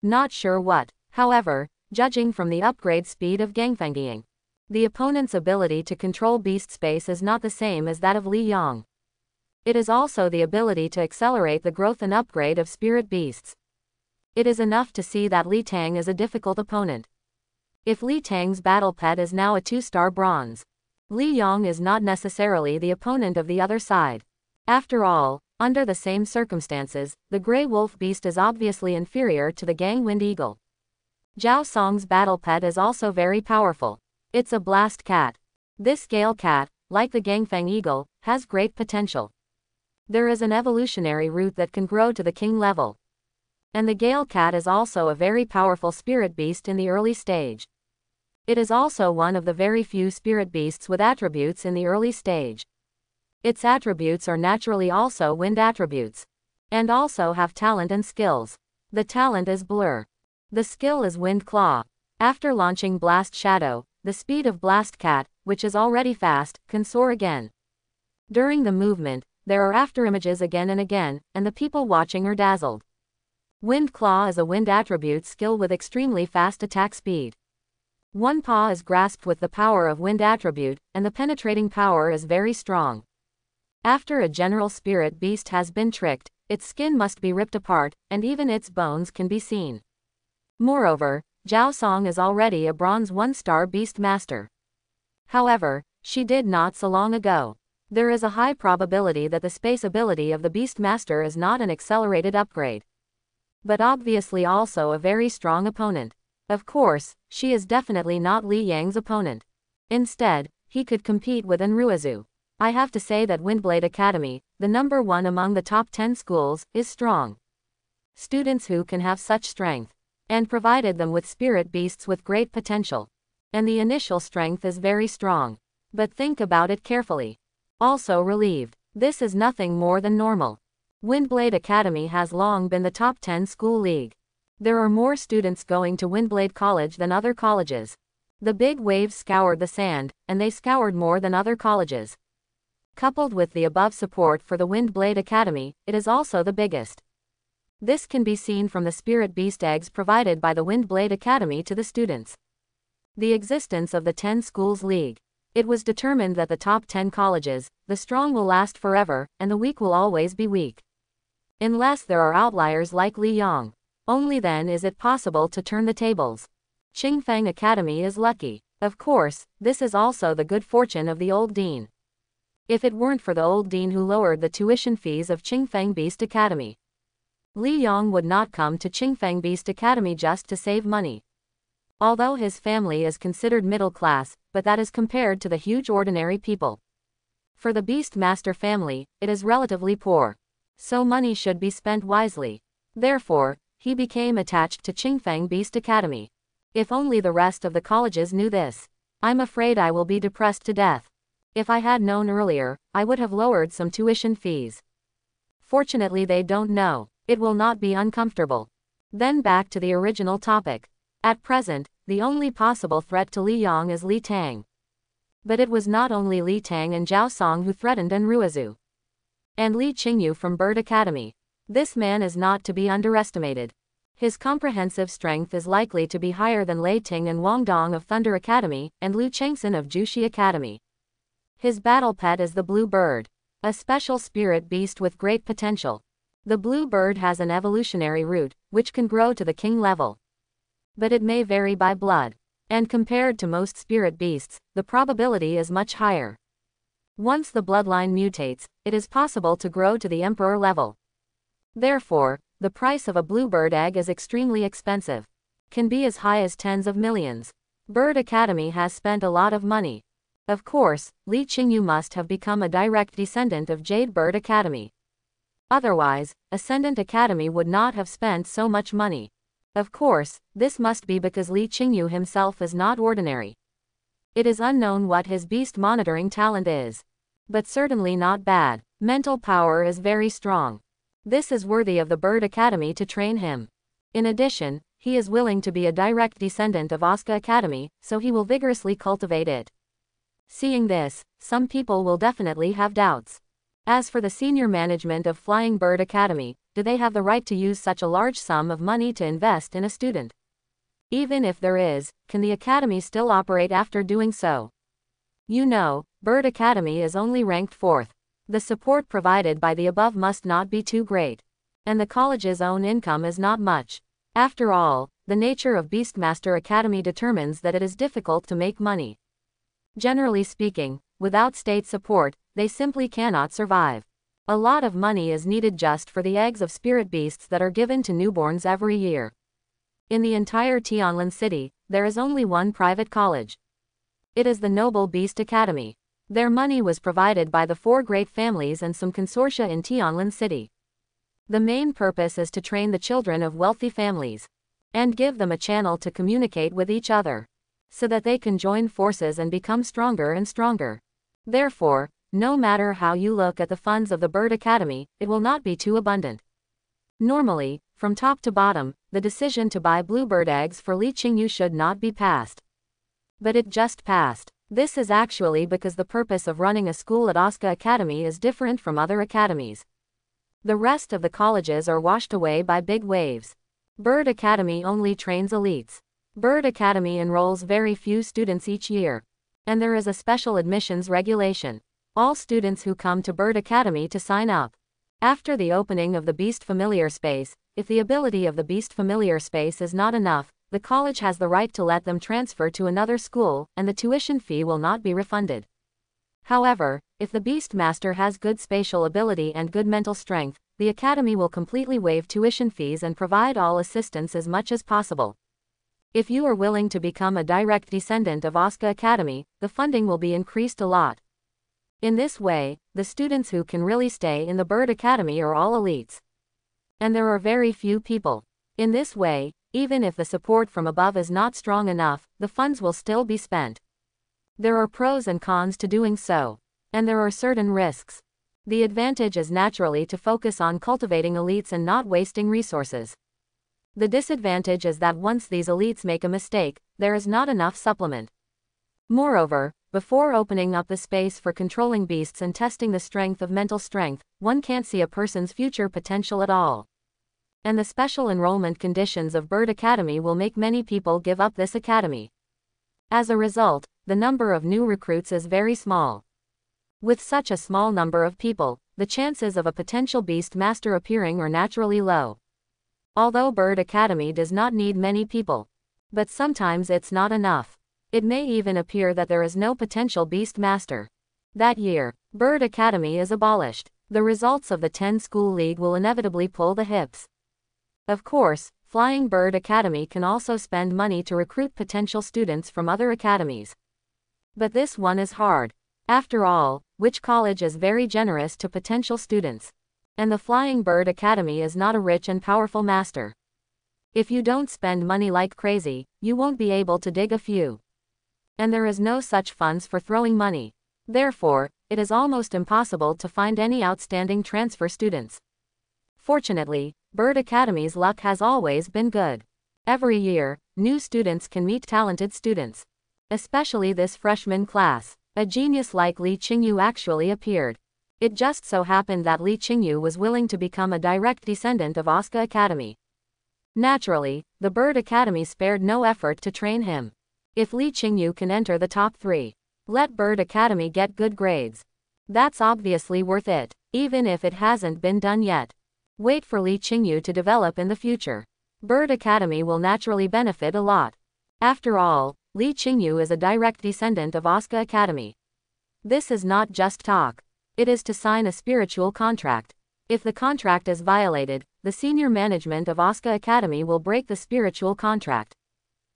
Not sure what, however, judging from the upgrade speed of Gangfengying. The opponent's ability to control beast space is not the same as that of Li Yang. It is also the ability to accelerate the growth and upgrade of spirit beasts. It is enough to see that Li Tang is a difficult opponent. If Li Tang's battle pet is now a 2-star bronze, Li Yong is not necessarily the opponent of the other side. After all, under the same circumstances, the Grey Wolf Beast is obviously inferior to the Gang Wind Eagle. Zhao Song's battle pet is also very powerful. It's a blast cat. This Gale cat, like the Gangfeng Eagle, has great potential. There is an evolutionary root that can grow to the king level. And the Gale Cat is also a very powerful spirit beast in the early stage. It is also one of the very few spirit beasts with attributes in the early stage. Its attributes are naturally also wind attributes. And also have talent and skills. The talent is Blur. The skill is Wind Claw. After launching Blast Shadow, the speed of Blast Cat, which is already fast, can soar again. During the movement, there are afterimages again and again, and the people watching are dazzled. Wind Claw is a wind attribute skill with extremely fast attack speed. One paw is grasped with the power of wind attribute, and the penetrating power is very strong. After a general spirit beast has been tricked, its skin must be ripped apart, and even its bones can be seen. Moreover, Zhao Song is already a bronze 1-star beast master. However, She did not so long ago. There is a high probability that the space ability of the Beastmaster is not an accelerated upgrade. But obviously also a very strong opponent. Of course, she is definitely not Li Yang's opponent. Instead, he could compete with Enruizu. I have to say that Windblade Academy, the number one among the top 10 schools, is strong. Students who can have such strength, and provided them with spirit beasts with great potential. And the initial strength is very strong. But think about it carefully. Also relieved. This is nothing more than normal. Windblade Academy has long been the top 10 school league. There are more students going to Windblade College than other colleges. The big waves scoured the sand, and they scoured more than other colleges. Coupled with the above support for the Windblade Academy, it is also the biggest. This can be seen from the Spirit Beast eggs provided by the Windblade Academy to the students. The existence of the 10 Schools League. It was determined that the top 10 colleges, the strong will last forever, and the weak will always be weak. Unless there are outliers like Li Yang. Only then is it possible to turn the tables. Qingfeng Academy is lucky. Of course, this is also the good fortune of the old dean. If it weren't for the old dean who lowered the tuition fees of Qingfeng Beast Academy, Li Yong would not come to Qingfeng Beast Academy just to save money. Although his family is considered middle class, but that is compared to the huge ordinary people. For the Beast Master family, it is relatively poor. So money should be spent wisely. Therefore, he became attached to Qingfeng Beast Academy. If only the rest of the colleges knew this. I'm afraid I will be depressed to death. If I had known earlier, I would have lowered some tuition fees. Fortunately, they don't know. It will not be uncomfortable. Then back to the original topic. At present, the only possible threat to Li Yang is Li Tang. But it was not only Li Tang and Zhao Song who threatened Enruizu. And Li Qingyu from Bird Academy. This man is not to be underestimated. His comprehensive strength is likely to be higher than Lei Ting and Wang Dong of Thunder Academy and Lu Chengxin of Jushi Academy. His battle pet is the Blue Bird, a special spirit beast with great potential. The Blue Bird has an evolutionary root, which can grow to the king level but it may vary by blood. And compared to most spirit beasts, the probability is much higher. Once the bloodline mutates, it is possible to grow to the emperor level. Therefore, the price of a bluebird egg is extremely expensive. Can be as high as tens of millions. Bird Academy has spent a lot of money. Of course, Li Qingyu must have become a direct descendant of Jade Bird Academy. Otherwise, Ascendant Academy would not have spent so much money. Of course, this must be because Li Qingyu himself is not ordinary. It is unknown what his beast monitoring talent is. But certainly not bad. Mental power is very strong. This is worthy of the Bird Academy to train him. In addition, he is willing to be a direct descendant of Asuka Academy, so he will vigorously cultivate it. Seeing this, some people will definitely have doubts. As for the senior management of Flying Bird Academy, do they have the right to use such a large sum of money to invest in a student? Even if there is, can the academy still operate after doing so? You know, Bird Academy is only ranked fourth. The support provided by the above must not be too great. And the college's own income is not much. After all, the nature of Beastmaster Academy determines that it is difficult to make money. Generally speaking, without state support, they simply cannot survive. A lot of money is needed just for the eggs of spirit beasts that are given to newborns every year. In the entire Tianlin city, there is only one private college. It is the Noble Beast Academy. Their money was provided by the four great families and some consortia in Tianlin city. The main purpose is to train the children of wealthy families and give them a channel to communicate with each other so that they can join forces and become stronger and stronger. Therefore, no matter how you look at the funds of the Bird Academy, it will not be too abundant. Normally, from top to bottom, the decision to buy bluebird eggs for Li Qingyu should not be passed. But it just passed. This is actually because the purpose of running a school at Asuka Academy is different from other academies. The rest of the colleges are washed away by big waves. Bird Academy only trains elites. Bird Academy enrolls very few students each year. And there is a special admissions regulation all students who come to Bird Academy to sign up. After the opening of the Beast Familiar Space, if the ability of the Beast Familiar Space is not enough, the college has the right to let them transfer to another school, and the tuition fee will not be refunded. However, if the Beastmaster has good spatial ability and good mental strength, the Academy will completely waive tuition fees and provide all assistance as much as possible. If you are willing to become a direct descendant of Asuka Academy, the funding will be increased a lot. In this way, the students who can really stay in the Bird Academy are all elites. And there are very few people. In this way, even if the support from above is not strong enough, the funds will still be spent. There are pros and cons to doing so. And there are certain risks. The advantage is naturally to focus on cultivating elites and not wasting resources. The disadvantage is that once these elites make a mistake, there is not enough supplement. Moreover, before opening up the space for controlling beasts and testing the strength of mental strength, one can't see a person's future potential at all. And the special enrollment conditions of Bird Academy will make many people give up this academy. As a result, the number of new recruits is very small. With such a small number of people, the chances of a potential beast master appearing are naturally low. Although Bird Academy does not need many people. But sometimes it's not enough. It may even appear that there is no potential beast master. That year, Bird Academy is abolished. The results of the 10 school league will inevitably pull the hips. Of course, Flying Bird Academy can also spend money to recruit potential students from other academies. But this one is hard. After all, which college is very generous to potential students? And the Flying Bird Academy is not a rich and powerful master. If you don't spend money like crazy, you won't be able to dig a few and there is no such funds for throwing money. Therefore, it is almost impossible to find any outstanding transfer students. Fortunately, Bird Academy's luck has always been good. Every year, new students can meet talented students. Especially this freshman class. A genius like Li Qingyu actually appeared. It just so happened that Li Qingyu was willing to become a direct descendant of Asuka Academy. Naturally, the Bird Academy spared no effort to train him. If Li Qingyu can enter the top 3, let Bird Academy get good grades. That's obviously worth it, even if it hasn't been done yet. Wait for Li Qingyu to develop in the future. Bird Academy will naturally benefit a lot. After all, Li Qingyu is a direct descendant of Asuka Academy. This is not just talk. It is to sign a spiritual contract. If the contract is violated, the senior management of Asuka Academy will break the spiritual contract.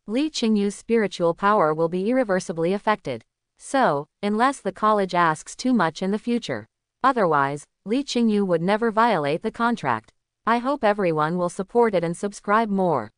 Li Qingyu's spiritual power will be irreversibly affected. So, unless the college asks too much in the future. Otherwise, Li Qingyu would never violate the contract. I hope everyone will support it and subscribe more.